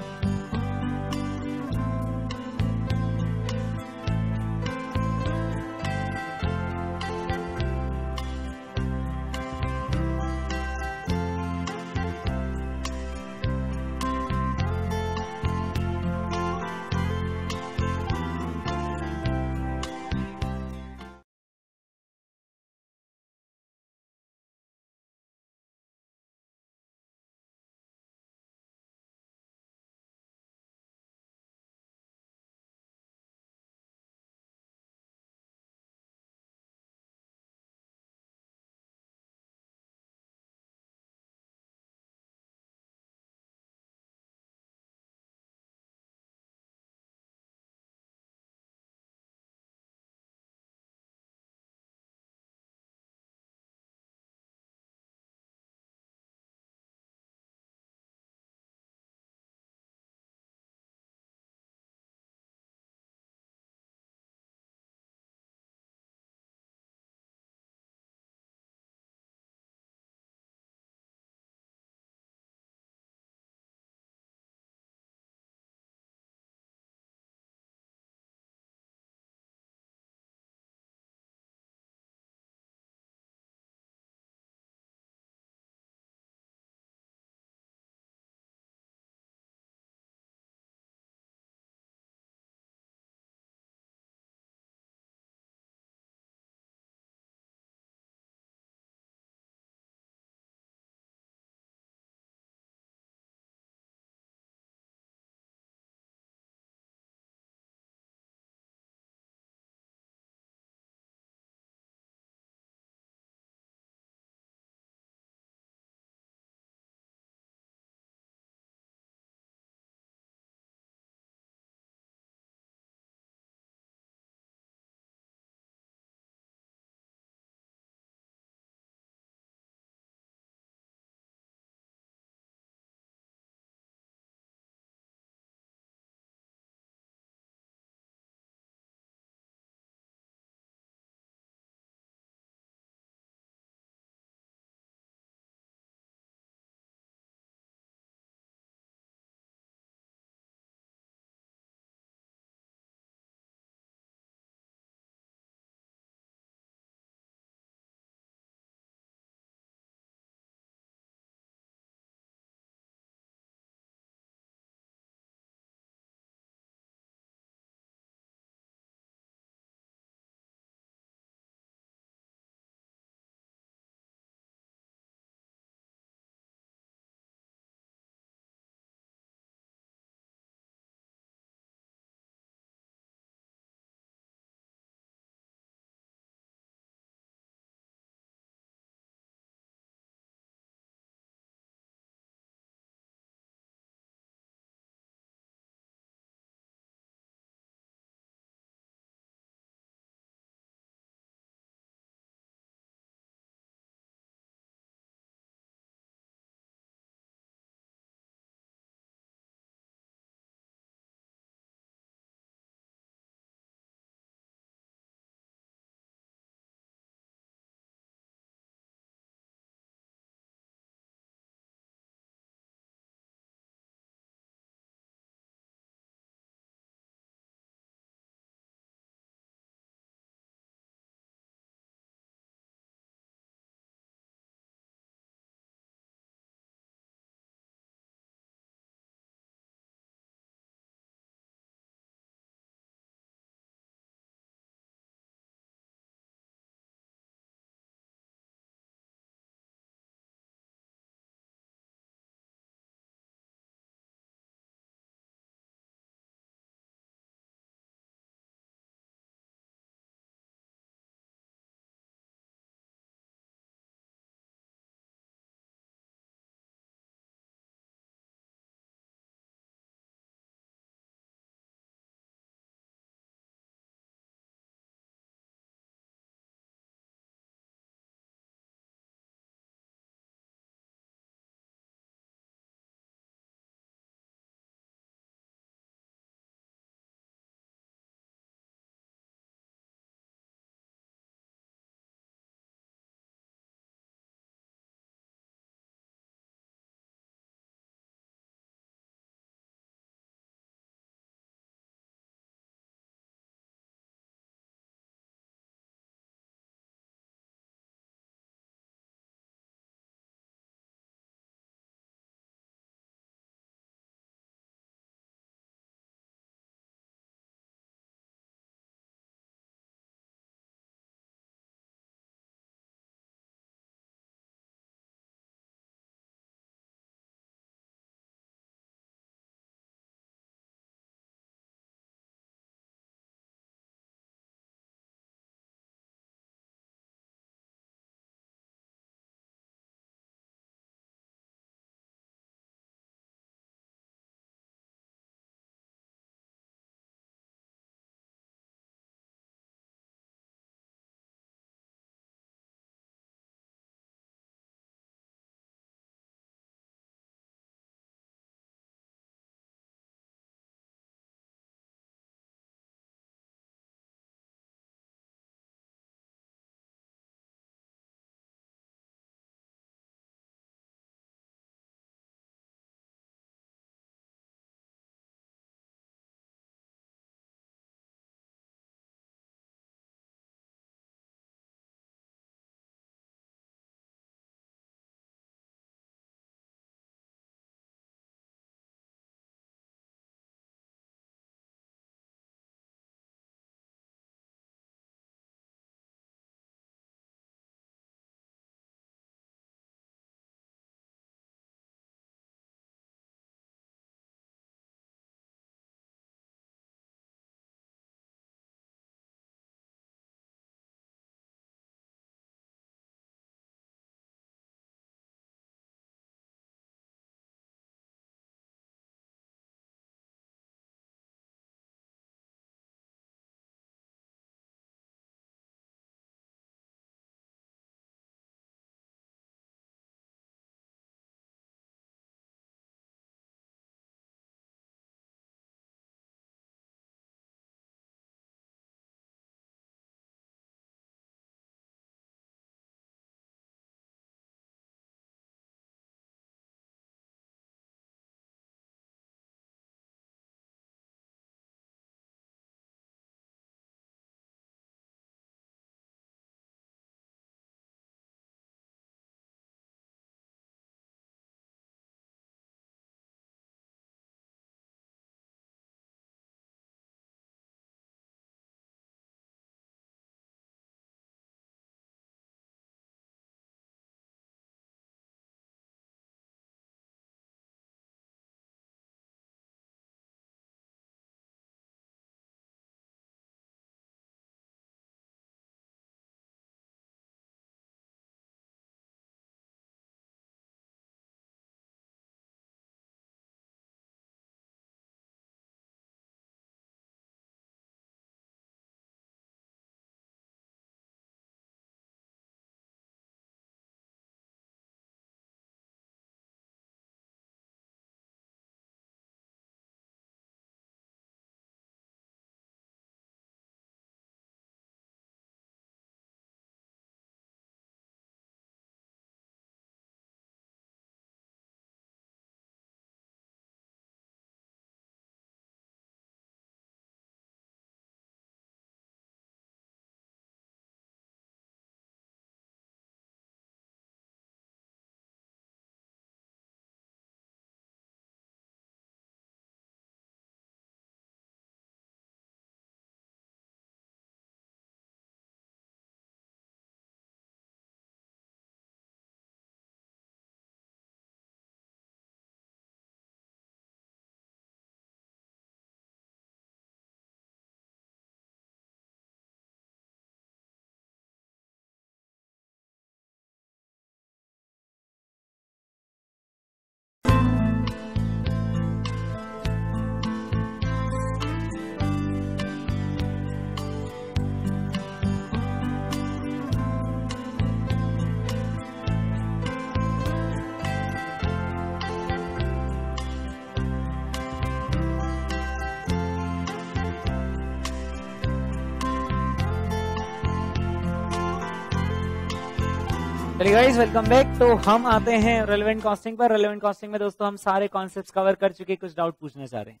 Speaker 1: चलिए गाइस वेलकम बैक तो हम आते हैं रेलेवेंट कॉस्टिंग पर। रेलेवेंट कॉस्टिंग में दोस्तों, हम सारे कॉन्सेप्ट्स कवर कर चुके कुछ डाउट पूछना चाह रहे हैं।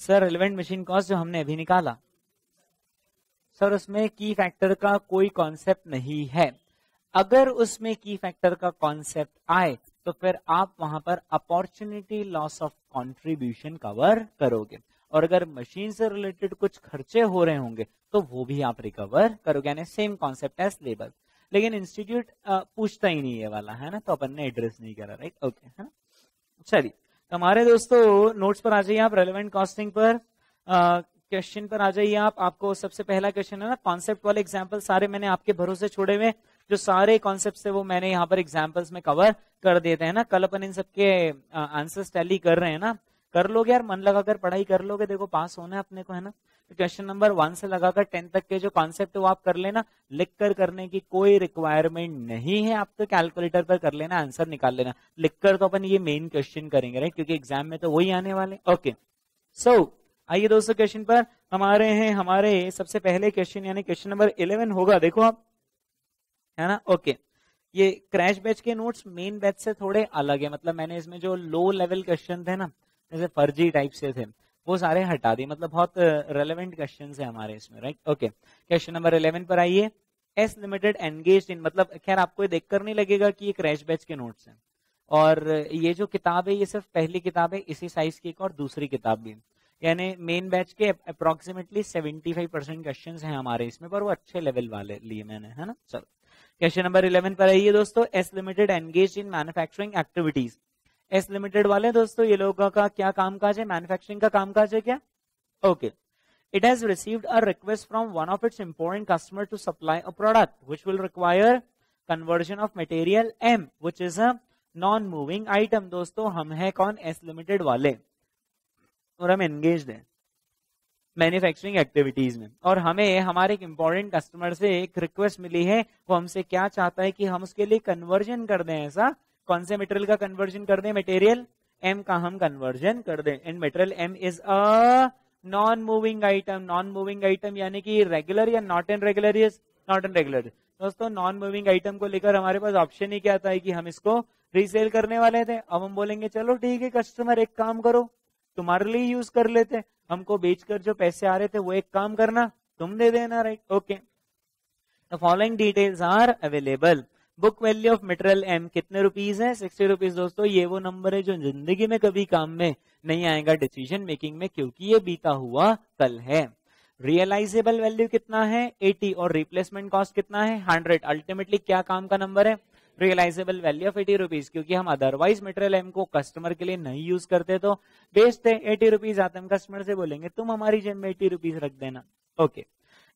Speaker 1: सर रेलेवेंट मशीन कॉस्ट जो हमने अभी निकाला सर उसमें की फैक्टर का कोई कॉन्सेप्ट नहीं है। अगर उसमें की फैक्टर का कॉन्सेप्ट आए तो फिर आप वहाँ पर opportunity loss of contribution cover करोगे। और अगर मशीन से रिलेटेड कुछ खर्चे हो रहे होंगे तो वो भी आप रिकवर करोगे। यानी सेम कॉन्सेप्ट एज लेबर लेकिन इंस्टीट्यूट पूछता ही नहीं है वाला, है ना? तो अपन ने एड्रेस नहीं करा राइट ओके है ना? चलिए तो हमारे दोस्तों नोट्स पर आ जाइए आप रेलिवेंट कॉस्टिंग पर। क्वेश्चन पर आ जाइए आप। आपको सबसे पहला क्वेश्चन है ना कॉन्सेप्ट वाले एग्ज़ाम्पल सारे मैंने आपके भरोसे छोड़े हुए जो सारे कॉन्सेप्ट है वो मैंने यहाँ पर एग्जाम्पल्स में कवर कर देते हैं ना। कल अपन इन सबके आंसर्स टैली कर रहे हैं ना। कर लोगे यार मन लगाकर पढ़ाई कर लोगे। देखो पास होना है अपने को है ना? क्वेश्चन नंबर वन से लगाकर टेन तक के जो कॉन्सेप्ट है वो आप कर लेना। लिख कर करने की कोई रिक्वायरमेंट नहीं है आप तो कैलकुलेटर पर कर लेना आंसर निकाल लेना। लिख कर तो अपन ये मेन क्वेश्चन करेंगे राइट क्योंकि एग्ज़ाम में तो वही आने वाले। ओके सो so, आइए दोस्तों क्वेश्चन पर। हमारे हैं हमारे सबसे पहले क्वेश्चन यानी क्वेश्चन नंबर इलेवन होगा। देखो आप। है ना? ओके ये क्रैश बैच के नोट्स मेन बैच से थोड़े अलग है। मतलब मैंने इसमें जो लो लेवल क्वेश्चन थे ना जैसे फर्जी टाइप से थे, वो सारे हटा दिए। मतलब बहुत रेलेवेंट क्वेश्चन है हमारे इसमें right okay question number eleven पर आइए। एस लिमिटेड एंगेज इन मतलब खैर आपको देखकर नहीं लगेगा कि ये क्रैश बैच के नोट्स हैं। और ये जो किताब है, ये सिर्फ़ पहली किताब है, इसी साइज़ की एक और दूसरी किताब भी यानी मेन बैच के अप्रोक्सीमेटली 75 परसेंट क्वेश्चन है हमारे इसमें, पर वो अच्छे लेवल वाले लिए मैंने, है ना? चलो। क्वेश्चन नंबर इलेवन पर आइए दोस्तों। S limited engage in manufacturing activities S limited वाले दोस्तों, ये लोगों का क्या काम काज है? मैन्युफैक्चरिंग का काम काज है क्या? Okay it has received a request from one of its important customer to supply a product which will require conversion of material M which is a non moving item दोस्तों, हम है कौन? एस लिमिटेड वाले। और हम engage हैं manufacturing activities में। और हमें, हमारे एक इंपॉर्टेंट कस्टमर से एक रिक्वेस्ट मिली है, वो हमसे क्या चाहता है कि हम उसके लिए कन्वर्जन कर दें ऐसा? कौन से मटेरियल का कन्वर्जन कर दें? मटेरियल एम का हम कन्वर्जन कर दें। And material M is a non moving item non moving item यानी कि रेगुलर या not in regular is not in regular दोस्तों नॉन मूविंग आइटम को लेकर हमारे पास ऑप्शन ही क्या था कि हम इसको रीसेल करने वाले थे। अब हम बोलेंगे, चलो ठीक है कस्टमर एक काम करो। तुम्हारे लिए यूज़ कर लेते हमको बेचकर जो पैसे आ रहे थे, वो एक काम करना। तुम दे देना right okay following details are available book value of material M कितने रुपीज़ है? सिक्सटी रुपीज़ दोस्तों, ये वो नंबर है जो ज़िंदगी में कभी काम में नहीं आएगा डिसीज़न मेकिंग में, क्योंकि ये बीता हुआ कल है। रियलाइजेबल वैल्यू कितना है? 80 और रिप्लेसमेंट कॉस्ट कितना है? 100 अल्टीमेटली क्या काम का नंबर है? Realisable value of eighty rupees क्योंकि हम अदरवाइज़ मटेरियल एम को कस्टमर के लिए नहीं यूज़ करते तो बेचते एटी रुपीज़ आते हम कस्टमर से बोलेंगे, तुम हमारी जेब में एटी रुपीज़ रख देना। Okay okay.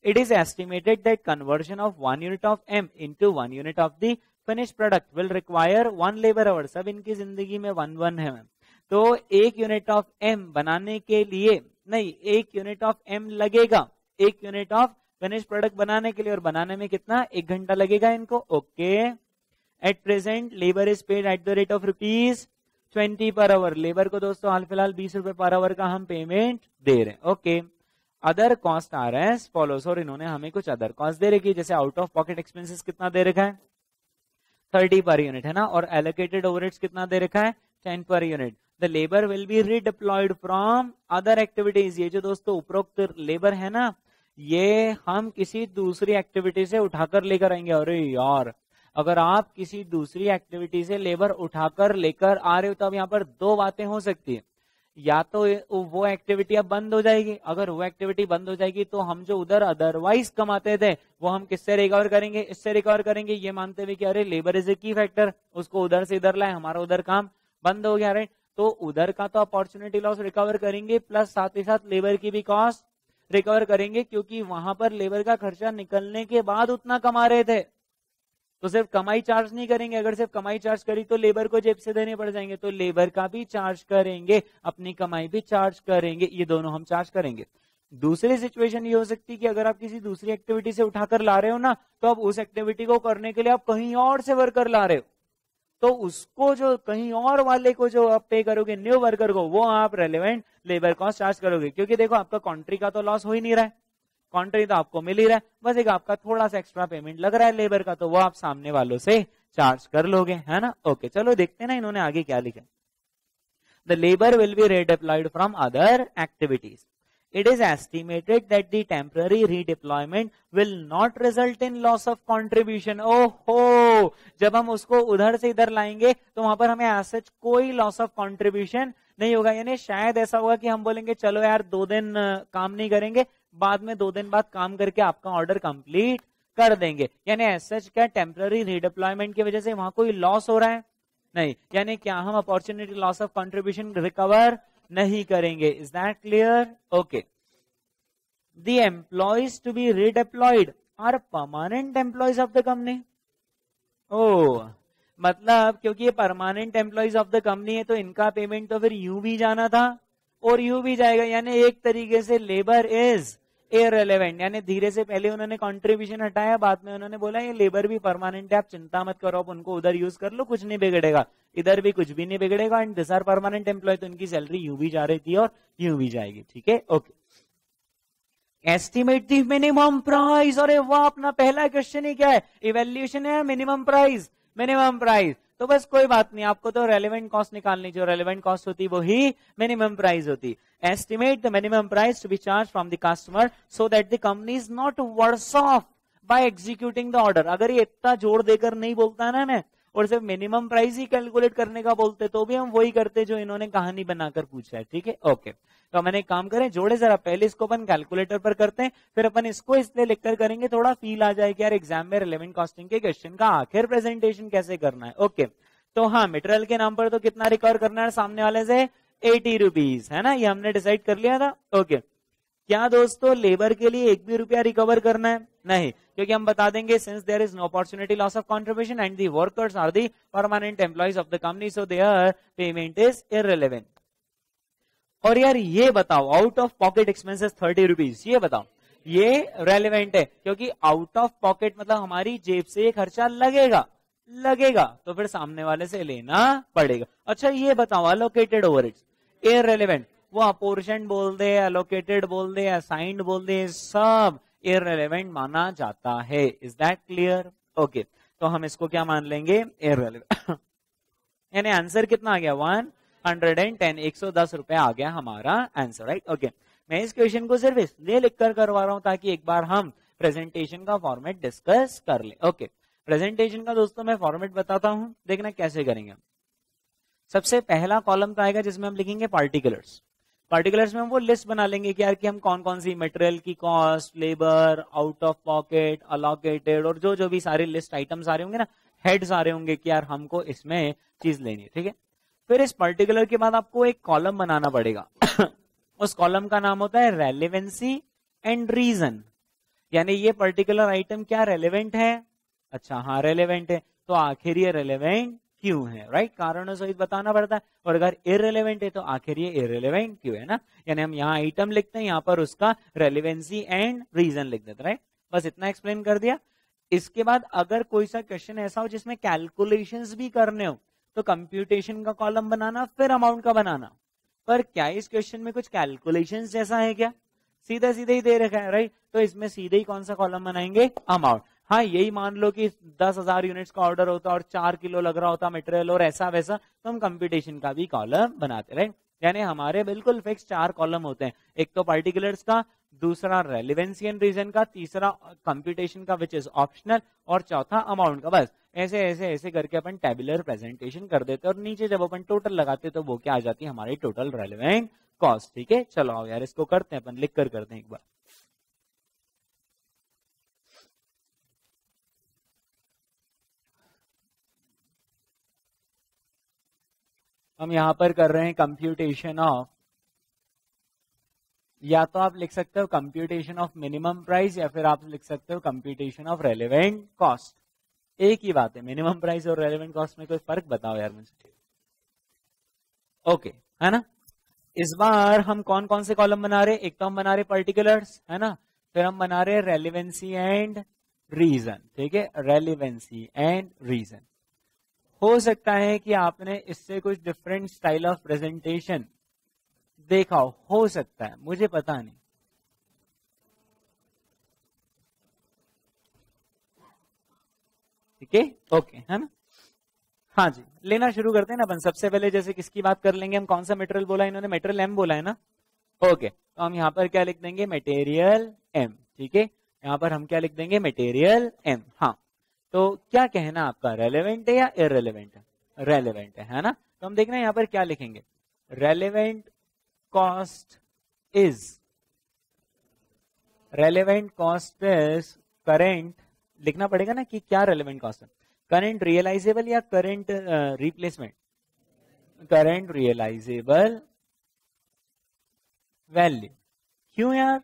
Speaker 1: It is estimated that conversion of one unit of m into one unit of the finished product will require one labor hour. सब इनकी ज़िंदगी में वन वन है तो एक यूनिट ऑफ़ एम बनाने के लिए, नहीं, एक यूनिट ऑफ़ एम लगेगा। एक यूनिट ऑफ़ फिनिश प्रोडक्ट बनाने के लिए और बनाने में कितना? एक घंटा लगेगा इनको। Okay. At present labour is paid at the rate of rupees twenty per hour labour को दोस्तों, हाल फ़िलहाल बीस रुपए पर आवर का हम पेमेंट दे रहे हैं। ओके। okay. अदर कॉस्ट आ रहा है? फॉलोस और इन्होंने हमें कुछ अदर कॉस्ट दे रखी है, जैसे आउट ऑफ़ पॉकेट एक्सपेंसेस कितना दे रखा है? थर्टी पर यूनिट है ना? और एलोकेटेड ओवर कितना दे रखा है? Ten per unit the labour will be redeployed from other activities ये जो दोस्तों उपरोक्त लेबर है ना, ये हम किसी दूसरी एक्टिविटी से उठाकर लेकर आएँगे। अरे यार, अगर आप किसी दूसरी एक्टिविटी से लेबर उठाकर लेकर आ रहे हो तो अब यहाँ पर दो बातें हो सकती है। या तो वो एक्टिविटी अब बंद हो जाएगी। अगर वो एक्टिविटी बंद हो जाएगी तो हम जो उधर अदरवाइज़ कमाते थे, वो हम किससे रिकवर करेंगे? इससे रिकवर करेंगे। ये मानते हुए कि अरे लेबर इज़ ए की फैक्टर उसको उधर से इधर लाए, हमारा उधर काम बंद हो गया राइट तो उधर का तो अपॉर्चुनिटी लॉस रिकवर करेंगे प्लस साथ ही साथ लेबर की भी कॉस्ट रिकवर करेंगे, क्योंकि वहाँ पर लेबर का खर्चा निकलने के बाद उतना कमा रहे थे। तो सिर्फ़ कमाई चार्ज नहीं करेंगे, अगर सिर्फ़ कमाई चार्ज करी तो लेबर को जेब से देने पड़ जाएँगे तो लेबर का भी चार्ज करेंगे, अपनी कमाई भी चार्ज करेंगे, ये दोनों हम चार्ज करेंगे। दूसरी सिचुएशन ये हो सकती है कि अगर आप किसी दूसरी एक्टिविटी से उठाकर ला रहे हो ना तो आप उस एक्टिविटी को करने के लिए आप कहीं और से वर्कर ला रहे हो। तो उसको जो कहीं और वाले को जो आप पे करोगे न्यू वर्कर को, वो आप रेलिवेंट लेबर कॉस्ट चार्ज करोगे, क्योंकि देखो आपका कॉन्ट्री का तो लॉस हो ही नहीं रहा है। कॉन्ट्री तो आपको मिल ही रहा है बस एक आपका थोड़ा सा एक्स्ट्रा पेमेंट लग रहा है लेबर का तो वो आप सामने वालों से चार्ज कर लोगे, है ना? ओके चलो देखते हैं ना इन्होंने आगे क्या लिखा the labour will be redeployed from other activities it is estimated that the temporary redeployment will not result in loss of contribution. ओहो! जब हम उसको उधर से इधर लाएँगे तो वहाँ पर हमें सच कोई लॉस ऑफ़ कंट्रीब्यूशन नहीं होगा। यानी शायद ऐसा होगा कि हम बोलेंगे, चलो यार, दो दिन काम नहीं करेंगे बाद में दो दिन बाद काम करके आपका ऑर्डर कंप्लीट कर देंगे। यानी एस सच क्या टेम्पररी रिडिप्लॉयमेंट की वजह से वहाँ कोई लॉस हो रहा है? नहीं। यानी क्या हम opportunity loss of contribution recover नहीं करेंगे। Is that clear okay the employees to be redeployed are permanent employees of the company ओ मतलब क्योंकि ये permanent employees of the company है तो इनका पेमेंट तो फिर यू भी जाना था और यू भी जाएगा। यानी एक तरीके से लेबर इज़ रेलिवेंट यानी धीरे से पहले उन्होंने कंट्रीब्यूशन हटाया, बाद में उन्होंने बोला, ये लेबर भी परमानेंट है, आप चिंता मत करो, आप उनको उधर यूज़ कर लो, कुछ नहीं बिगड़ेगा। इधर भी कुछ भी नहीं बिगड़ेगा and this are permanent employee तो उनकी सैलरी यू भी जा रही थी और यू भी जाएगी, ठीक है? Okay estimate the minimum price और वाह, अपना पहला क्वेश्चन ही क्या है? इवेल्यूशन है मिनिमम प्राइस मिनिमम प्राइस तो बस कोई बात नहीं, आपको तो रेलिवेंट कॉस्ट निकालनी जो रेलिवेंट कॉस्ट होती वो ही मिनिमम प्राइस होती। Estimate the minimum price to be charge from the customer so that the company is not worse off by executing the order अगर ये इतना ज़ोर देकर नहीं बोलता ना मैं, और सिर्फ़ मिनिमम प्राइस ही कैलकुलेट करने का बोलते तो भी हम वही करते जो इन्होंने कहानी बनाकर पूछा है। ठीक है? ओके तो मैंने एक काम करें, जोड़े जरा, पहले इसको अपन कैलकुलेटर पर करते हैं, फिर अपन इसको इसलिए लिखकर करेंगे, थोड़ा फील आ जाए कि यार एग्ज़ाम में रिलेवेंट कॉस्टिंग के क्वेश्चन का आखिर प्रेजेंटेशन कैसे करना है। ओके तो हाँ मेटेरियल के नाम पर तो कितना रिकवर करना है सामने वाले से? एटी रुपीज़ है ना? ये हमने डिसाइड कर लिया था। ओके क्या दोस्तों लेबर के लिए एक भी रुपया रिकवर करना है? नहीं, क्योंकि हम बता देंगे since there is no opportunity loss of contribution and the workers are the permanent employees of the company so their payment is irrelevant और यार ये बताओ out of pocket expenses thirty rupees ये बताओ। ये रेलिवेंट है, क्योंकि आउट ऑफ़ पॉकेट मतलब हमारी जेब से ये खर्चा लगेगा लगेगा तो फिर सामने वाले से लेना पड़ेगा। अच्छा ये बताओ allocated overheads irrelevant वो अपोर्शन बोल दे अलोकेटेड बोल दे असाइंड बोल दे, सब रेलिवेंट माना जाता है। इज़ दैट क्लियर ओके तो हम इसको क्या मान लेंगे? रेलिवेंट यानी आंसर कितना आ गया? वन हंड्रेड एंड टेन एक सौ दस रुपए आ गया हमारा आंसर राइट ओके मैं इस क्वेश्चन को सिर्फ़ इसलिए लिखकर करवा रहा हूँ ताकि एक बार हम प्रेजेंटेशन का फॉर्मेट डिस्कस कर ले। ओके प्रेजेंटेशन का दोस्तों मैं फॉर्मेट बताता हूँ। देखना कैसे करेंगे। सबसे पहला कॉलम तो आएगा जिसमें हम लिखेंगे पार्टिकुलर्स पार्टिकुलर्स में हम वो लिस्ट बना लेंगे कि यार कि हम कौन कौन सी मटेरियल की cost labour out of pocket allocated और जो जो भी सारे लिस्ट आइटम्स आ रहे होंगे ना हेड्स आ रहे होंगे कि यार हमको इसमें चीज़ लेनी है, ठीक है? फिर इस पर्टिकुलर के बाद आपको एक कॉलम बनाना पड़ेगा। उस कॉलम का नाम होता है रेलिवेंसी एंड रीजन यानी ये पर्टिकुलर आइटम क्या रेलिवेंट है? अच्छा हाँ रेलिवेंट है। तो आखिर ये रेलिवेंट क्यों है राइट कारण सहित बताना पड़ता है। और अगर इरेलीवेंट है तो आखिर ये इरेलीवेंट क्यों है ना? यानी हम यहाँ आइटम लिखते हैं, यहाँ पर उसका रेलिवेंसी एंड रीजन लिख देते राइट बस इतना एक्सप्लेन कर दिया। इसके बाद अगर कोई सा क्वेश्चन ऐसा हो जिसमें कैलकुलेशंस भी करने हो तो कंप्यूटेशन का कॉलम बनाना, फिर अमाउंट का बनाना। पर क्या इस क्वेश्चन में कुछ कैलकुलेशन जैसा है क्या? सीधा सीधे ही दे रखा है राइट तो इसमें सीधे ही कौन सा कॉलम बनाएँगे? अमाउंट हाँ यही मान लो कि दस हज़ार यूनिट्स का ऑर्डर होता और चार किलो लग रहा होता मटेरियल और ऐसा वैसा तो हम कंप्यूटेशन का भी कॉलम बनाते राइट यानी हमारे बिल्कुल फिक्स चार कॉलम होते हैं। एक तो पर्टिकुलर्स का, दूसरा रेलिवेंसी एंड रीजन का, तीसरा कंप्यूटेशन का विच इज़ ऑप्शनल और चौथा अमाउंट का, बस। ऐसे ऐसे ऐसे करके अपन टेबुलर प्रेजेंटेशन कर देते और नीचे जब अपन टोटल लगाते तो वो क्या आ जाती है? हमारी टोटल रेलिवेंट कॉस्ट ठीक है? चलो आओ यार, इसको करते हैं अपन, लिख कर करते हैं एक बार। हम यहाँ पर कर रहे हैं कंप्यूटेशन ऑफ़ या तो आप लिख सकते हो कंप्यूटेशन ऑफ़ मिनिमम प्राइस या फिर आप लिख सकते हो कंप्यूटेशन ऑफ़ रेलिवेंट कॉस्ट एक ही बात है मिनिमम प्राइस और रेलिवेंट कॉस्ट में कोई फ़र्क बताओ यार मुझे। ओके है ना? इस बार हम कौन कौन से कॉलम बना रहे एक तो हम बना रहे पर्टिकुलर्स है ना? फिर हम बना रहे रेलिवेंसी एंड रीजन ठीक है? रेलिवेंसी एंड रीजन हो सकता है कि आपने इससे कुछ डिफरेंट स्टाइल ऑफ़ प्रेजेंटेशन देखा हो सकता है, मुझे पता नहीं। ठीक है? ओके है ना? हाँ जी लेना शुरू करते हैं ना अपन। सबसे पहले जैसे किसकी बात कर लेंगे हम कौन सा मेटेरियल बोला इन्होंने मेटेरियल एम बोला है ना? ओके तो हम यहाँ पर क्या लिख देंगे? मेटेरियल एम ठीक है? यहाँ पर हम क्या लिख देंगे? मेटेरियल एम हाँ। तो क्या कहना आपका? रेलिवेंट है या इरेलीवेंट है? रेलिवेंट है, है ना? तो हम देख रहे हैं यहाँ पर क्या लिखेंगे? Relevant cost is relevant cost is current लिखना पड़ेगा ना कि क्या रेलिवेंट कॉस्ट है। करेंट रियलाइजेबल या current replacement current realisable value क्यों यार?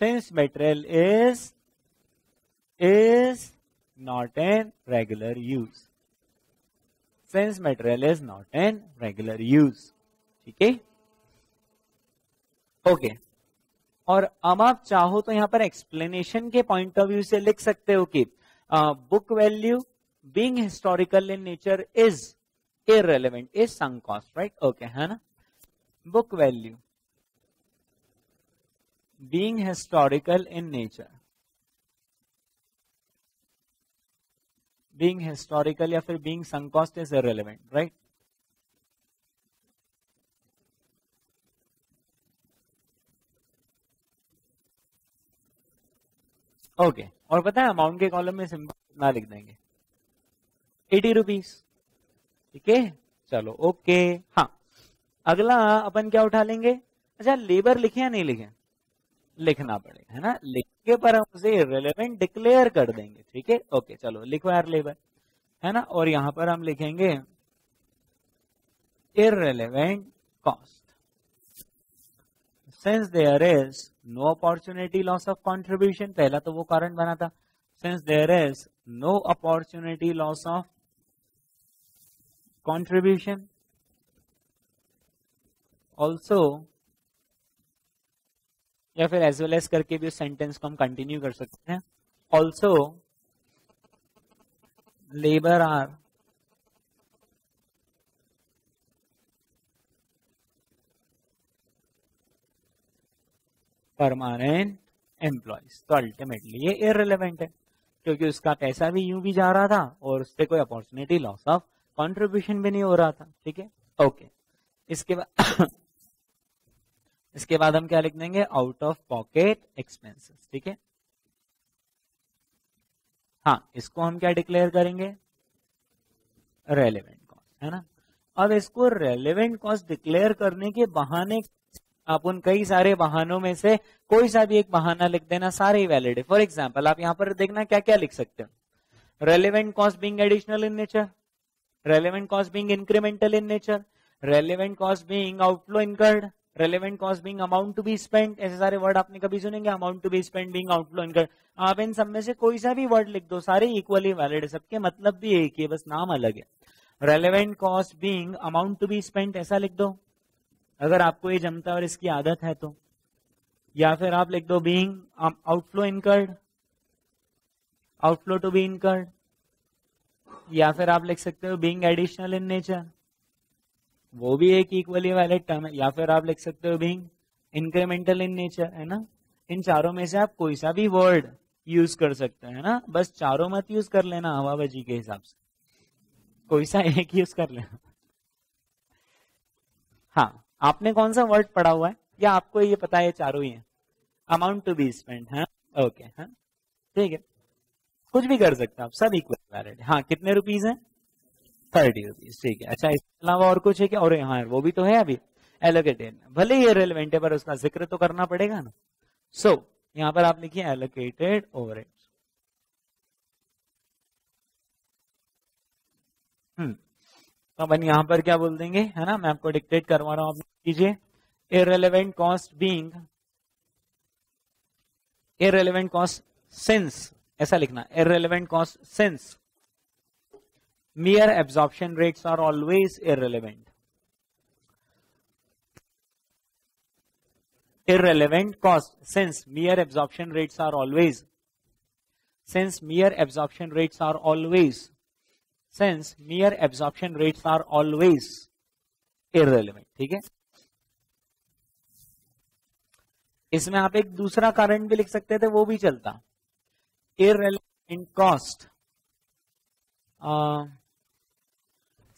Speaker 1: Since material is is not an regular use since material is not an regular use ठीक है? ओके और अब आप चाहो तो यहाँ पर एक्सप्लेनेशन के पॉइंट ऑफ़ व्यू से लिख सकते हो कि book value being historical in nature is irrelevant is sunk cost right okay है ना? Book value being historical in nature being historical या फिर being sunk cost is irrelevant right okay okay. और पता है अमाउंट के कॉलम में simple ना लिख देंगे। एटी रुपीज़ ठीक है? चलो ओके हाँ. अगला, अपन क्या उठा लेंगे? अच्छा लेबर लिखे या नहीं लिखे? लिखना पड़ेगा, है ना? लिखे पर हम उसे रिलेवेंट डिक्लेयर कर देंगे, ठीक है? ओके चलो, लिखो यार लेबर है ना? और यहाँ पर हम लिखेंगे irrelevant cost since there is no opportunity loss of contribution पहला तो वो कारण बना था। Since there is no opportunity loss of contribution, also, या फिर एज वेल एज करके भी उस सेंटेंस को हम कंटिन्यू कर सकते हैं। Also labour are permanent employees तो अल्टीमेटली ये इरेलीवेंट है, क्योंकि उसका पैसा भी यूँ भी जा रहा था और उससे कोई अपॉर्चुनिटी लॉस ऑफ़ कॉन्ट्रीब्यूशन भी नहीं हो रहा था, ठीक है? ओके इसके बाद इसके बाद हम क्या लिख देंगे? आउट ऑफ़ पॉकेट एक्सपेंसेस ठीक है? हाँ इसको हम क्या डिक्लेयर करेंगे? रेलेवेंट कॉस्ट है ना? अब इसको रेलेवेंट कॉस्ट डिक्लेयर करने के बहाने आप उन कई सारे वाहनों में से कोई सा भी एक बहाना लिख देना सारे ही वैलिड है। फॉर एग्ज़ाम्पल आप यहाँ पर देखना क्या क्या लिख सकते हो। Relevant cost being additional in nature relevant cost being incremental in nature relevant cost being outflow incurred relevant cost being amount to be spend ऐसे सारे वर्ड आपने कभी सुनेंगे amount to be spend being outflow incurred आप इन सब में से कोई सा भी वर्ड लिख दो, सारे इक्वली वैलिड है, सबके मतलब भी एक ही है, बस नाम अलग है। Relevant cost being amount to be spend ऐसा लिख दो। अगर आपको ये जमता और इसकी आदत है तो। या फिर आप लिख दो being outflow incurred outflow to be incurred या फिर आप लिख सकते हो बीइंग एडिशनल इन नेचर वो भी एक इक्वली वैलिड टर्म है। या फिर आप लिख सकते हो बीइंग इंक्रीमेंटल इन नेचर है ना? इन चारों में से आप कोई सा भी वर्ड यूज़ कर सकते हैं ना? बस चारों मत यूज़ कर लेना हवाबाजी के हिसाब से। कोई सा एक यूज़ कर लेना। हाँ। आपने कौन सा वर्ड पढ़ा हुआ है? या आपको ये पता है चारों ही है? अमाउंट टू बी स्पेंड है? ओके हाँ? ठीक है। कुछ भी कर सकते आप सब इक्वल हाँ कितने रुपीज़ है? थर्टी रुपीज़ ठीक है। अच्छा इसके अलावा और कुछ है क्या? और हाँ वो भी तो है अभी। एलोकेटेड भले ही रेलिवेंट है पर उसका ज़िक्र तो करना पड़ेगा ना। सो so, यहाँ पर आप लिखिए एलोकेटेड ओवर हम्म। तो अपन यहाँ पर क्या बोल देंगे, है ना? मैं आपको डिक्टेट करवा रहा हूँ, आप कीजिए। Irrelevant cost being irrelevant cost since ऐसा लिखना irrelevant cost since mere absorption rates are always irrelevant irrelevant cost since mere absorption rates are always since mere absorption rates are always since mere absorption rates are always irrelevant ठीक है? इसमें आप एक दूसरा कारण भी लिख सकते थे, वो भी चलता। Irrelevant cost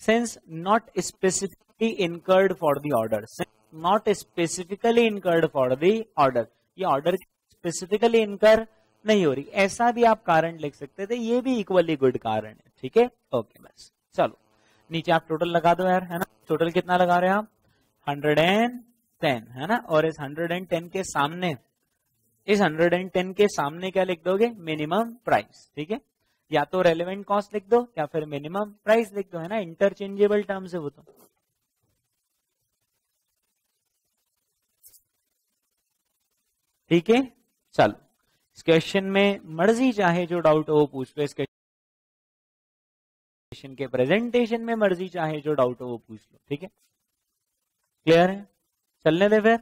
Speaker 1: since not specifically incurred for the order not specifically incurred for the order ये ऑर्डर स्पेसिफिकली इनकर्ड नहीं हो रही। ऐसा भी आप कारण लिख सकते थे, ये भी इक्वली गुड कारण है, ठीक है? ओके बस। चलो, नीचे आप टोटल लगा दो यार, है ना? टोटल कितना लगा रहे हैं आप? हंड्रेड एंड टेन है ना? और इस हंड्रेड एंड टेन के सामने, इस हंड्रेड एंड टेन के सामने क्या लिख दोगे? मिनिमम प्राइस ठीक है? या तो रेलिवेंट कॉस्ट लिख दो, या फिर मिनिमम प्राइस लिख दो, है ना? इंटरचेंजेबल टर्म्स है वो तो। ठीक है? चलो इस क्वेश्चन में मर्ज़ी चाहे जो डाउट हो वो पूछ लो इस क्वेश्चन के प्रेजेंटेशन में मर्ज़ी चाहे जो डाउट हो वो पूछ लो, ठीक है? क्लियर है? चलने दे फिर।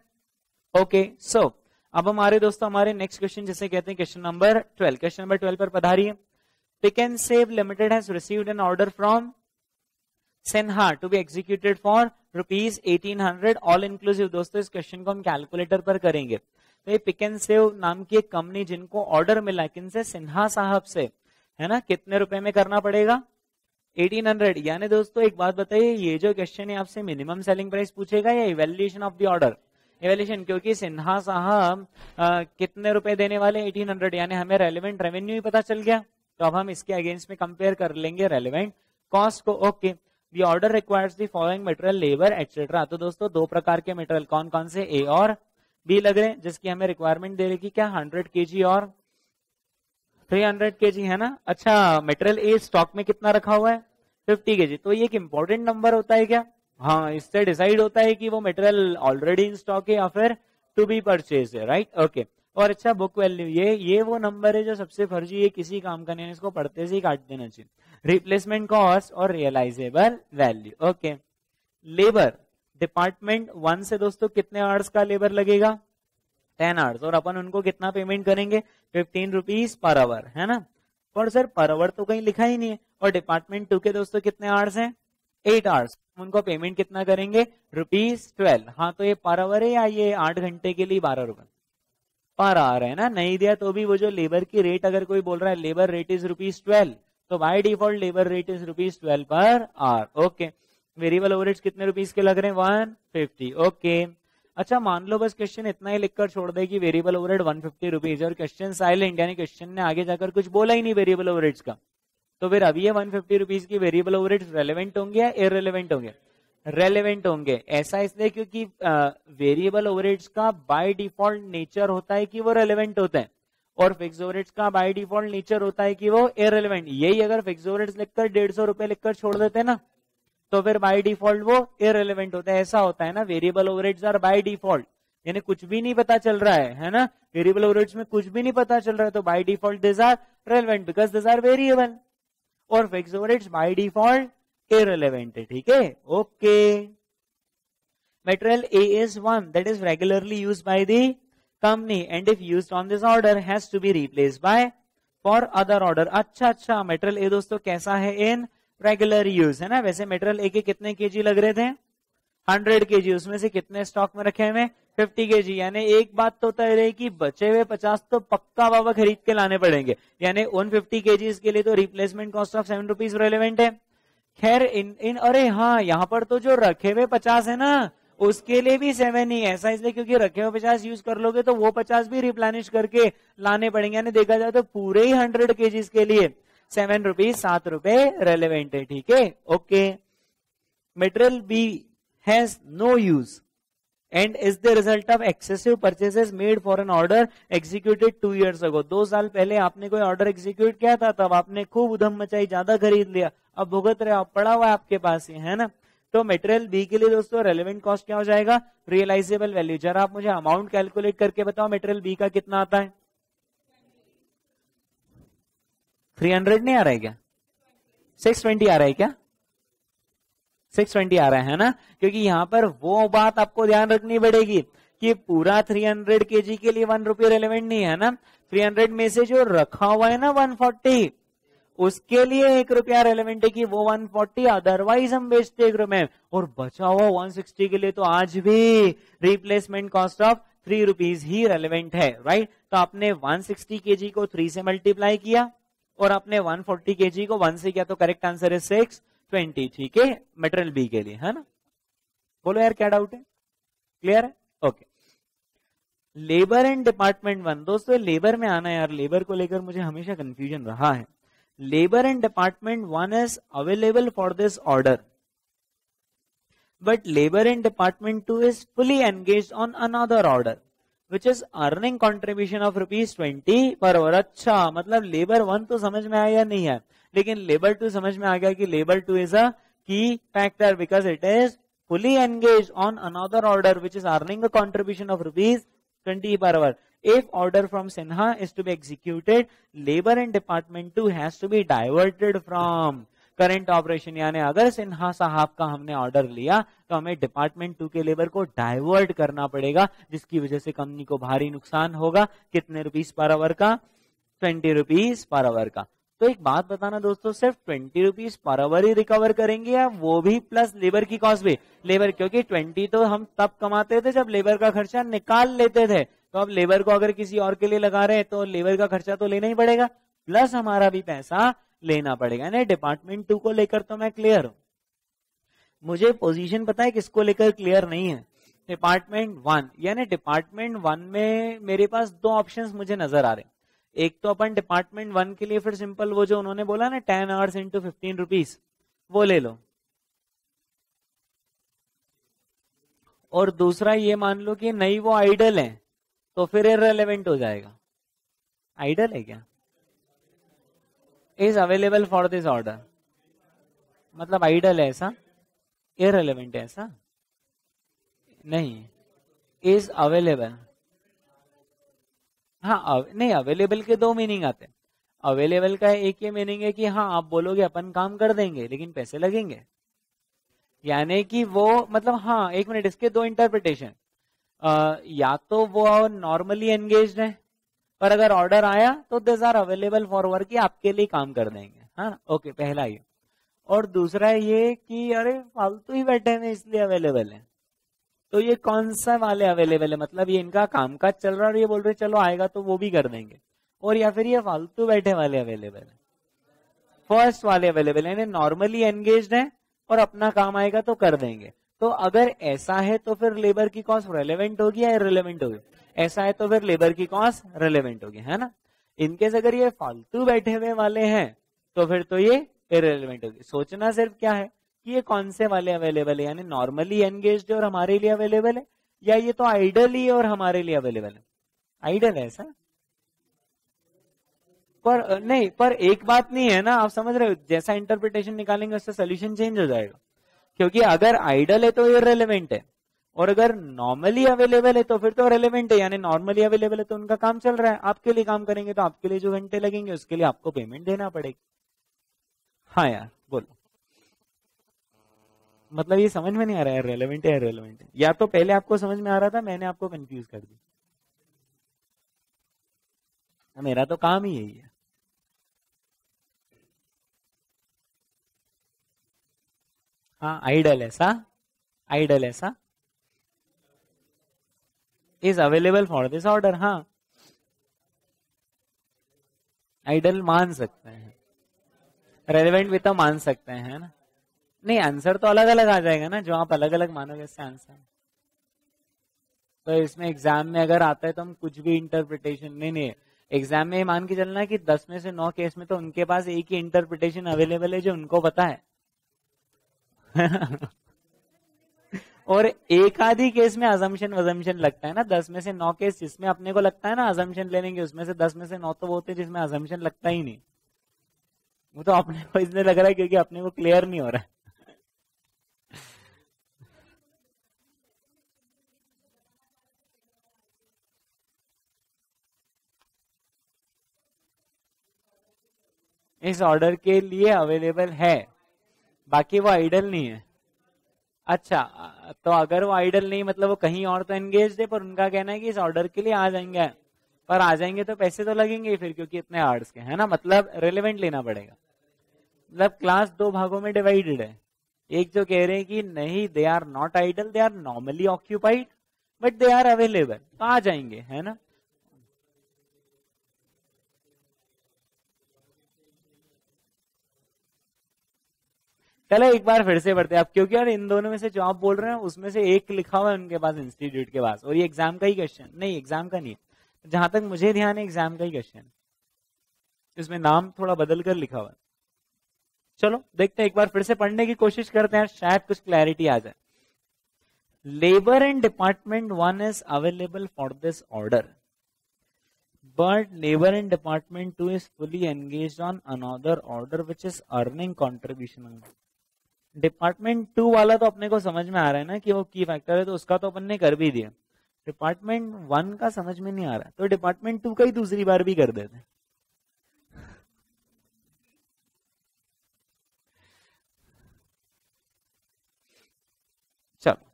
Speaker 1: ओके सो अब हमारे दोस्तों, हमारे नेक्स्ट क्वेश्चन जैसे कहते हैं question number twelve question number twelve पर पधारिए। Pick and Save Limited has received an order from Senha to be executed for rupees 1800 all inclusive दोस्तों, इस क्वेश्चन को हम कैलकुलेटर पर करेंगे। तो ये पिक एंड सेव नाम की एक कंपनी जिनको ऑर्डर मिला किनसे? सिन्हा साहब से। है ना? कितने रुपए में करना पड़ेगा? 1800 यानी दोस्तों, एक बात बताइए, ये जो क्वेश्चन है, आपसे मिनिमम सेलिंग प्राइस पूछेगा या evaluation of the order evaluation क्योंकि सिन्हा साहब कितने रुपए देने वाले 1800 यानी हमें रेलिवेंट रेवेन्यू ही पता चल गया। तो अब हम इसके अगेंस्ट में कंपेयर कर लेंगे रेलिवेंट कॉस्ट को। Okay the order requires the following material labour etcetera तो दोस्तों, दो प्रकार के मटेरियल कौन कौन से? ए और बी लग रहे हैं, जिसकी हमें रिक्वायरमेंट दे रही क्या हंड्रेड के और थ्री हंड्रेड के है ना? अच्छा मेटेरियल ए स्टॉक में कितना रखा हुआ है? फिफ्टी के तो ये एक इंपॉर्टेंट नंबर होता है क्या? हाँ इससे डिसाइड होता है कि वो मटेरियल ऑलरेडी इन स्टॉक है या फिर टू बी परचेज है राइट ओके. और अच्छा बुक वैल्यू ये ये वो नंबर है जो सबसे फर्जी है, किसी काम का नहीं इसको पढ़ते से ही काट देना चाहिए। रिप्लेसमेंट कॉस्ट और realisable value okay labour department one से दोस्तों कितने आवर्स का लेबर लगेगा? टेन आवर्स और अपन उनको कितना पेमेंट करेंगे? फिफ्टीन रुपीज़ पर आवर है ना? और सर पर आवर तो कहीं लिखा ही नहीं है। और डिपार्टमेंट टू के दोस्तों कितने आवर्स हैं? एट आवर्स उनको पेमेंट कितना करेंगे? रुपीज़ ट्वेल्व हाँ तो ये पर आवर है या ये आठ घंटे के लिए बारह रुपए? पर आवर है ना? नहीं दिया तो भी वो जो लेबर की रेट अगर कोई बोल रहा है labour rate is rupees twelve तो by default labour rate is rupees twelve per hour okay variable overheads कितने रुपीज़ के लग रहे हैं? वन फिफ्टी ओके अच्छा मान लो बस क्वेश्चन इतना ही लिखकर छोड़ दे कि variable overheads one fifty rupees और क्वेश्चन साइलेंट यानी क्वेश्चन ने आगे जाकर कुछ बोला ही नहीं वेरिएबल ओवरेज का। तो फिर अभी ये वन फिफ्टी रुपीज़ की वेरिएबल ओवरेज रेलिवेंट होंगे या इरेलीवेंट होंगे? रेलिवेंट होंगे। ऐसा इसलिए क्योंकि वेरिएबल ओवरेज का बाय डिफ़ॉल्ट नेचर होता है कि वो रेलिवेंट होते हैं और फिक्स ओवरेज का बाय डिफ़ॉल्ट नेचर होता है कि वो इरेलीवेंट यही अगर फिक्स ओवरेज लिखकर डेढ़ सौ रुपए लिखकर छोड़ देते ना तो फिर बाय डिफ़ॉल्ट वो इरेलीवेंट होता है, ऐसा होता है ना variable overheads are by default यानी कुछ भी नहीं पता चल रहा है है ना? वेरिएबल ओवरेज में कुछ भी नहीं पता चल रहा है तो by default this are relevant because this are variable और fix overheads by default irrelevant है, ठीक है? Okay material A is one that is regularly use by the company and if used on this order has to be replaced by, for other order. अच्छा अच्छा material ए दोस्तों कैसा है in regular use, है ना? वैसे material A के कितने केजी लग रहे थे? 100 केजी उसमें से कितने स्टॉक में रखे हुए? 50 केजी यानी एक बात तो तय रही कि बचे हुए 50 तो पक्का बाबा खरीद के लाने पड़ेंगे। यानी उन 50 केजी के लिए तो replacement cost of seven rupees relevant है। खैर, इन इन, अरे हाँ यहाँ पर तो जो रखे हुए पचास है ना, उसके लिए भी सेवन ही ऐसा इसलिए क्योंकि रखे हुए पचास यूज़ कर लोगे तो वो पचास भी रिप्लानिश करके लाने पड़ेंगे। यानी देखा जाए तो पूरे ही हंड्रेड केजीज के लिए। सेवन रुपीज़, सात रुपए रेलिवेंट है, ठीक है? Okay material B has no use and is the result of excessive purchases made for an order executed two years ago दो साल पहले आपने कोई ऑर्डर एग्जीक्यूट किया था, तब आपने खूब उधम मचाई, ज़्यादा खरीद लिया। अब भुगत रहे आप पड़ा हुआ आपके पास ही, है ना? तो मटेरियल बी के लिए दोस्तों रेलिवेंट कॉस्ट क्या हो जाएगा? रियलाइजेबल वैल्यू जरा आप मुझे अमाउंट कैलकुलेट करके बताओ मटेरियल बी का कितना आता है? थ्री हंड्रेड नहीं आ रहा है क्या? सिक्स ट्वेंटी आ रहा है क्या? सिक्स ट्वेंटी आ रहा है ना? क्योंकि यहाँ पर वो बात आपको ध्यान रखनी पड़ेगी कि पूरा थ्री हंड्रेड के जी के लिए वन रुपये रेलिवेंट नहीं है ना? थ्री हंड्रेड में से जो रखा हुआ है ना वन फोर्टी उसके लिए एक रुपया रेलिवेंट है कि वो 140 अदरवाइज़ हम बेचते एक रुपए और बचा हुआ 160 के लिए तो आज भी replacement cost of three rupees he relevant है राइट तो आपने वन 160 केजी को थ्री से मल्टीप्लाई किया। और अपने 140 फोर्टी के को वन से किया तो करेक्ट आंसर है सिक्स ट्वेंटी ठीक है? मेटेरियल बी के लिए, है ना? बोलो यार, क्या डाउट है? क्लियर है? Okay labour and department one दोस्तों लेबर में आना यार लेबर को लेकर मुझे हमेशा कंफ्यूजन रहा है। Labour and department one is available for this order but labour and department two is fully engage on another order which is earning contribution of rupees twenty per hour अच्छा मतलब labour one तो समझ में आया नहीं है लेकिन labour to समझ में आ गया कि labour two is a key factor because it is fully engage on another order which is earning a contribution of rupees twenty per hour if order from Sinha is to be executed labour and department two has to be diverted from current operation यानी अगर सिन्हा साहब का हमने order लिया तो हमें department two के labour को डाइवर्ट करना पड़ेगा, जिसकी वजह से कंपनी को भारी नुकसान होगा। कितने रुपीज़ पर आवर का? ट्वेंटी रुपीज़ पर आवर का। तो एक बात बताना दोस्तों, सिर्फ़ ट्वेंटी रुपीज़ पर आवर ही रिकवर करेंगे या वो भी प्लस लेबर की कॉस्ट भी? लेबर क्योंकि ट्वेंटी तो हम तब कमाते थे जब लेबर का खर्चा निकाल लेते थे। तो अब लेबर को अगर किसी और के लिए लगा रहे हैं तो लेबर का खर्चा तो लेना ही पड़ेगा। प्लस हमारा भी पैसा लेना पड़ेगा। नहीं डिपार्टमेंट टू को लेकर तो मैं क्लियर हूँ। मुझे पोजीशन पता है किसको लेकर क्लियर नहीं है. डिपार्टमेंट वन यानी डिपार्टमेंट वन में मेरे पास दो ऑप्शंस मुझे नज़र आ रहे हैं. एक तो अपन डिपार्टमेंट वन के लिए फिर सिंपल वो जो उन्होंने बोला ना ten hours into fifteen rupees वो ले लो. और दूसरा ये मान लो कि नहीं, वो आइडल है तो फिर इरेलीवेंट हो जाएगा. आइडल है क्या? Is available for this order मतलब आइडल है ऐसा? इरेलीवेंट है ऐसा? नहीं। इज़ अवेलेबल हाँ अव, नहीं अवेलेबल के दो मीनिंग आते हैं। अवेलेबल का एक ये मीनिंग है कि हाँ आप बोलोगे अपन काम कर देंगे लेकिन पैसे लगेंगे। यानी कि वो मतलब हाँ एक मिनट इसके दो इंटरप्रिटेशन या तो वो नॉर्मली एंगेज है पर अगर ऑर्डर आया तो this are available for work आपके लिए काम कर देंगे। हाँ ओके पहला ये। और दूसरा ये कि अरे, फालतू ही बैठे हैं, इसलिए अवेलेबल है। तो ये कौन सा वाले अवेलेबल है? मतलब ये इनका काम काज चल रहा है और ये बोल रहे चलो, आएगा तो वो भी कर देंगे। और या फिर ये फालतू बैठे वाले अवेलेबल है। फ़र्स्ट वाले अवेलेबल है नॉर्मली एंगेज है और अपना काम आएगा तो कर देंगे। तो अगर ऐसा है तो फिर लेबर की कॉस्ट रेलिवेंट होगी या इरेलीवेंट होगी? ऐसा है तो फिर लेबर की कॉस्ट रेलिवेंट होगी, है ना? इनकेस अगर ये फालतू बैठे हुए वाले हैं तो फिर तो ये इरेलीवेंट होगी। सोचना सिर्फ़ क्या है कि ये कौन से वाले अवेलेबल है? यानी नॉर्मली एनगेज और हमारे लिए अवेलेबल है? या ये तो आइडल ही और हमारे लिए अवेलेबल है? आइडल है ऐसा? पर नहीं, पर एक बात नहीं है ना, आप समझ रहे हो? जैसा इंटरप्रिटेशन निकालेंगे, उससे सोल्यूशन चेंज हो जाएगा। क्योंकि अगर आइडल है तो ये रेलिवेंट है। और अगर नॉर्मली अवेलेबल है तो फिर तो रेलिवेंट है। यानी नॉर्मली अवेलेबल है तो उनका काम चल रहा है। आपके लिए काम करेंगे तो आपके लिए जो घंटे लगेंगे, उसके लिए आपको पेमेंट देना पड़ेगी। हाँ यार, बोलो। मतलब ये समझ में नहीं आ रहा है रेलेवेंट है रेलेवेंट है। या तो पहले आपको समझ में आ रहा था, मैंने आपको कंफ्यूज कर दी मेरा तो काम ही यही है। हाँ आइडल ऐसा आइडल ऐसा is available for this order हाँ। आइडल मान सकते हैं। रेलिवेंट भी तो मान सकते हैं ना? नहीं आंसर तो अलग अलग आ जाएगा ना, जो आप अलग अलग मानोगे इससे आंसर तो इसमें एग्ज़ाम में अगर आता है तो हम कुछ भी इंटरप्रिटेशन नहीं नहीं एग्ज़ाम में मान के चलना कि दस में से नौ केस में तो उनके पास एक ही इंटरप्रिटेशन अवेलेबल है जो उनको पता है। और एक आधी केस में अजम्पन वजम्पन लगता है ना, दस में से नौ केस जिसमें अपने को लगता है ना अजम्पन लेने के उसमें से दस में से नौ तो वो होते हैं जिसमें अजम्पन लगता ही नहीं। वो तो अपने को इसलिए लग रहा है क्योंकि अपने को क्लियर नहीं हो रहा है। इस ऑर्डर के लिए अवेलेबल है। बाकी वो आइडल नहीं है। अच्छा तो अगर वो आइडल नहीं मतलब वो कहीं और तो एंगेज है, पर उनका कहना है कि इस ऑर्डर के लिए आ जाएँगे। पर आ जाएँगे तो पैसे तो लगेंगे फिर, क्योंकि इतने आर्ट्स के है ना मतलब रेलिवेंट लेना पड़ेगा। मतलब क्लास दो भागों में डिवाइडेड है। एक जो कह रहे हैं कि नहीं they are not idle they are normally occupied but they are available तो आ जाएँगे, है ना? चलो एक बार फिर से पढ़ते हैं आप क्योंकि यार इन दोनों में से जो आप बोल रहे हैं, उसमें से एक लिखा हुआ है उनके पास इंस्टीट्यूट के पास, और ये एग्ज़ाम का ही क्वेश्चन नहीं एग्ज़ाम का नहीं जहाँ तक मुझे ध्यान है एग्ज़ाम का ही क्वेश्चन इसमें नाम थोड़ा बदल कर लिखा हुआ है। चलो, देखते हैं, एक बार फिर से पढ़ने की कोशिश करते हैं, शायद कुछ क्लैरिटी आ जाए। Labour and department one is available for this order but labor in department 2 is fully engaged on another order, which is earning contribution. Department two वाला तो अपने को समझ में आ रहा है ना कि वो की फैक्टर है तो उसका तो अपन ने कर भी दिया। डिपार्टमेंट वन का समझ में नहीं आ रहा तो डिपार्टमेंट टू का ही दूसरी बार भी कर देते चलो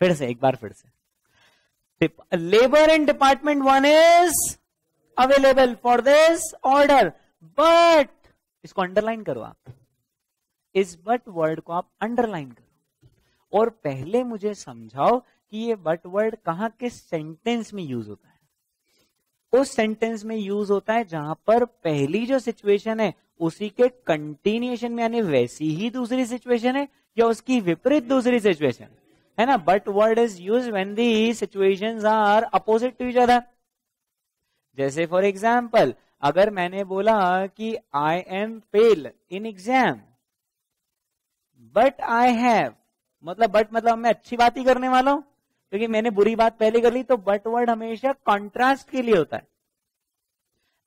Speaker 1: फिर से, एक बार फिर से। Labour in department one is available for this order but इसको अंडरलाइन करो आप। इस बट वर्ड को आप अंडरलाइन करो। और पहले मुझे समझाओ कि ये बट वर्ड कहाँ किस सेंटेंस में यूज़ होता है। उस सेंटेंस में यूज़ होता है जहाँ पर पहली जो सिचुएशन है, उसी के कंटिन्यूएशन में, यानी वैसी ही दूसरी सिचुएशन है या उसकी विपरीत दूसरी सिचुएशन है। ना? But word is use when the situation are opposite to each other जैसे फॉर एग्ज़ाम्पल अगर मैंने बोला कि I am fail in exam but I have मतलब बट मतलब मैं अच्छी बात ही करने वाला हूँ, क्योंकि मैंने बुरी बात पहले कर ली तो बट वर्ड हमेशा कॉन्ट्रास्ट के लिए होता है।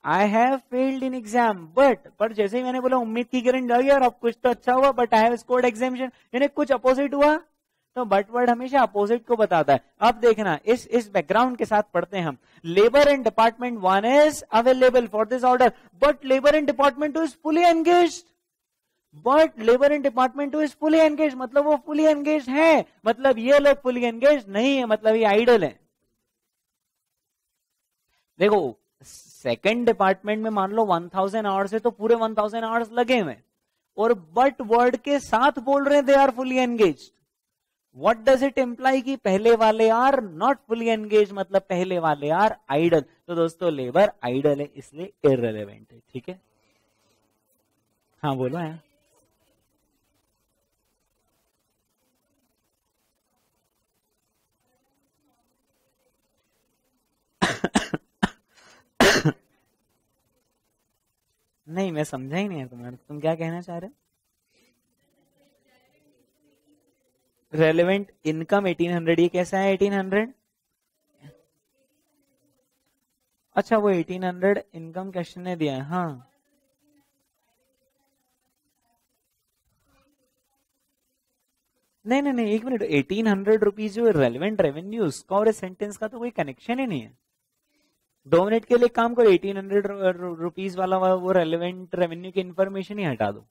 Speaker 1: I have failed in exam but पर जैसे ही मैंने बोला, उम्मीद की किरण जाएगी और अब कुछ तो अच्छा हुआ but I have scored examination यानी कुछ अपोजिट हुआ। तो बट वर्ड हमेशा अपोजिट को बताता है। अब देखना, इस इस बैकग्राउंड के साथ पढ़ते हैं हम। Labour and department one is available for this order but labour and department two is fully engage but labour and department two is fully engage मतलब वो फुली एंगेज है। मतलब ये लोग फुली एंगेज नहीं है मतलब ये आइडल है। देखो सेकेंड डिपार्टमेंट में मान लो वन थाउज़ेंड आवर्स है तो पूरे वन थाउज़ेंड आवर्स लगे हुए और बट वर्ड के साथ बोल रहे हैं they are fully engage what does it imply कि पहले वाले आर नॉट फुली एंगेज मतलब पहले वाले आर आइडल तो दोस्तों लेबर आइडल है, इसलिए इरेलीवेंट है, ठीक है? हाँ बोलो है नहीं, मैं समझा ही नहीं है तुम्हारा। तुम क्या कहना चाह रहे हो? रेलिवेंट इनकम 1800 ये कैसा है 1800 अच्छा वो 1800 इनकम क्वेश्चन ने दिया है हाँ। नहीं नहीं नहीं, एक मिनट एटीन हंड्रेड रुपीज़ जो रेलिवेंट रेवेन्यू उसका और सेंटेंस का तो कोई कनेक्शन ही नहीं है। दो मिनट के लिए काम करो एटीन हंड्रेड रुपीज़ वाला वो रेलिवेंट रेवेन्यू की इंफॉर्मेशन ही हटा दो।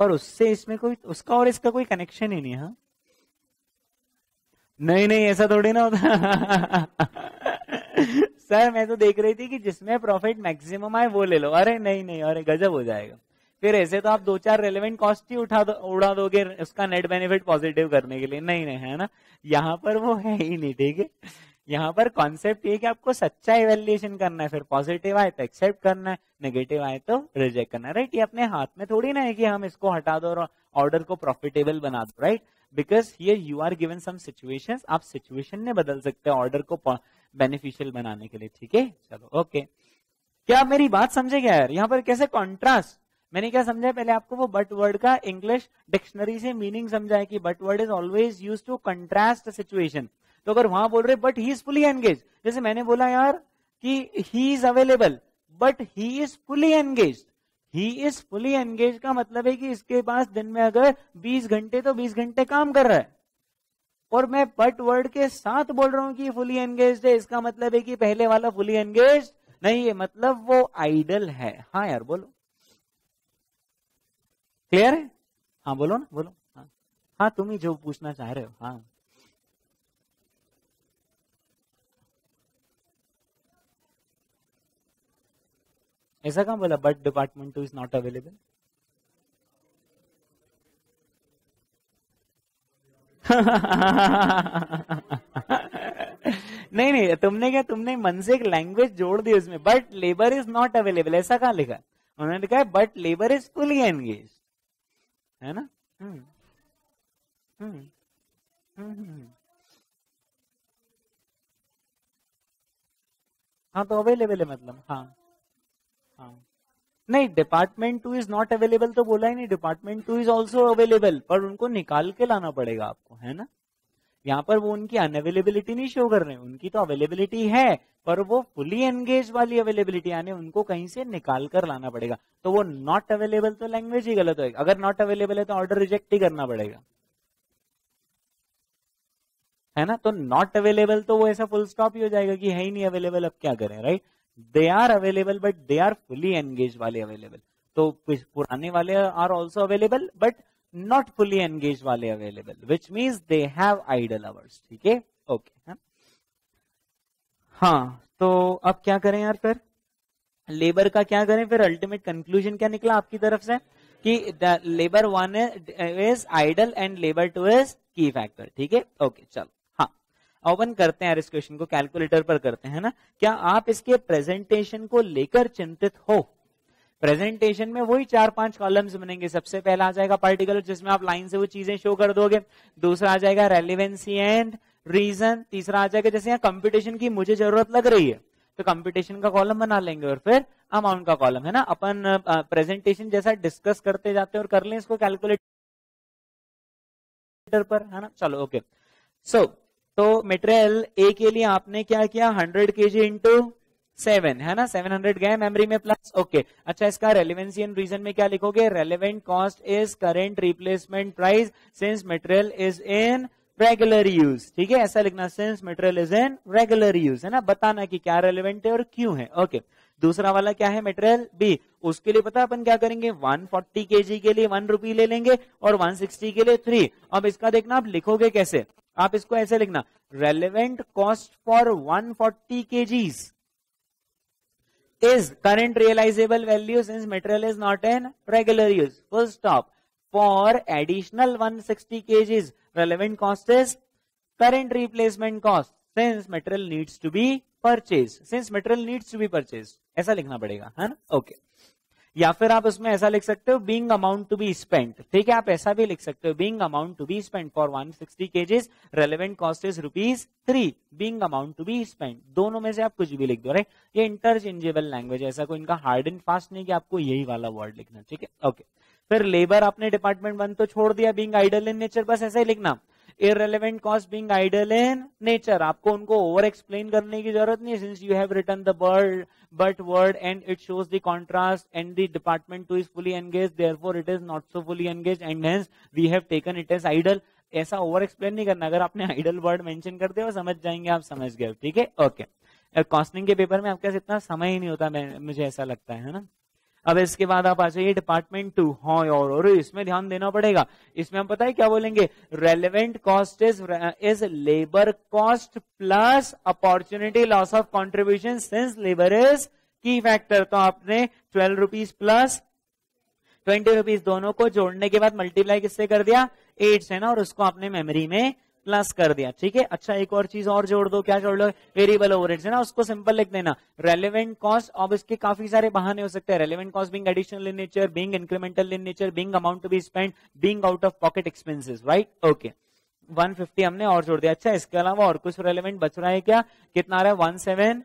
Speaker 1: पर उससे इसमें कोई, उसका और इसका कोई कनेक्शन ही नहीं है हाँ। नहीं नहीं, ऐसा थोड़ी ना होता। सर मैं तो देख रही थी कि जिसमें प्रॉफिट मैक्सिमम आए, वो ले लो। अरे, नहीं नहीं, अरे, गजब हो जाएगा। फिर ऐसे तो आप दो चार रेलिवेंट कॉस्ट ही उठा दो, उड़ा दोगे उसका नेट बेनिफिट पॉजिटिव करने के लिए। नहीं नहीं, है ना? यहाँ पर वो है ही नहीं, ठीक है? यहाँ पर कॉन्सेप्ट ये कि आपको सच्चा इवेल्युएशन करना है, फिर पॉजिटिव आए तो एक्सेप्ट करना है नेगेटिव आए तो रिजेक्ट करना है राइट ये अपने हाथ में थोड़ी ना है कि हम इसको हटा दो और ऑर्डर को प्रॉफिटेबल बना दो right because here you are given some situations आप सिचुएशन ने बदल सकते हैं ऑर्डर को बेनिफिशियल बनाने के लिए, ठीक है? चलो ओके क्या आप मेरी बात समझे क्या यार? यहाँ पर कैसे कॉन्ट्रास्ट मैंने क्या समझा पहले आपको वो बट वर्ड का इंग्लिश डिक्शनरी से मीनिंग समझा है कि but word is always use to contrast situation तो अगर वहाँ बोल रहे but he is fully engage जैसे मैंने बोला यार कि he is available but he is fully engage he is fully engage का मतलब है कि इसके पास दिन में अगर 20 घंटे तो 20 घंटे काम कर रहा है। और मैं बट वर्ड के साथ बोल रहा हूँ कि फुली एंगेज है, इसका मतलब है कि पहले वाला फुली एंगेज नहीं है मतलब वो आइडल है। हाँ यार, बोलो। क्लियर है? हाँ बोलो ना, बोलो। हाँ। हाँ तुम ही जो पूछना चाह रहे हो। हाँ। ऐसा कहा बोला? But department two is not available नहीं नहीं तुमने क्या तुमने मन से एक लैंग्वेज जोड़ दी उसमें but labour is not available ऐसा कहा लिखा? उन्होंने लिखा है but labour is fully engage है ना? हम्म हम्म हम्म, हम्म। हाँ तो अवेलेबल है मतलब हाँ हाँ। नहीं department two is not available तो बोला ही नहीं department two is also available पर उनको निकाल के लाना पड़ेगा आपको, है ना? यहाँ पर वो उनकी अनअवेलेबिलिटी नहीं शो कर रहे उनकी तो अवेलेबिलिटी है, पर वो फुली एंगेज वाली अवेलेबिलिटी यानी उनको कहीं से निकाल कर लाना पड़ेगा। तो वो नॉट अवेलेबल तो लैंग्वेज ही गलत होगा अगर नॉट अवेलेबल है तो ऑर्डर रिजेक्ट ही करना पड़ेगा। है ना? तो नॉट अवेलेबल तो वो ऐसा फुल स्टॉप ही हो जाएगा कि है ही नहीं अवेलेबल अब क्या करें right they are available but they are fully engage वाले अवेलेबल तो पुराने वाले are also available but not fully engage वाले available which means they have idle hours ठीक है? ओके हाँ? तो अब क्या करें यार फिर? लेबर का क्या करें फिर? अल्टीमेट कंक्लूजन क्या निकला आपकी तरफ़ से? कि labour one is idle and labour two is key factor ठीक है? ओके चलो। ओपन करते हैं इस क्वेश्चन को कैलकुलेटर पर करते हैं ना? क्या आप इसके प्रेजेंटेशन को लेकर चिंतित हो? प्रेजेंटेशन में वही चार पाँच कॉलम्स बनेंगे। सबसे पहला आ जाएगा पार्टिकुलर जिसमें आप लाइन से वो चीज़ें शो कर दोगे। दूसरा आ जाएगा रेलिवेंसी एंड रीजन तीसरा आ जाएगा, जैसे यहाँ कंपटीशन की मुझे ज़रूरत लग रही है तो कंपटीशन का कॉलम बना लेंगे और फिर अमाउंट का कॉलम है ना? अपन प्रेजेंटेशन जैसा डिस्कस करते जाते हैं और कर लें इसको कैलकुलेटर पर, है ना? चलो ओके सो तो मेटेरियल ए के लिए आपने क्या किया? हंड्रेड के जी इंटू सेवन है ना? सेवन हंड्रेड गए मेमोरी में प्लस ओके अच्छा इसका रेलिवेंसी इन रीजन में क्या लिखोगे? Relevant cost is current replacement price since material is in regular use ठीक है? ऐसा लिखना since material is in regular use है ना? बताना कि क्या रेलिवेंट है और क्यों है. ओके दूसरा वाला क्या है? मेटेरियल बी उसके लिए पता अपन क्या करेंगे? वन फोर्टी के जी के लिए वन रूपी ले लेंगे और 160 के लिए थ्री अब इसका देखना, आप लिखोगे कैसे? आप इसको ऐसे लिखना relevant cost for one forty KGs is current realisable value since material is not an regular use full stop for additional one sixty KGs relevant cost is current replacement cost since material needs to be purchased. Since material needs to be purchased. ऐसा लिखना पड़ेगा, है ना? Okay okay. या फिर आप उसमें ऐसा लिख सकते हो being amount to be spend ठीक है, आप ऐसा भी लिख सकते हो being amount to be spend for 160 sixty KGs relevant cost is rupees three being amount to be spend दोनों में से आप कुछ भी लिख दो राइट ये इंटरचेंजेबल लैंग्वेज ऐसा कोई इनका हार्ड एंड फास्ट नहीं कि आपको यही वाला वर्ड लिखना ठीक है? ओके फिर लेबर आपने डिपार्टमेंट वन तो छोड़ दिया बींग आइडल इन नेचर बस ऐसा ही लिखना। Irrelevant cost being idle in nature आपको उनको ओवर एक्सप्लेन करने की ज़रूरत नहीं since you have written the word but word and it shows the contrast and the department two is fully engage therefore it is not so fully engage and hence we have taken it is idle ऐसा over explain नहीं करना। अगर आपने idol word mention करते हो, समझ जाएँगे, आप समझ गए ठीक है? ओके कॉस्टिंग के पेपर में आपके पास इतना समय ही नहीं होता मुझे ऐसा लगता है ना? अब इसके बाद आप आ जाइए डिपार्टमेंट टू हाँ और, और इसमें ध्यान देना पड़ेगा। इसमें हम पता है क्या बोलेंगे? Relevant cost is is labour cost plus opportunity loss of contribution since labour is key factor तो आपने twelve rupees plus twenty rupees दोनों को जोड़ने के बाद मल्टीप्लाई किससे कर दिया? एट से ना और उसको आपने मेमोरी में प्लस कर दिया। ठीक है? अच्छा एक और चीज़ और जोड़ दो, क्या जोड़ लो? वेरिएबल ओवर है ना? उसको सिंपल लिख देना। रेलिवेंट कॉस्ट अब इसके काफ़ी सारे बहाने हो सकते हैं। Relevant cost being additional in nature being incremental in nature being amount to be spend being out of pocket expenses right okay 150 हमने और जोड़ दिया। अच्छा इसके अलावा और कुछ रेलिवेंट बच रहा है क्या? कितना आ रहा है? One seven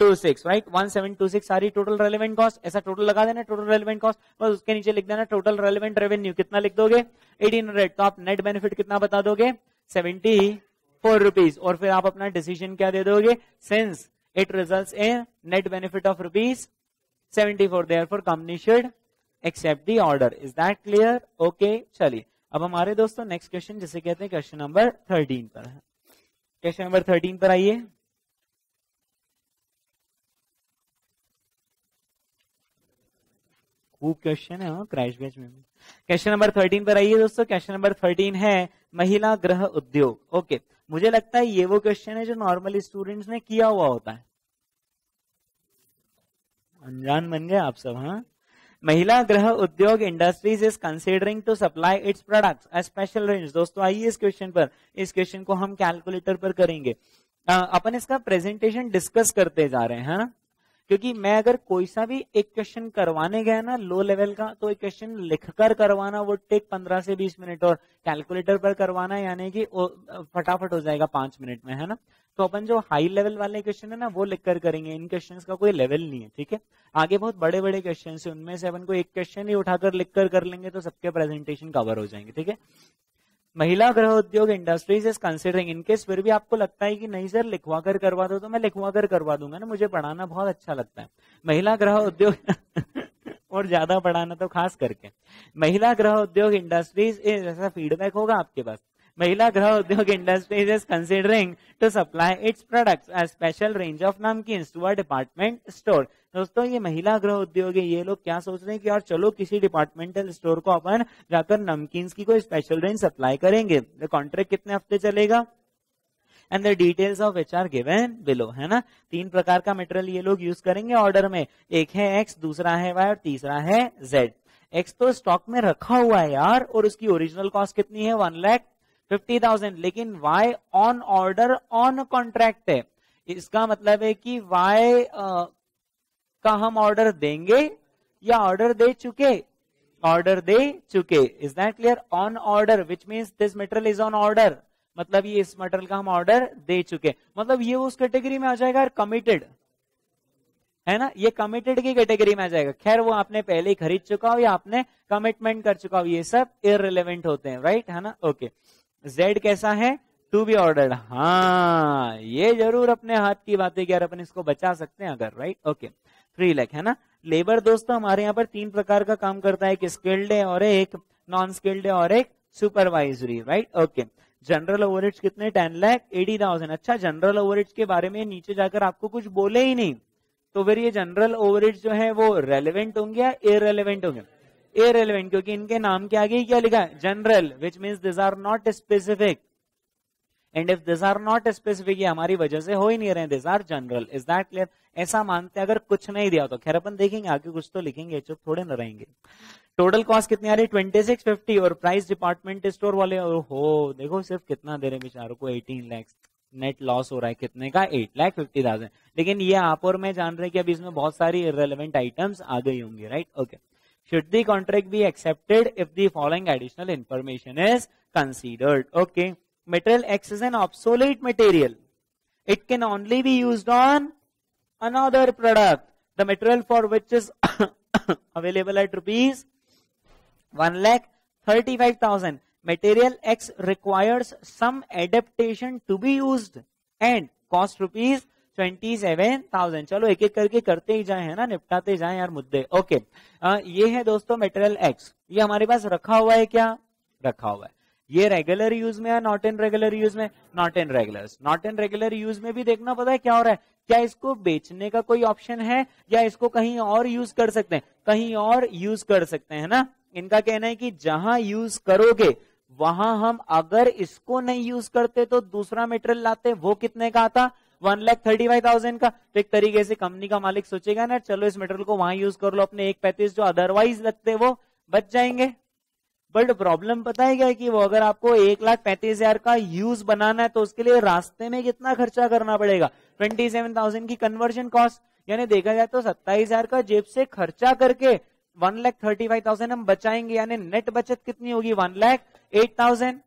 Speaker 1: two six right one seven two six सारी टोटल रेलिवेंट कॉस्ट ऐसा टोटल लगा देना टोटल रेलिवेंट कॉस्ट बस उसके नीचे लिख देना टोटल रेलिवेंट रेवेन्यू कितना लिख दोगे? एटीन हंड्रेड तो आप नेट बेनिफिट कितना बता दोगे? सेवेंटी फोर रुपीज़ और फिर आप अपना डिसीज़न क्या दे दोगे? Since it result in net benefit of rupees seventy four therefore company should accept the order is that clear okay चलिए। अब हमारे दोस्तों नेक्स्ट क्वेश्चन जिसे कहते हैं क्वेश्चन नंबर थर्टीन पर है। क्वेश्चन नंबर थर्टीन पर आइए। खूब क्वेश्चन है क्रैश बैच में क्वेश्चन नंबर थर्टीन पर आइए दोस्तों। क्वेश्चन नंबर थर्टीन है महिला ग्रह उद्योग। ओके मुझे लगता है ये वो क्वेश्चन है जो नॉर्मल स्टूडेंट्स ने किया हुआ होता है। अनजान बन गए आप सब हाँ? Mahila Griha Udyog Industries is considering to supply its products special range दोस्तों, आइए इस क्वेश्चन पर। इस क्वेश्चन को हम कैलकुलेटर पर करेंगे। अपन इसका प्रेजेंटेशन डिस्कस करते जा रहे हैं हाँ? क्योंकि मैं अगर कोई सा भी एक क्वेश्चन करवाने गया ना लो लेवल का तो एक क्वेश्चन लिखकर करवाना, वो टेक पंद्रह से बीस मिनट और कैलकुलेटर पर करवाना, यानी कि फटाफट हो जाएगा पाँच मिनट में, है ना? तो अपन जो हाई लेवल वाले क्वेश्चन है ना, वो लिख कर करेंगे। इन क्वेश्चन का कोई लेवल नहीं है, ठीक है? आगे बहुत बड़े बड़े क्वेश्चन है, उनमें से अपन को एक क्वेश्चन ही उठाकर लिख कर कर लेंगे तो सबके प्रेजेंटेशन कवर हो जाएँगे, ठीक है? महिला Griha Udyog Industries is considering in case फिर भी आपको लगता है कि नहीं सर लिखवा कर करवा दो तो मैं लिखवा कर करवा दूँगा ना, मुझे पढ़ाना बहुत अच्छा लगता है। महिला गृह उद्योग और ज़्यादा पढ़ाना तो खास करके। महिला गृह उद्योग इंडस्ट्रीज़ ऐसा फीडबैक होगा आपके पास। Mahila Griha Udyog Industries is considering to supply its products as special range of namkeen to a department store दोस्तों, ये महिला गृह उद्योग है, ये लोग क्या सोच रहे हैं कि यार चलो किसी डिपार्टमेंटल स्टोर को अपन जाकर नमकीन की कोई स्पेशल रेंज सप्लाई करेंगे। कॉन्ट्रैक्ट कितने हफ़्ते चलेगा? And the details of which are given below है ना? तीन प्रकार का मटेरियल ये लोग यूज़ करेंगे ऑर्डर में। एक है एक्स दूसरा है वाई और तीसरा है जेड एक्स तो स्टॉक में रखा हुआ है यार, और उसकी ओरिजिनल कॉस्ट कितनी है? वन लैख फिफ्टी थाउज़ेंड लेकिन Y on order on contract है। इसका मतलब है कि वाई का हम ऑर्डर देंगे या ऑर्डर दे चुके? ऑर्डर दे चुके। Is that clear on order which means this material is on order मतलब ये इस मटेरियल का हम ऑर्डर दे चुके। मतलब ये उस कैटेगरी में आ जाएगा कमिटेड है ना? ये कमिटेड की कैटेगरी में आ जाएगा। खैर, वो आपने पहले ही खरीद चुका हो या आपने कमिटमेंट कर चुका हो, ये सब इरेलीवेंट होते हैं राइट है ना? ओके जेड कैसा है? टू बी ऑर्डर हाँ ये ज़रूर अपने हाथ की बात बातें यार अपन इसको बचा सकते हैं अगर राइट ओके थ्री लैख है ना? लेबर दोस्तों हमारे यहाँ पर तीन प्रकार का काम करता है, एक स्किल्ड है और एक नॉन स्किल्ड है और एक supervisory right okay general overheads कितने? टेन लैख एटी थाउज़ेंड अच्छा जनरल ओवरहेड्स के बारे में नीचे जाकर आपको कुछ बोले ही नहीं। तो फिर ये जनरल ओवरहेड्स जो है वो रेलिवेंट होंगे या इरेलीवेंट होंगे? इरेलीवेंट क्योंकि इनके नाम के आगे क्या लिखा है? General which means this are not specific and if this are not specific ये हमारी वजह से हो ही नहीं रहे this are general is that clear ऐसा मानते हैं, अगर कुछ नहीं दिया तो। खैर, अपन देखेंगे, आगे कुछ तो लिखेंगे, चुप थोड़े न रहेंगे। टोटल कॉस्ट कितनी आ रही है? ट्वेंटी सिक्स फिफ्टी और प्राइस डिपार्टमेंट स्टोर वाले हो देखो सिर्फ़ कितना दे रहे बेचारों को एटीन लैक्स नेट लॉस हो रहा है कितने का? एट लाख फिफ्टी थाउज़ेंड लेकिन ये आप और मैं जान रहे हैं कि अभी इसमें बहुत सारी इरेलीवेंट आइटम्स आ गई होंगी right okay should the contract be accepted if the following additional information is considered? Okay. Material x is an obsolete material. It can only be used on another product. The material for which is available at rupees 1 lakh 35000 material x requires some adaptation to be used and cost rupees twenty seven thousand चलो एक एक करके करते ही जाए है ना? निपटाते जाए यार मुद्दे। ओके आ, ये है दोस्तों मेटेरियल एक्स ये हमारे पास रखा हुआ है क्या? रखा हुआ है। ये रेगुलर यूज़ में है नॉट इन रेगुलर यूज़ में? Not in regular not in regular use में भी देखना पता है क्या हो रहा है? क्या इसको बेचने का कोई ऑप्शन है? या इसको कहीं और यूज़ कर सकते हैं? कहीं और यूज़ कर सकते हैं ना? इनका कहना है कि जहाँ यूज़ करोगे वहाँ हम अगर इसको नहीं यूज़ करते तो दूसरा मेटेरियल लाते वो कितने का आता? One lakh thirty five thousand का। तो एक तरीके से कंपनी का मालिक सोचेगा ना, चलो इस मेटेरियल को वहाँ यूज़ कर लो अपने एक पैंतीस जो अदरवाइज़ लगते वो, बच जाएँगे। बट प्रॉब्लम पता है क्या कि वो अगर आपको एक लाख पैंतीस हज़ार का यूज़ बनाना है तो उसके लिए रास्ते में कितना खर्चा करना पड़ेगा? ट्वेंटी सेवन थाउज़ेंड की कन्वर्जन कॉस्ट यानी देखा जाए तो सत्ताईस हज़ार का जेब से खर्चा करके one lakh thirty five thousand हम बचाएँगे। यानी नेट बचत कितनी होगी? वन लाख एट थाउज़ेंड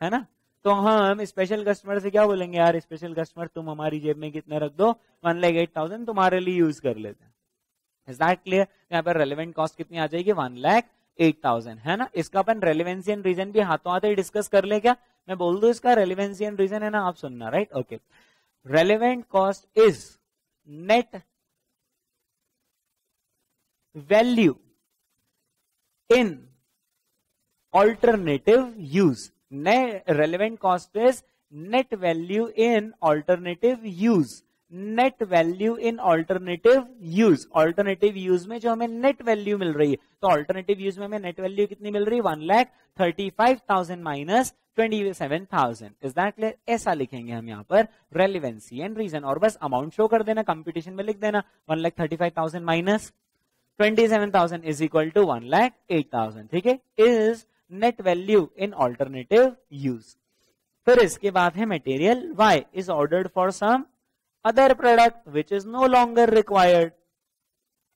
Speaker 1: है ना? तो हम स्पेशल कस्टमर से क्या बोलेंगे? यार स्पेशल कस्टमर तुम हमारी जेब में कितने रख दो? वन लाख एट थाउज़ेंड तुम्हारे लिए यूज़ कर लेते हैं. इज़ दैट क्लियर यहाँ पर रेलिवेंट कॉस्ट कितनी आ जाएगी? वन लाख एट थाउज़ेंड है ना? इसका अपन रेलिवेंसी एंड रीजन भी हाथों हाथ ही डिस्कस कर ले क्या? मैं बोल दू इसका रेलिवेंसी एंड रीजन है ना? आप सुनना right okay relevant cost is net value in alternative use relevant cost is net value in alternative use net value in alternative use alternative use में जो हमें नेट वैल्यू मिल रही है तो ऑल्टरनेटिव यूज़ में हमें नेट वैल्यू कितनी मिल रही है? One lakh thirty five thousand minus twenty seven thousand is that clear ऐसा लिखेंगे हम यहाँ पर रेलिवेंसी एंड रीजन और बस अमाउंट शो कर देना कंपिटिशन में लिख देना। One lakh thirty five thousand minus twenty seven thousand is equal to one lakh eight thousand ठीक है? Is net value in alternative use फिर इसके बाद है material Y is ordered for some other product which is no longer required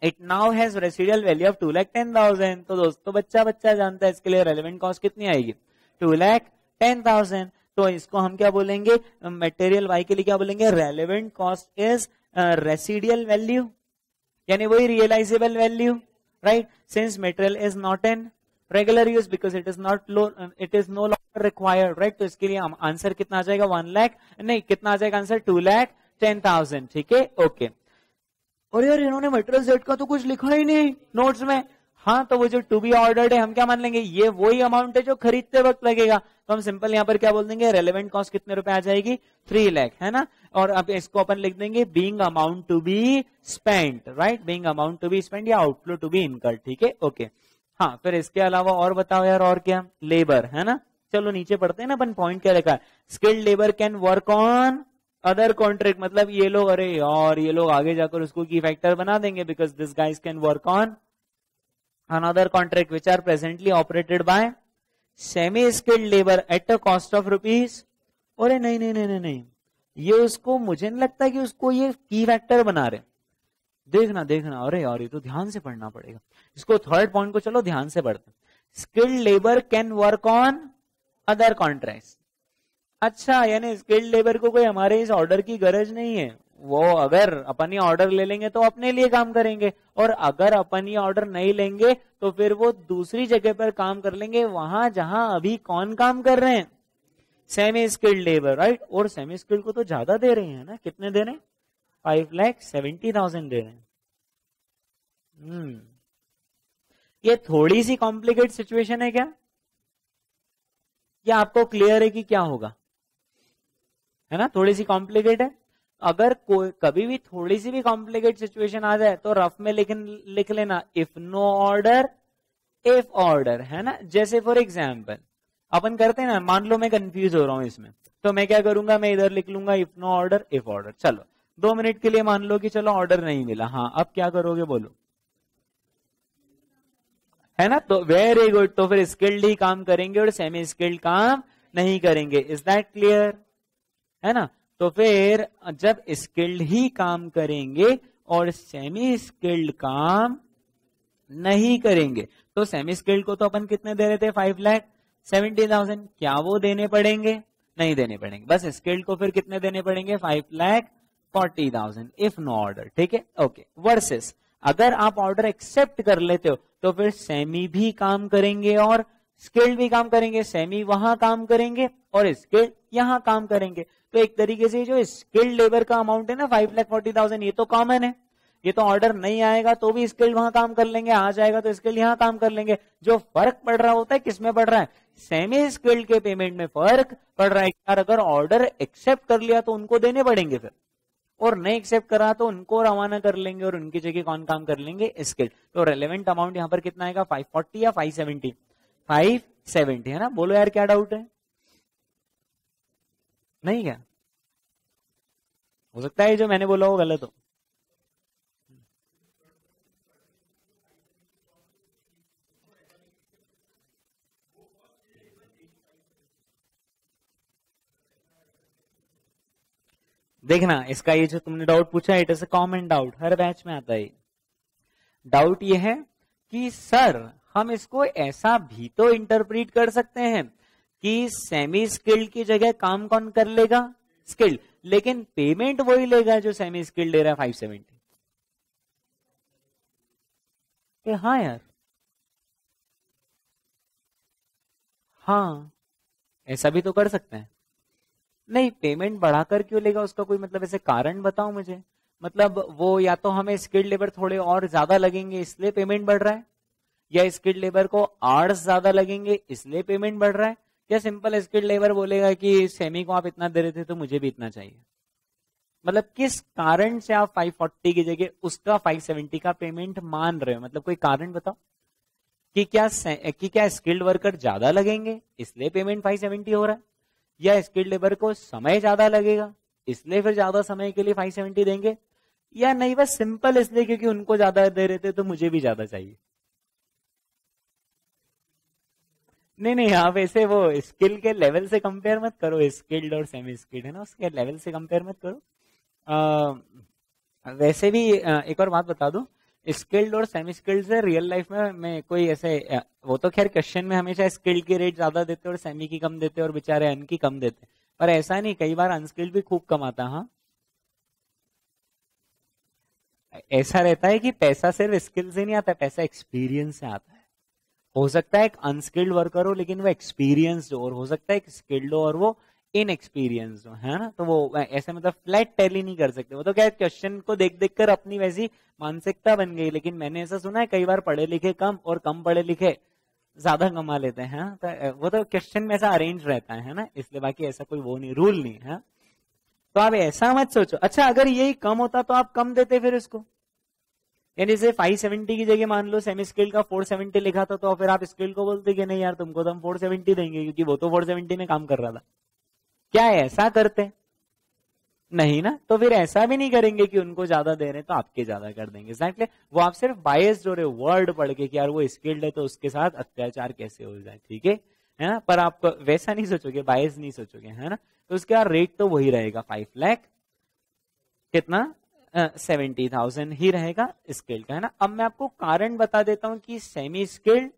Speaker 1: it now has residual value of two lakh ten thousand तो दोस्तों बच्चा बच्चा जानता है इसके लिए रेलिवेंट कॉस्ट कितनी आएगी? टू लैख टेन थाउज़ेंड तो इसको हम क्या बोलेंगे? मटेरियल वाई के लिए क्या बोलेंगे? Relevant cost is residual value यानी वही realisable value right since material is not in regular use because it is not low it is no longer required right तो इसके लिए हम आंसर कितना आ जाएगा? वन लैख नहीं, कितना आ जाएगा answer two lakh ten thousand ठीक है? ओके और यार इन्होंने मटेरियल सेट का तो कुछ लिखा ही नहीं नोट्स में। हाँ तो वो जो टू बी ऑर्डर्ड है, हम क्या मान लेंगे? ये वही अमाउंट है जो खरीदते वक्त लगेगा। तो हम सिंपल यहाँ पर क्या बोल देंगे? रेलिवेंट कॉस्ट कितने रुपए आ जाएगी? थ्री लैख है ना? और अब इसको अपन लिख देंगे being amount to be spend right being amount to be spend या आउटफ्लो टू बी इनकर्ड ठीक है? ओके हाँ फिर इसके अलावा और बताओ यार, और क्या? लेबर है ना? चलो, नीचे पढ़ते हैं ना अपन पॉइंट क्या लिखा है? Skilled labour can work on other contract मतलब ये लोग, अरे और ये लोग आगे जाकर उसको की फैक्टर बना देंगे because this guys can work on another contract which are presently operated by semi skilled labour at a cost of rupees अरे नहीं नहीं नहीं नहीं ये उसको, मुझे नहीं लगता कि उसको ये की फैक्टर बना रहे। देखना देखना। अरे यार, ये तो ध्यान से पढ़ना पड़ेगा। इसको थर्ड पॉइंट को चलो, ध्यान से पढ़ते skilled labour can work on other contract अच्छा यानी स्किल्ड लेबर को कोई हमारे इस ऑर्डर की गरज नहीं है। वो अगर अपन ही ऑर्डर ले लेंगे तो अपने लिए काम करेंगे। और अगर अपन ही ऑर्डर नहीं लेंगे तो फिर वो दूसरी जगह पर काम कर लेंगे, वहाँ जहाँ अभी कौन काम कर रहे हैं? सेमी स्किल्ड लेबर राइट और सेमी स्किल्ड को तो ज़्यादा दे रहे हैं ना? कितने दे रहे हैं? फाइव लैख सेवेंटी थाउज़ेंड दे रहे हैं। हम्म। ये थोड़ी सी कॉम्प्लिकेट सिचुएशन है क्या? क्या आपको क्लियर है कि क्या होगा? है ना? थोड़ी सी कॉम्प्लिकेट है। अगर कोई, कभी भी थोड़ी सी भी कॉम्प्लिकेट सिचुएशन आ जाए तो रफ में लिख लिख लेना if no order if order है ना? जैसे फॉर एग्ज़ाम्पल अपन करते हैं ना, मान लो मैं कंफ्यूज हो रहा हूँ इसमें। तो मैं क्या करूँगा? मैं इधर लिख लूँगा if no order if order चलो। दो मिनट के लिए मान लो कि चलो ऑर्डर नहीं मिला। हाँ अब क्या करोगे बोलो। है ना? तो वेरी गुड तो फिर स्किल्ड ही काम करेंगे और सेमी स्किल्ड काम नहीं करेंगे। इज़ दैट क्लियर है ना? तो फिर जब स्किल्ड ही काम करेंगे और सेमी स्किल्ड काम नहीं करेंगे तो सेमी स्किल्ड को तो अपन कितने दे रहे थे? फाइव लैख सेवेंटी थाउज़ेंड क्या वो देने पड़ेंगे? नहीं देने पड़ेंगे। बस स्किल्ड को फिर कितने देने पड़ेंगे? Five lakh forty thousand if no order ठीक है? ओके वर्सेस अगर आप ऑर्डर एक्सेप्ट कर लेते हो तो फिर सेमी भी काम करेंगे और स्किल्ड भी काम करेंगे सेमी वहाँ काम करेंगे और स्किल्ड यहाँ काम करेंगे। तो एक तरीके से जो स्किल्ड लेबर का अमाउंट है ना फाइव लाख फोर्टी थाउज़ेंड ये तो कॉमन है। ये तो ऑर्डर नहीं आएगा तो भी स्किल्ड वहाँ काम कर लेंगे, आ जाएगा तो स्किल्ड यहाँ काम कर लेंगे। जो फ़र्क पड़ रहा होता है, किसमें पड़ रहा है? सेमी स्किल्ड के पेमेंट में फ़र्क पड़ रहा है। यार अगर ऑर्डर एक्सेप्ट कर लिया तो उनको देने पड़ेंगे फिर। और नहीं एक्सेप्ट करा तो उनको रवाना कर लेंगे और उनकी जगह कौन काम कर लेंगे? स्किल्ड तो रेलिवेंट अमाउंट यहाँ पर कितना आएगा? फाइव फोर्टी या फाइव सेवेंटी फाइव सेवेंटी है ना? बोलो यार, क्या डाउट है? नहीं क्या? हो सकता है जो मैंने बोला वो गलत हो। देखना, इसका ये जो तुमने डाउट पूछा it is a common doubt her batch में आता है डाउट ये है कि, सर, हम इसको ऐसा भी तो इंटरप्रीट कर सकते हैं कि सेमी स्किल्ड की जगह काम कौन कर लेगा? स्किल्ड लेकिन पेमेंट वही लेगा जो सेमी स्किल्ड ले रहा है फाइव सेवेंटी हाँ यार। हाँ ऐसा भी तो कर सकते हैं। नहीं पेमेंट बढ़ाकर क्यों लेगा? उसका कोई मतलब ऐसे कारण बताओ मुझे। मतलब वो या तो हमें स्किल्ड लेबर थोड़े और ज़्यादा लगेंगे, इसलिए पेमेंट बढ़ रहा है, या स्किल्ड लेबर को आर्ट्स ज़्यादा लगेंगे, इसलिए पेमेंट बढ़ रहा है, या सिंपल स्किल्ड लेबर बोलेगा कि सेमी को आप इतना दे रहे थे तो मुझे भी इतना चाहिए। मतलब किस कारण से आप 540 की जगह उसका 570 का पेमेंट मान रहे हो? मतलब कोई कारण बताओ। कि क्या कि क्या स्किल्ड वर्कर ज़्यादा लगेंगे, इसलिए पेमेंट 570 हो रहा है? या स्किल्ड लेबर को समय ज़्यादा लगेगा इसलिए फिर ज़्यादा समय के लिए 570 देंगे या नहीं बस सिंपल इसलिए क्योंकि उनको ज़्यादा दे रहे थे तो मुझे भी ज़्यादा चाहिए। नहीं नहीं आप ऐसे वो स्किल के लेवल से कंपेयर मत करो स्किल्ड और सेमी स्किल्ड है ना उसके लेवल से कंपेयर मत करो। आ, वैसे भी एक और बात बता दू स्किल्ड और सेमी स्किल्ड से रियल लाइफ में मैं कोई ऐसे वो तो खैर क्वेश्चन में हमेशा स्किल्ड की रेट ज़्यादा देते और सेमी की कम देते और बेचारे अन की कम देते। पर ऐसा नहीं, कई बार अनस्किल्ड भी खूब कमाता हाँ। ऐसा रहता है कि पैसा सिर्फ़ स्किल से नहीं आता, पैसा एक्सपीरियंस से आता है। हो सकता है एक अनस्किल्ड वर्कर हो, लेकिन वो एक्सपीरियंस हो, और हो सकता है एक स्किल्ड हो, और वो इन एक्सपीरियंस है ना? तो वो ऐसे मतलब फ्लैट टैली नहीं कर सकते। वो तो क्या क्वेश्चन को देख देख कर अपनी वैसी मानसिकता बन गई, लेकिन मैंने ऐसा सुना है कई बार पढ़े लिखे कम और कम पढ़े लिखे ज़्यादा कमा लेते हैं हाँ? तो वो तो क्वेश्चन में ऐसा अरेंज रहता है ना? इसलिए बाकी ऐसा कोई वो नहीं रूल नहीं, है? हाँ? तो आप ऐसा मत सोचो। अच्छा अगर यही कम होता तो आप कम देते फिर इसको। यानी से 570 की जगह मान लो सेमी स्किल का 470 लिखा था तो फिर आप स्किल को बोलते कि नहीं यार, तुमको तो हम 470 देंगे, क्योंकि वो तो 470 में काम कर रहा था। क्या ऐसा करते? नहीं ना? तो फिर ऐसा भी नहीं करेंगे कि उनको ज़्यादा दे रहे तो आपके ज़्यादा कर देंगे। Exactly. वो आप सिर्फ़ बायस हो रहे वर्ड पढ़ के कि यार वो स्किल्ड है तो उसके साथ अत्याचार कैसे हो जाए, ठीक है? है ना? पर आप वैसा नहीं सोचोगे बायस नहीं सोचोगे, है ना? तो उसका रेट तो वही रहेगा फाइव लैख कितना? सेवेंटी थाउज़ेंड ही रहेगा स्किल्ड का, है ना? अब मैं आपको कारण बता देता हूँ कि सेमी स्किल्ड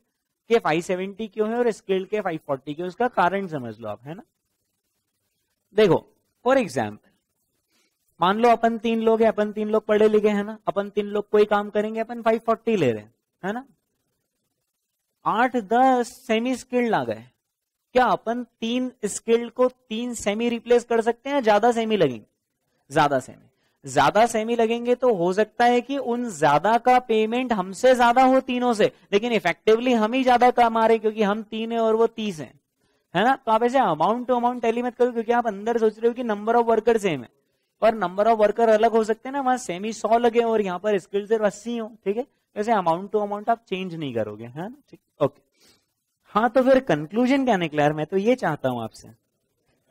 Speaker 1: के 570 क्यों है और स्किल्ड के 540 क्यों उसका कारण समझ लो आप, है ना? देखो फॉर एग्ज़ाम्पल मान लो अपन तीन लोग हैं, अपन तीन लोग पढ़े लिखे हैं ना, अपन तीन लोग कोई काम करेंगे, अपन 540 ले रहे हैं, है ना? आठ, दस सेमी स्किल्ड आ गए। क्या अपन तीन स्किल्ड को तीन सेमी रिप्लेस कर सकते हैं? ज़्यादा सेमी लगेंगे। ज़्यादा सेमी ज़्यादा सेमी लगेंगे तो हो सकता है कि उन ज़्यादा का पेमेंट हमसे ज़्यादा हो तीनों से, लेकिन इफेक्टिवली हम ही ज़्यादा कमा रहे क्योंकि हम तीन है और वो तीस है। है ना? तो आप ऐसे अमाउंट टू अमाउंट टेली मत करो, क्योंकि आप अंदर सोच रहे हो कि नंबर ऑफ़ वर्कर सेम है और नंबर ऑफ़ वर्कर अलग हो सकते हैं ना, वहाँ सेमी सौ लगे और यहाँ पर स्किल सिर्फ़ अस्सी हो, ठीक है? वैसे अमाउंट टू अमाउंट आप चेंज नहीं करोगे, है ना? ठीक ओके हाँ तो फिर कंक्लूजन क्या निकला यार? मैं तो ये चाहता हूँ आपसे।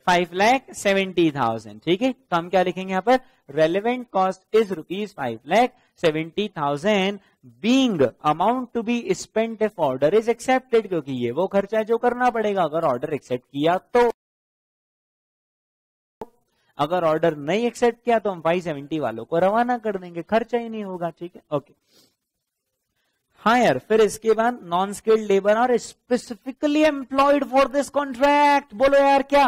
Speaker 1: फाइव लैख सेवेंटी थाउज़ेंड ठीक है? तो हम क्या लिखेंगे यहाँ पर? Relevant cost is rupees five lakh seventy thousand being amount to be spend if order is accepted क्योंकि ये वो खर्चा है जो करना पड़ेगा, अगर ऑर्डर एक्सेप्ट किया तो। अगर ऑर्डर नहीं एक्सेप्ट किया तो हम फाइव सेवेंटी वालों को रवाना कर देंगे, खर्चा ही नहीं होगा, ठीक है? ओके हाँ यार फिर इसके बाद नॉन स्किल्ड लेबर और specifically employed for this contract बोलो यार क्या?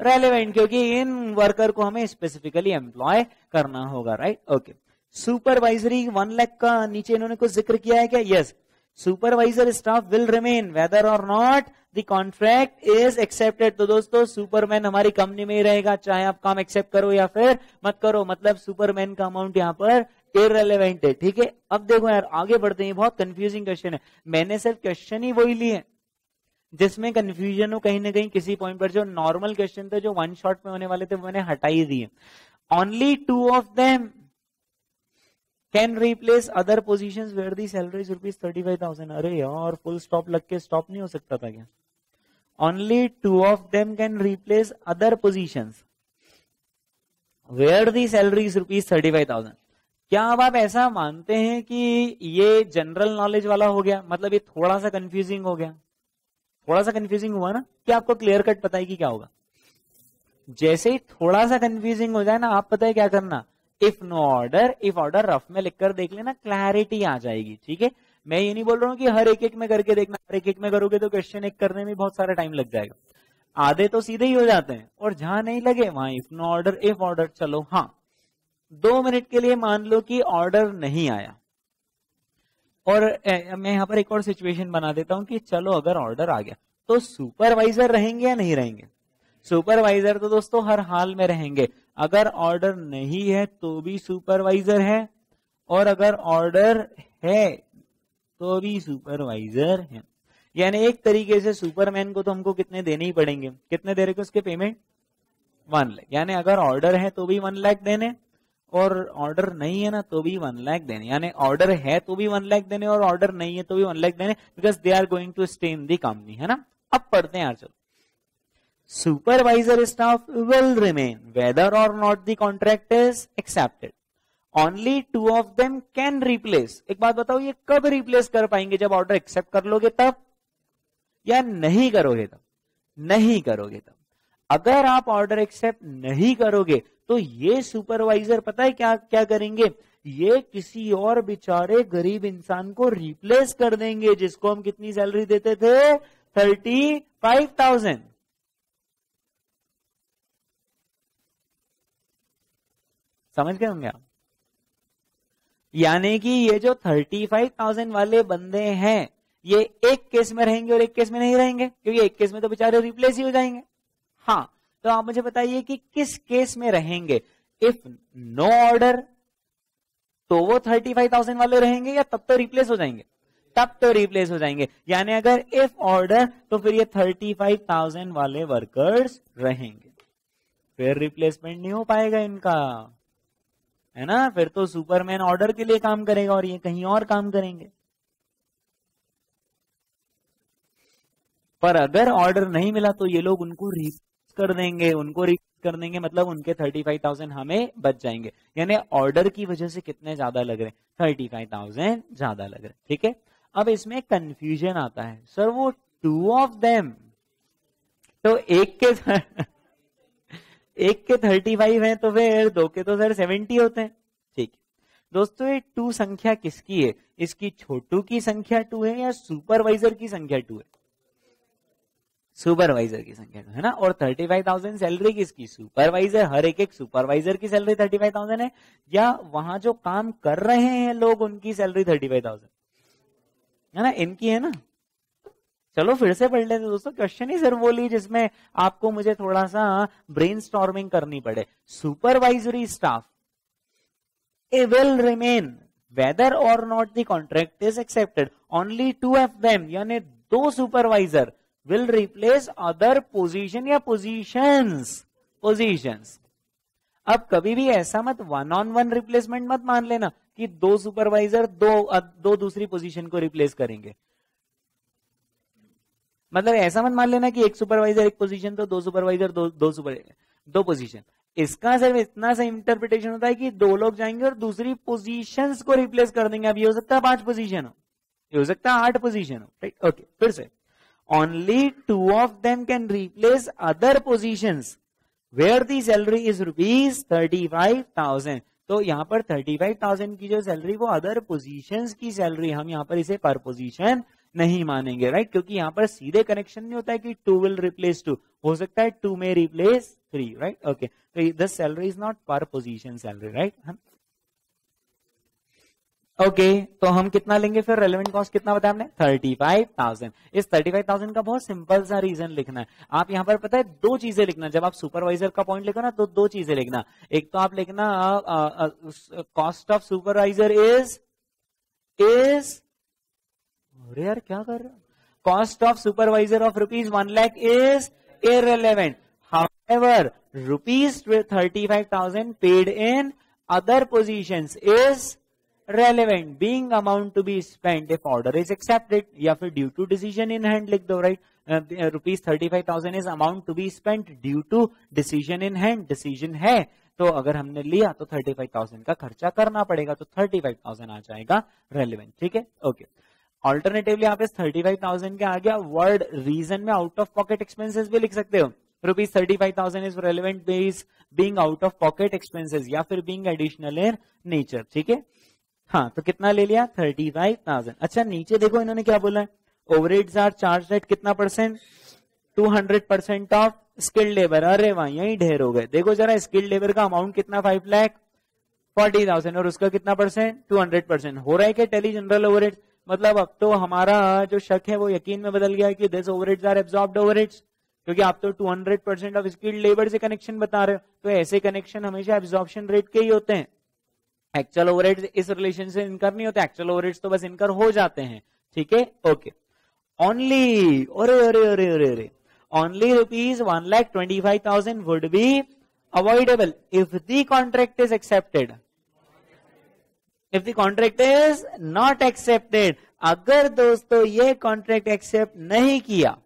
Speaker 1: रेलिवेंट क्योंकि इन वर्कर को हमें स्पेसिफिकली एम्प्लॉय करना होगा right okay supervisory one lakh का नीचे इन्होंने कुछ ज़िक्र किया है क्या? Yes supervisor staff will remain whether or not the contract is accepted तो दोस्तों सुपरमैन हमारी कंपनी में ही रहेगा, चाहे आप काम एक्सेप्ट करो या फिर मत करो मतलब सुपरमैन का अमाउंट यहाँ पर इरेलीवेंट है, ठीक है? अब देखो यार, आगे बढ़ते हैं, बहुत कंफ्यूजिंग क्वेश्चन है। मैंने सिर्फ़ क्वेश्चन ही वही लिए। जिसमें कंफ्यूजन हो कहीं ना कहीं किसी पॉइंट पर, जो नॉर्मल क्वेश्चन थे, जो वन शॉट में होने वाले थे मैंने हटा ही। दिए only two of them can replace other position where the salary rupees thirty five thousand अरे यार फुल स्टॉप लग के स्टॉप नहीं हो सकता था क्या? Only two of them can replace other position where the salary rupees thirty five thousand क्या अब आप ऐसा मानते हैं कि ये जनरल नॉलेज वाला हो गया? मतलब ये थोड़ा सा कंफ्यूजिंग हो गया। थोड़ा सा कंफ्यूजिंग हुआ ना कि आपको क्लियर कट पता है कि क्या होगा। जैसे ही थोड़ा सा कंफ्यूजिंग हो जाए ना, आप पता है क्या करना? If no order if order rough में लिखकर देख लेना क्लैरिटी आ जाएगी, ठीक है? मैं ये नहीं बोल रहा हूँ कि हर एक एक में करके देखना, हर एक एक में करोगे तो क्वेश्चन एक करने में बहुत सारा टाइम लग जाएगा। आधे तो सीधे ही हो जाते हैं, और जहाँ नहीं लगे, वहाँ if no order if order चलो हाँ। दो मिनट के लिए मान लो कि ऑर्डर नहीं आया। और मैं यहाँ पर एक और सिचुएशन बना देता हूँ कि चलो अगर ऑर्डर आ गया तो सुपरवाइजर रहेंगे या नहीं रहेंगे? सुपरवाइजर तो दोस्तों हर हाल में रहेंगे। अगर ऑर्डर नहीं है तो भी सुपरवाइजर है। और अगर ऑर्डर है तो भी सुपरवाइजर है। यानी एक तरीके से सुपरमैन को तो हमको कितने देने ही पड़ेंगे। कितने दे रहे उसके पेमेंट वन लाख यानी अगर ऑर्डर है तो भी वन लाख देने। और ऑर्डर नहीं है ना तो भी वन लाख देने। यानी ऑर्डर है तो भी वन लाख देने और ऑर्डर नहीं है तो भी वन लाख देने because they are going to stay in the company है ना? अब पढ़ते हैं चलो। Supervisor staff will remain whether or not the contract is accepted only two of them can replace एक बात बताओ, ये कब रिप्लेस कर पाएँगे? जब ऑर्डर एक्सेप्ट कर लोगे तब? या नहीं करोगे तब? नहीं करोगे तब। अगर आप ऑर्डर एक्सेप्ट नहीं करोगे तो ये सुपरवाइजर पता है क्या क्या करेंगे? ये किसी और बेचारे गरीब इंसान को रिप्लेस कर देंगे, जिसको हम कितनी सैलरी देते थे? थर्टी फाइव थाउज़ेंड समझ गए होंगे आप? यानी कि ये जो थर्टी फाइव थाउज़ेंड वाले बंदे हैं, ये एक केस में रहेंगे और एक केस में नहीं रहेंगे, क्योंकि एक केस में तो बेचारे रिप्लेस ही हो जाएँगे। हाँ तो आप मुझे बताइए कि किस केस में रहेंगे? इफ़ नो ऑर्डर तो वो थर्टी फाइव थाउज़ेंड वाले रहेंगे या तब तो रिप्लेस हो जाएँगे? तब तो रिप्लेस हो जाएँगे। यानी अगर इफ़ ऑर्डर तो फिर ये थर्टी फाइव थाउज़ेंड वाले वर्कर्स रहेंगे। फिर रिप्लेसमेंट नहीं हो पाएगा इनका। है ना? फिर तो सुपरमैन ऑर्डर के लिए काम करेगा और ये कहीं और काम करेंगे। पर अगर ऑर्डर नहीं मिला तो ये लोग उनको कर देंगे, उनको रीप कर देंगे मतलब उनके थर्टी फाइव थाउज़ेंड हमें बच जाएँगे। यानी ऑर्डर की वजह से कितने ज़्यादा लग रहे थर्टी फाइव थाउज़ेंड ज़्यादा लग रहे हैं, ठीक है? अब इसमें कंफ्यूजन आता है। सर वो टू ऑफ़ देम तो एक के एक के थर्टी फाइव है तो फिर दो के तो सर सेवेंटी होते हैं, ठीक है? दोस्तों, ये टू संख्या किसकी है? इसकी छोटू की संख्या टू है या सुपरवाइजर की संख्या टू है? सुपरवाइजर की संख्या है ना? और थर्टी फाइव थाउज़ेंड सैलरी किसकी? सुपरवाइजर, हर एक एक सुपरवाइजर की सैलरी थर्टी फाइव थाउज़ेंड है? या वहाँ जो काम कर रहे हैं लोग, उनकी सैलरी थर्टी फाइव थाउज़ेंड है ना? इनकी है ना? चलो फिर से पढ़ लेते दोस्तों। क्वेश्चन ही सर बोली जिसमें आपको मुझे थोड़ा सा ब्रेन करनी पड़े। Supervisory staff a will remain whether or not the contract is accepted only two of them यानी दो supervisor will replace other position या पोजीशंस पोजीशंस अब कभी भी ऐसा मत वन ऑन वन रिप्लेसमेंट मत मान लेना कि दो सुपरवाइजर दो दो दूसरी पोजीशन को रिप्लेस करेंगे। मतलब ऐसा मत मान लेना कि एक सुपरवाइजर एक पोजीशन तो दो सुपरवाइजर दो दो सुपर दो पोजीशन इसका सिर्फ़ इतना सा इंटरप्रिटेशन होता है कि दो लोग जाएँगे और दूसरी पोजीशंस को रिप्लेस कर देंगे। अब ये हो सकता है पाँच पोजीशन हो। ये हो सकता है आठ पोजीशन हो। राइट ओके फिर से। Of them can replace other position where the salary is rupees thirty five thousand तो यहाँ पर थर्टी फाइव थाउज़ेंड की जो सैलरी वो अदर पोजीशंस की सैलरी हम यहाँ पर इसे पर पोजीशन नहीं मानेंगे राइट क्योंकि यहाँ पर सीधे कनेक्शन नहीं होता है कि टू विल रिप्लेस टू हो सकता है टू में रिप्लेस थ्री राइट ओके तो the salary is not per position salary right okay okay, तो हम कितना लेंगे फिर? रेलिवेंट कॉस्ट कितना बताया हमने? थर्टी फाइव थाउज़ेंड इस थर्टी फाइव थाउज़ेंड का बहुत सिंपल सा रीजन लिखना है। आप यहाँ पर पता है दो चीज़ें लिखना जब आप सुपरवाइजर का पॉइंट लिखो ना तो दो चीज़ें लिखना। एक तो आप लिखना cost of supervisor is is अरे यार क्या कर रहा cost of supervisor of rupees one lakh is irrelevant however rupees thirty five thousand paid in other position is relevant. Being amount to be spend if order is accepted या फिर due to decision in hand लिख दो right rupees thirty five thousand is amount to be spend due to decision in hand decision है तो अगर हमने लिया तो थर्टी फाइव थाउज़ेंड का खर्चा करना पड़ेगा तो थर्टी फाइव थाउज़ेंड आ जाएगा रेलिवेंट ठीक है? ओके ऑल्टरनेटिवली आप इस थर्टी फाइव थाउज़ेंड के आगे वर्ड रीजन में आउट ऑफ़ पॉकेट एक्सपेंसेस भी लिख सकते हो। Rupees thirty five thousand is relevant base being out of pocket expenses या फिर बींग एडिशनल इन नेचर ठीक है? हाँ तो कितना ले लिया? Thirty five thousand. अच्छा नीचे देखो इन्होंने क्या बोला है। ओवरहेड्स आर चार्ज एट कितना percent two hundred percent of skilled labour अरे वहाँ, यही ढेर हो गए। देखो जरा स्किल्ड लेबर का अमाउंट कितना? फाइव लैख फोर्टी थाउज़ेंड और उसका कितना परसेंट टू हंड्रेड परसेंट हो रहा है क्या टेली जनरल ओवरहेड मतलब अब तो हमारा जो शक है, वो यकीन में बदल गया कि this overheads are absorbed overheads क्योंकि आप तो 200 परसेंट ऑफ़ स्किल्ड लेबर से कनेक्शन बता रहे हो। तो ऐसे कनेक्शन हमेशा एब्जॉर्प्शन रेट के ही होते हैं। एक्चुअल ओवरहेड्स इस रिलेशन से इनकर नहीं होते एक्चुअल ओवरहेड्स तो बस इनकर हो जाते हैं। ठीक है? ओके ओनली अरे अरे अरे अरे अरे। Only rupees one lakh twenty five thousand would be avoidable if the contract is accepted if the contract is not accepted अगर दोस्तों ये कॉन्ट्रैक्ट एक्सेप्ट नहीं किया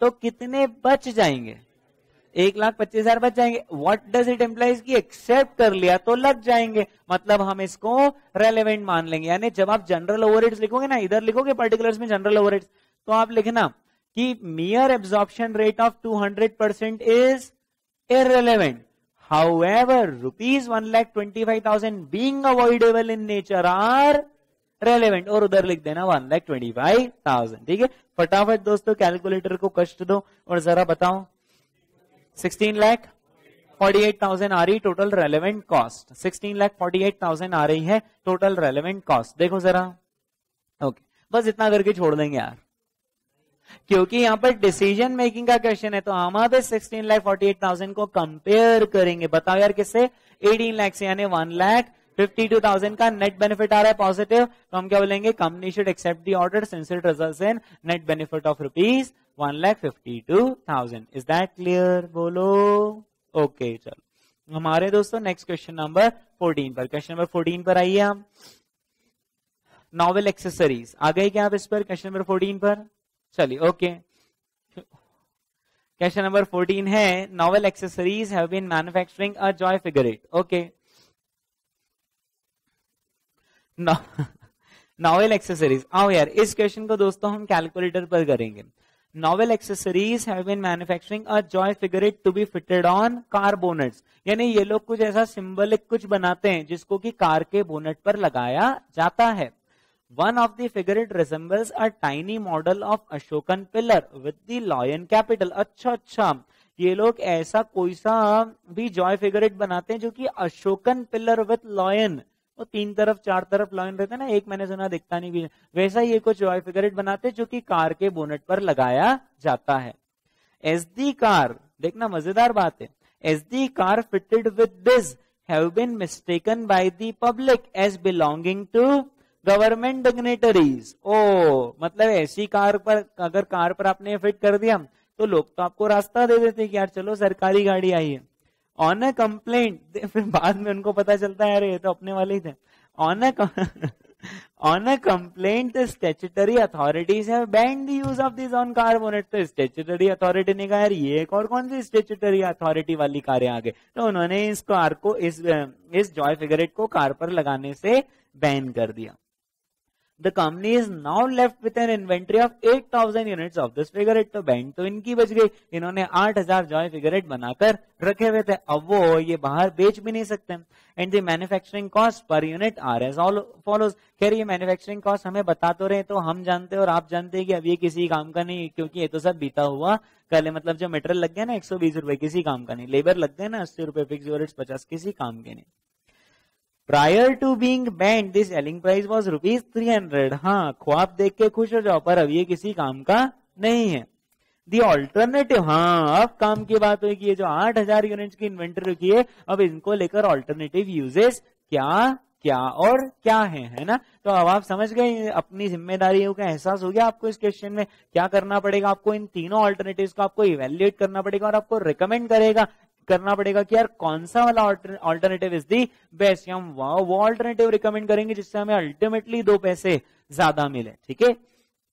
Speaker 1: तो कितने बच जाएँगे? एक लाख पच्चीस हज़ार बच जाएँगे। व्हाट डज इट एम्प्लाइज की एक्सेप्ट कर लिया तो लग जाएँगे। मतलब हम इसको रेलेवेंट मान लेंगे। यानी जब आप जनरल ओवर लिखोगे ना इधर लिखोगे पर्टिकुलर्स में जनरल ओवर तो आप लिखना कि mere absorption rate of 200 percent is irrelevant. However, rupees one lakh twenty five thousand being avoidable in nature are relevant. और उधर लिख देना one lakh twenty five thousand ठीक है? फटाफट दोस्तों कैलकुलेटर को कष्ट दो और जरा बताओ sixteen lakh forty eight thousand आ रही total relevant cost sixteen lakh forty eight thousand आ रही है टोटल रेलिवेंट कॉस्ट देखो जरा। Okay okay. बस इतना करके छोड़ देंगे यार। क्योंकि यहाँ पर डिसीज़न मेकिंग का क्वेश्चन है तो हम आप sixteen lakh forty eight thousand को कंपेयर करेंगे। बताओ यार किससे? एटीन लैख से, यानी one lakh fifty two thousand का नेट बेनिफिट आ रहा है पॉजिटिव तो हम क्या बोलेंगे? Company should accept the order since it result in net benefit of rupees one lakh fifty two thousand is that clear बोलो ओके okay, चलो। हमारे दोस्तों नेक्स्ट क्वेश्चन नंबर फोर्टीन पर। क्वेश्चन नंबर फोर्टीन पर आइए हम। नॉवल एक्सेसरीज आ गए क्या आप इस पर? क्वेश्चन नंबर फोर्टीन पर। चलिए ओके क्वेश्चन नंबर फोर्टीन है novel accessories have been manufacturing a joy figurette okay novel accessories आओ यार इस क्वेश्चन को दोस्तों हम कैलकुलेटर पर करेंगे। Novel accessories have been manufacturing a joy figurette to be fitted on car bonnets यानी ये लोग कुछ ऐसा सिंबलिक कुछ बनाते हैं जिसको कि कार के बोनेट पर लगाया जाता है। One of the figurate resembles a tiny model of Ashokan pillar with the lion capital. अच्छा अच्छा। ये लोग ऐसा कोई सा भी जॉय फिगरेट बनाते हैं जो कि अशोकन पिलर विथ लॉयन वो तीन तरफ़, चार तरफ़ लॉयन रहते हैं ना, एक मैंने सुना दिखता नहीं भी वैसा ही कुछ जॉय फिगरेट बनाते जो कि कार के बोनेट पर लगाया जाता है। एस दी कार देखना मज़ेदार बात है। As the car fitted with this have been mistaken by the public as belonging to government dignitaries ओ मतलब ऐसी कार पर, अगर कार पर आपने फिट कर दिया तो लोग तो आपको रास्ता दे देते कि यार चलो सरकारी गाड़ी आई है। ऑन अ कंप्लेंट फिर बाद में उनको पता चलता है, अरे, ये तो अपने वाले ही थे। On a on a complaint statutory authorities have banned the use of this on car bonnet तो स्टेचुटरी अथॉरिटी ने कहा, यार, ये एक और कौन सी स्टेचुटरी अथॉरिटी वाली कारें आ गए तो उन्होंने इस कार को, इस इस जॉय फिगरेट को कार पर लगाने से बैन कर दिया। The company is now left with an inventory of 8000 units of this figurette तो बैंक तो इनकी बच गई। इन्होंने 8000 जॉय फिगरेट बनाकर रखे हुए थे। अब वो ये बाहर बेच भी नहीं सकते। And the manufacturing cost per unit are as all follows रही है मैन्युफैक्चरिंग कॉस्ट हमें बता तो रहे तो हम जानते और आप जानते हैं कि अब ये किसी काम का नहीं, क्योंकि ये तो सब बीता हुआ। कल मतलब जो मेटेरियल लग गया ना, एक सौ बीस रुपए किसी काम का नहीं। लेबर लग गए ना, अस्सी रुपए फिक्स यूनिट्स पचास किसी काम के नहीं। Prior to being banned this selling price was rupees three hundred हाँ ख्वाब देख के खुश हो जाओ, पर अब ये किसी काम का नहीं है। दी ऑल्टरनेटिव हाँ अब काम की बात हुई जो आठ हज़ार यूनिट की इन्वेंटरी रखी है, अब इनको लेकर ऑल्टरनेटिव यूजेस क्या क्या और क्या है है ना? तो अब आप समझ गए, अपनी जिम्मेदारियों का एहसास हो गया आपको इस क्वेश्चन में। क्या करना पड़ेगा आपको इन तीनों ऑल्टरनेटिव्स को आपको इवेल्युएट करना पड़ेगा और आपको रिकमेंड करेगा। करना पड़ेगा कि यार कौन सा वाला ऑल्टरनेटिव इज़ दी बेस्ट हम वो ऑल्टरनेटिव रिकमेंड करेंगे जिससे हमें अल्टीमेटली दो पैसे ज़्यादा मिले, ठीक है?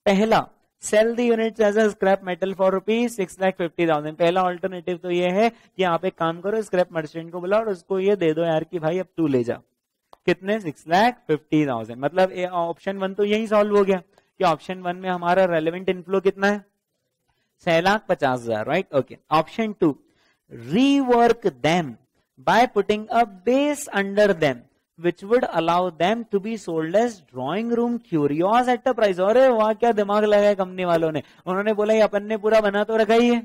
Speaker 1: पहला sell the unit as a scrap metal for rupees six lakh fifty thousand पहला ऑल्टरनेटिव तो ये है कि आप एक काम करो स्क्रैप मर्चेंट को बुलाओ और उसको ये दे दो यार कि भाई अब तू ले जा। कितने? सिक्स लाख फिफ्टी थाउज़ेंड मतलब ऑप्शन वन तो यही सॉल्व हो गया कि ऑप्शन वन में हमारा रेलिवेंट इनफ्लो कितना है? छह लाख पचास हज़ार right okay option two rework them by putting a base under them, which would allow them to be sold as drawing room curios at a price. और वहाँ, क्या दिमाग लगाया कंपनी वालों ने? उन्होंने बोला, ये अपन ने पूरा बना तो रखा ही है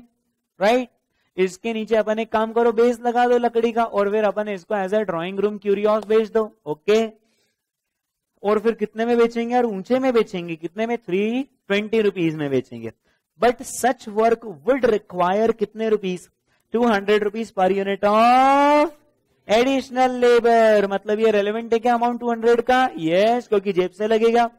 Speaker 1: राइट इसके नीचे अपन एक काम करो बेस लगा दो लकड़ी का और फिर अपन इसको as a drawing room curios बेच दो ओके और फिर कितने में बेचेंगे? और ऊँचे में बेचेंगे, कितने में? थ्री ट्वेंटी रुपीज़ में बेचेंगे। But such work would require कितने rupees two hundred rupees per unit of additional labour मतलब ये रेलिवेंट है क्या अमाउंट टू हंड्रेड का? यस yes, क्योंकि जेब से लगेगा।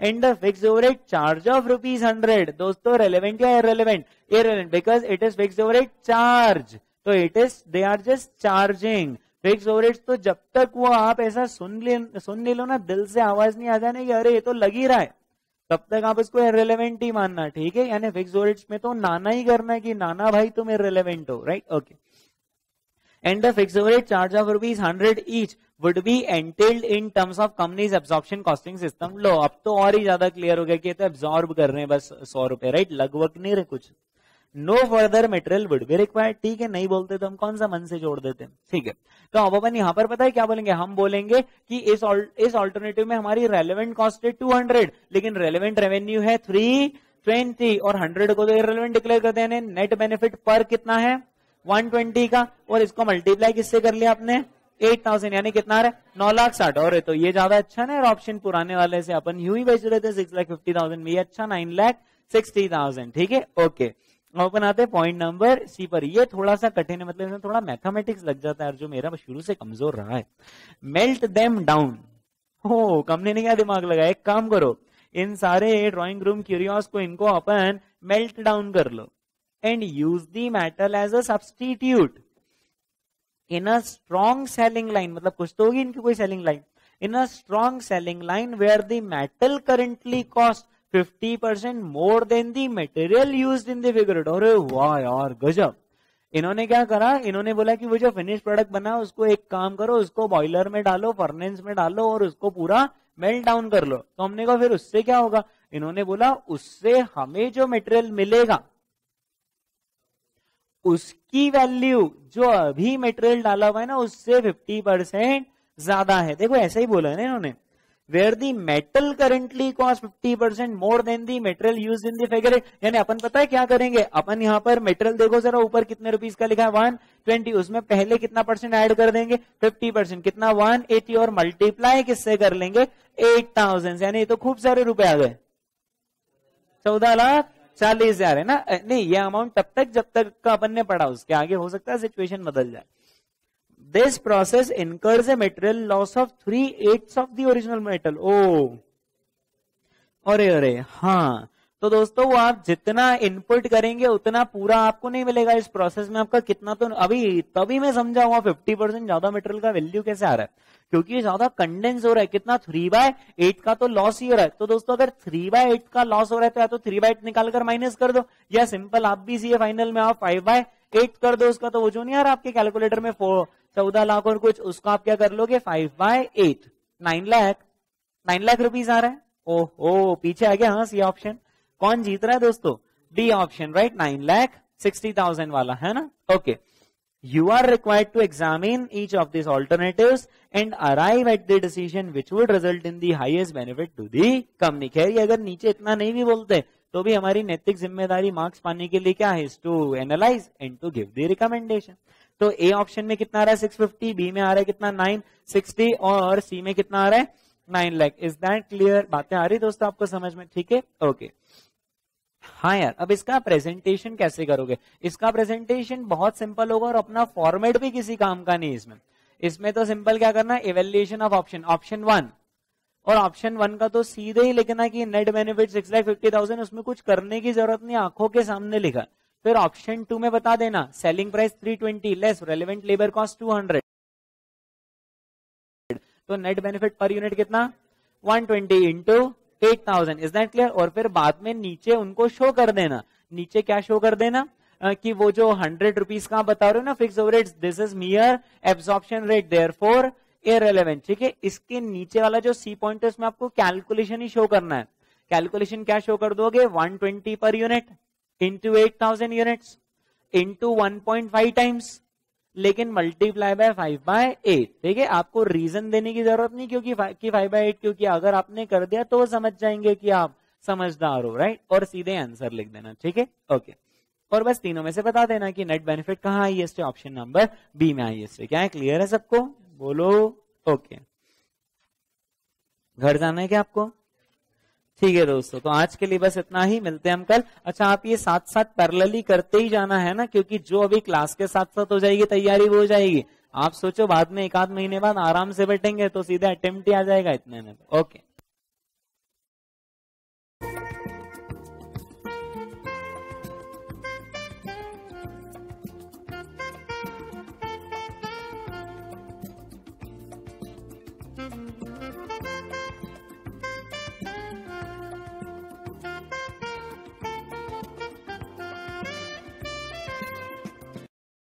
Speaker 1: And fixed overhead charge of rupees hundred दोस्तों रेलिवेंट या irrelevant irrelevant because it is fixed overhead charge तो it is they are just charging fixed over तो जब तक वो आप ऐसा सुन ले सुन ले लो ना दिल से आवाज़ नहीं आ जाने की अरे ये तो लग ही रहा है। तब तक आप इसको इनरेलीवेंट ही मानना, ठीक है? यानी फिक्स ओरिट्स में तो नाना ही करना है कि नाना भाई तुम इनरेलीवेंट हो right okay and the fixed overhead charge of rupees hundred each would be entailed in terms of companies absorption costing system लो, अब तो और ही ज़्यादा क्लियर हो गया कि तो एब्सॉर्ब कर रहे हैं बस सौ रुपए राइट लगभग नहीं रहे कुछ। No further material would be required ठीक है, नहीं बोलते तो हम कौन सा मन से जोड़ देते हैं? ठीक है। तो अब अपन यहाँ पर पता है क्या बोलेंगे? हम बोलेंगे कि इस इस ऑल्टरनेटिव में हमारी रेलिवेंट कॉस्ट है 200 लेकिन रेलिवेंट रेवेन्यू है 320 और 100 को तो इरेलीवेंट डिक्लेयर कर देने। नेट बेनिफिट पर कितना है? 120 का। और इसको मल्टीप्लाई किससे कर लिया आपने? 8000 यानी कितना आ रहा है? नौ लाख साठ और तो ये ज़्यादा अच्छा ना ऑप्शन पुराने वाले से। अपन यू ही बेच रहे थे सिक्स लाख फिफ्टी थाउज़ेंड में अच्छा नाइन लाख सिक्सटी थाउज़ेंड ठीक है? ओके अपन आते हैं पॉइंट नंबर सी पर ये थोड़ा सा कठिन है मतलब इसमें थोड़ा मैथमेटिक्स लग जाता है जो मेरा शुरू से कमज़ोर रहा है। मेल्ट देम डाउन हो कंपनी ने क्या दिमाग लगाया? एक काम करो, इन सारे ड्राइंग रूम क्यूरियोस को इनको अपन मेल्ट डाउन कर लो and use the metal as a substitute in a strong selling line मतलब कुछ तो होगी इनकी कोई selling line in a strong selling line where the metal currently costs 50 percent more than the material used in the figure अरे वाह यार, गजब। इन्होंने क्या करा? इन्होंने बोला कि वो जो फिनिश प्रोडक्ट बना, उसको एक काम करो, उसको बॉयलर में डालो फर्नेंस में डालो और उसको पूरा मेल्ट डाउन कर लो। तो हमने कहा, फिर उससे क्या होगा? इन्होंने बोला, उससे हमें जो मटेरियल मिलेगा, उसकी वैल्यू जो अभी मटेरियल डाला हुआ है ना, उससे 50 परसेंट ज़्यादा है। देखो, ऐसा ही बोला है ना इन्होंने। Where the metal currently costs 50 percent more than the material used in the figure यानी अपन पता है क्या करेंगे? अपन यहाँ पर मेटेरियल देखो जरा, ऊपर कितने रुपीज़ का लिखा है? वन ट्वेंटी उसमें पहले कितना परसेंट ऐड कर देंगे? 50 परसेंट कितना? वन एटी और मल्टीप्लाई किससे कर लेंगे? एट थाउज़ेंड यानी तो खूब सारे रुपए आ गए। चौदह लाख चालीस हज़ार है ना? नहीं, ये अमाउंट तब तक जब तक का अपन ने पढ़ा, उसके आगे हो सकता है सिचुएशन बदल जाए। This process incurs a material loss of three eighths of the original metal. Oh. अरे अरे हाँ। तो दोस्तों, वो आप जितना इनपुट करेंगे, उतना पूरा आपको नहीं मिलेगा इस प्रोसेस में। आपका कितना तो अभी, तभी मैं समझा हुआ फिफ्टी परसेंट ज़्यादा मेटेरियल का वैल्यू कैसे आ रहा है। क्योंकि ज़्यादा कंडेंस हो रहा है। कितना थ्री बाय एट का तो लॉस ही हो रहा है। तो दोस्तों, अगर थ्री बाय एट का लॉस हो रहा है तो या तो थ्री बाय एट निकाल कर माइनस कर दो। या सिंपल आप भी सी फाइनल में आप फाइव बाय एट कर दो उसका तो वो जो नहीं रहा आपके कैलकुलेटर में फोर चौदह लाख और कुछ, उसको आप क्या कर लोगे? Five by eight nine lakh nine lakh rupees आ रहा है। ओहो, पीछे आ गया हाँ सी ऑप्शन कौन जीत रहा है दोस्तों? D option right nine lakh sixty thousand वाला, है ना? Okay you are required to examine each of this alternative and arrive at the decision which would result in the highest benefit to the company खैर अगर नीचे इतना नहीं भी बोलते तो भी हमारी नैतिक ज़िम्मेदारी मार्क्स पाने के लिए क्या है? To analyse and to give the recommendation तो ए ऑप्शन में कितना आ रहा है? 650 बी में आ रहा है कितना? 960 और सी में कितना आ रहा है? Nine lakh is that clear बातें आ रही दोस्तों आपको समझ में? ठीक है? ओके हाँ यार, अब इसका प्रेजेंटेशन कैसे करोगे? इसका प्रेजेंटेशन बहुत सिंपल होगा और अपना फॉर्मेट भी किसी काम का नहीं इसमें। इसमें तो सिंपल क्या करना है? Evaluation of option option one और ऑप्शन वन का तो सीधे ही लिखना कि net benefit six lakh fifty thousand उसमें कुछ करने की ज़रूरत नहीं, आँखों के सामने लिखा। फिर ऑप्शन टू में बता देना। Selling price 320 less relevant labour cost 200 तो नेट बेनिफिट पर यूनिट कितना? 120 twenty into eight thousand is that clear और फिर बाद में नीचे उनको शो कर देना। नीचे क्या शो कर देना? कि वो जो हंड्रेड रुपीज़ का बता रहे हो ना fixed rate this is mere absorption rate therefore irrelevant ठीक है? इसके नीचे वाला जो सी पॉइंट है, उसमें आपको कैलकुलेशन ही शो करना है। कैलकुलेशन क्या शो कर दोगे? 120 per unit into eight thousand units into one point five times लेकिन multiply by five by eight ठीक है आपको रीजन देने की ज़रूरत नहीं क्योंकि कि फाइव बाय एट क्योंकि अगर आपने कर दिया तो समझ जाएँगे कि आप समझदार हो राइट और सीधे आंसर लिख देना, ठीक है? ओके और बस तीनों में से बता देना कि नेट बेनिफिट कहाँ आई है ऑप्शन नंबर बी में आई है क्या है? क्लियर है सबको? बोलो? ओके घर जाना है क्या आपको? ठीक है दोस्तों तो आज के लिए बस इतना ही, मिलते हैं हम कल। अच्छा आप ये साथ साथ पैरेलली करते ही जाना है ना, क्योंकि जो अभी क्लास के साथ साथ हो जाएगी, तैयारी वो हो जाएगी। आप सोचो, बाद में एक आध महीने बाद आराम से बैठेंगे तो सीधा अटेम्प्ट आ जाएगा इतने में। ओके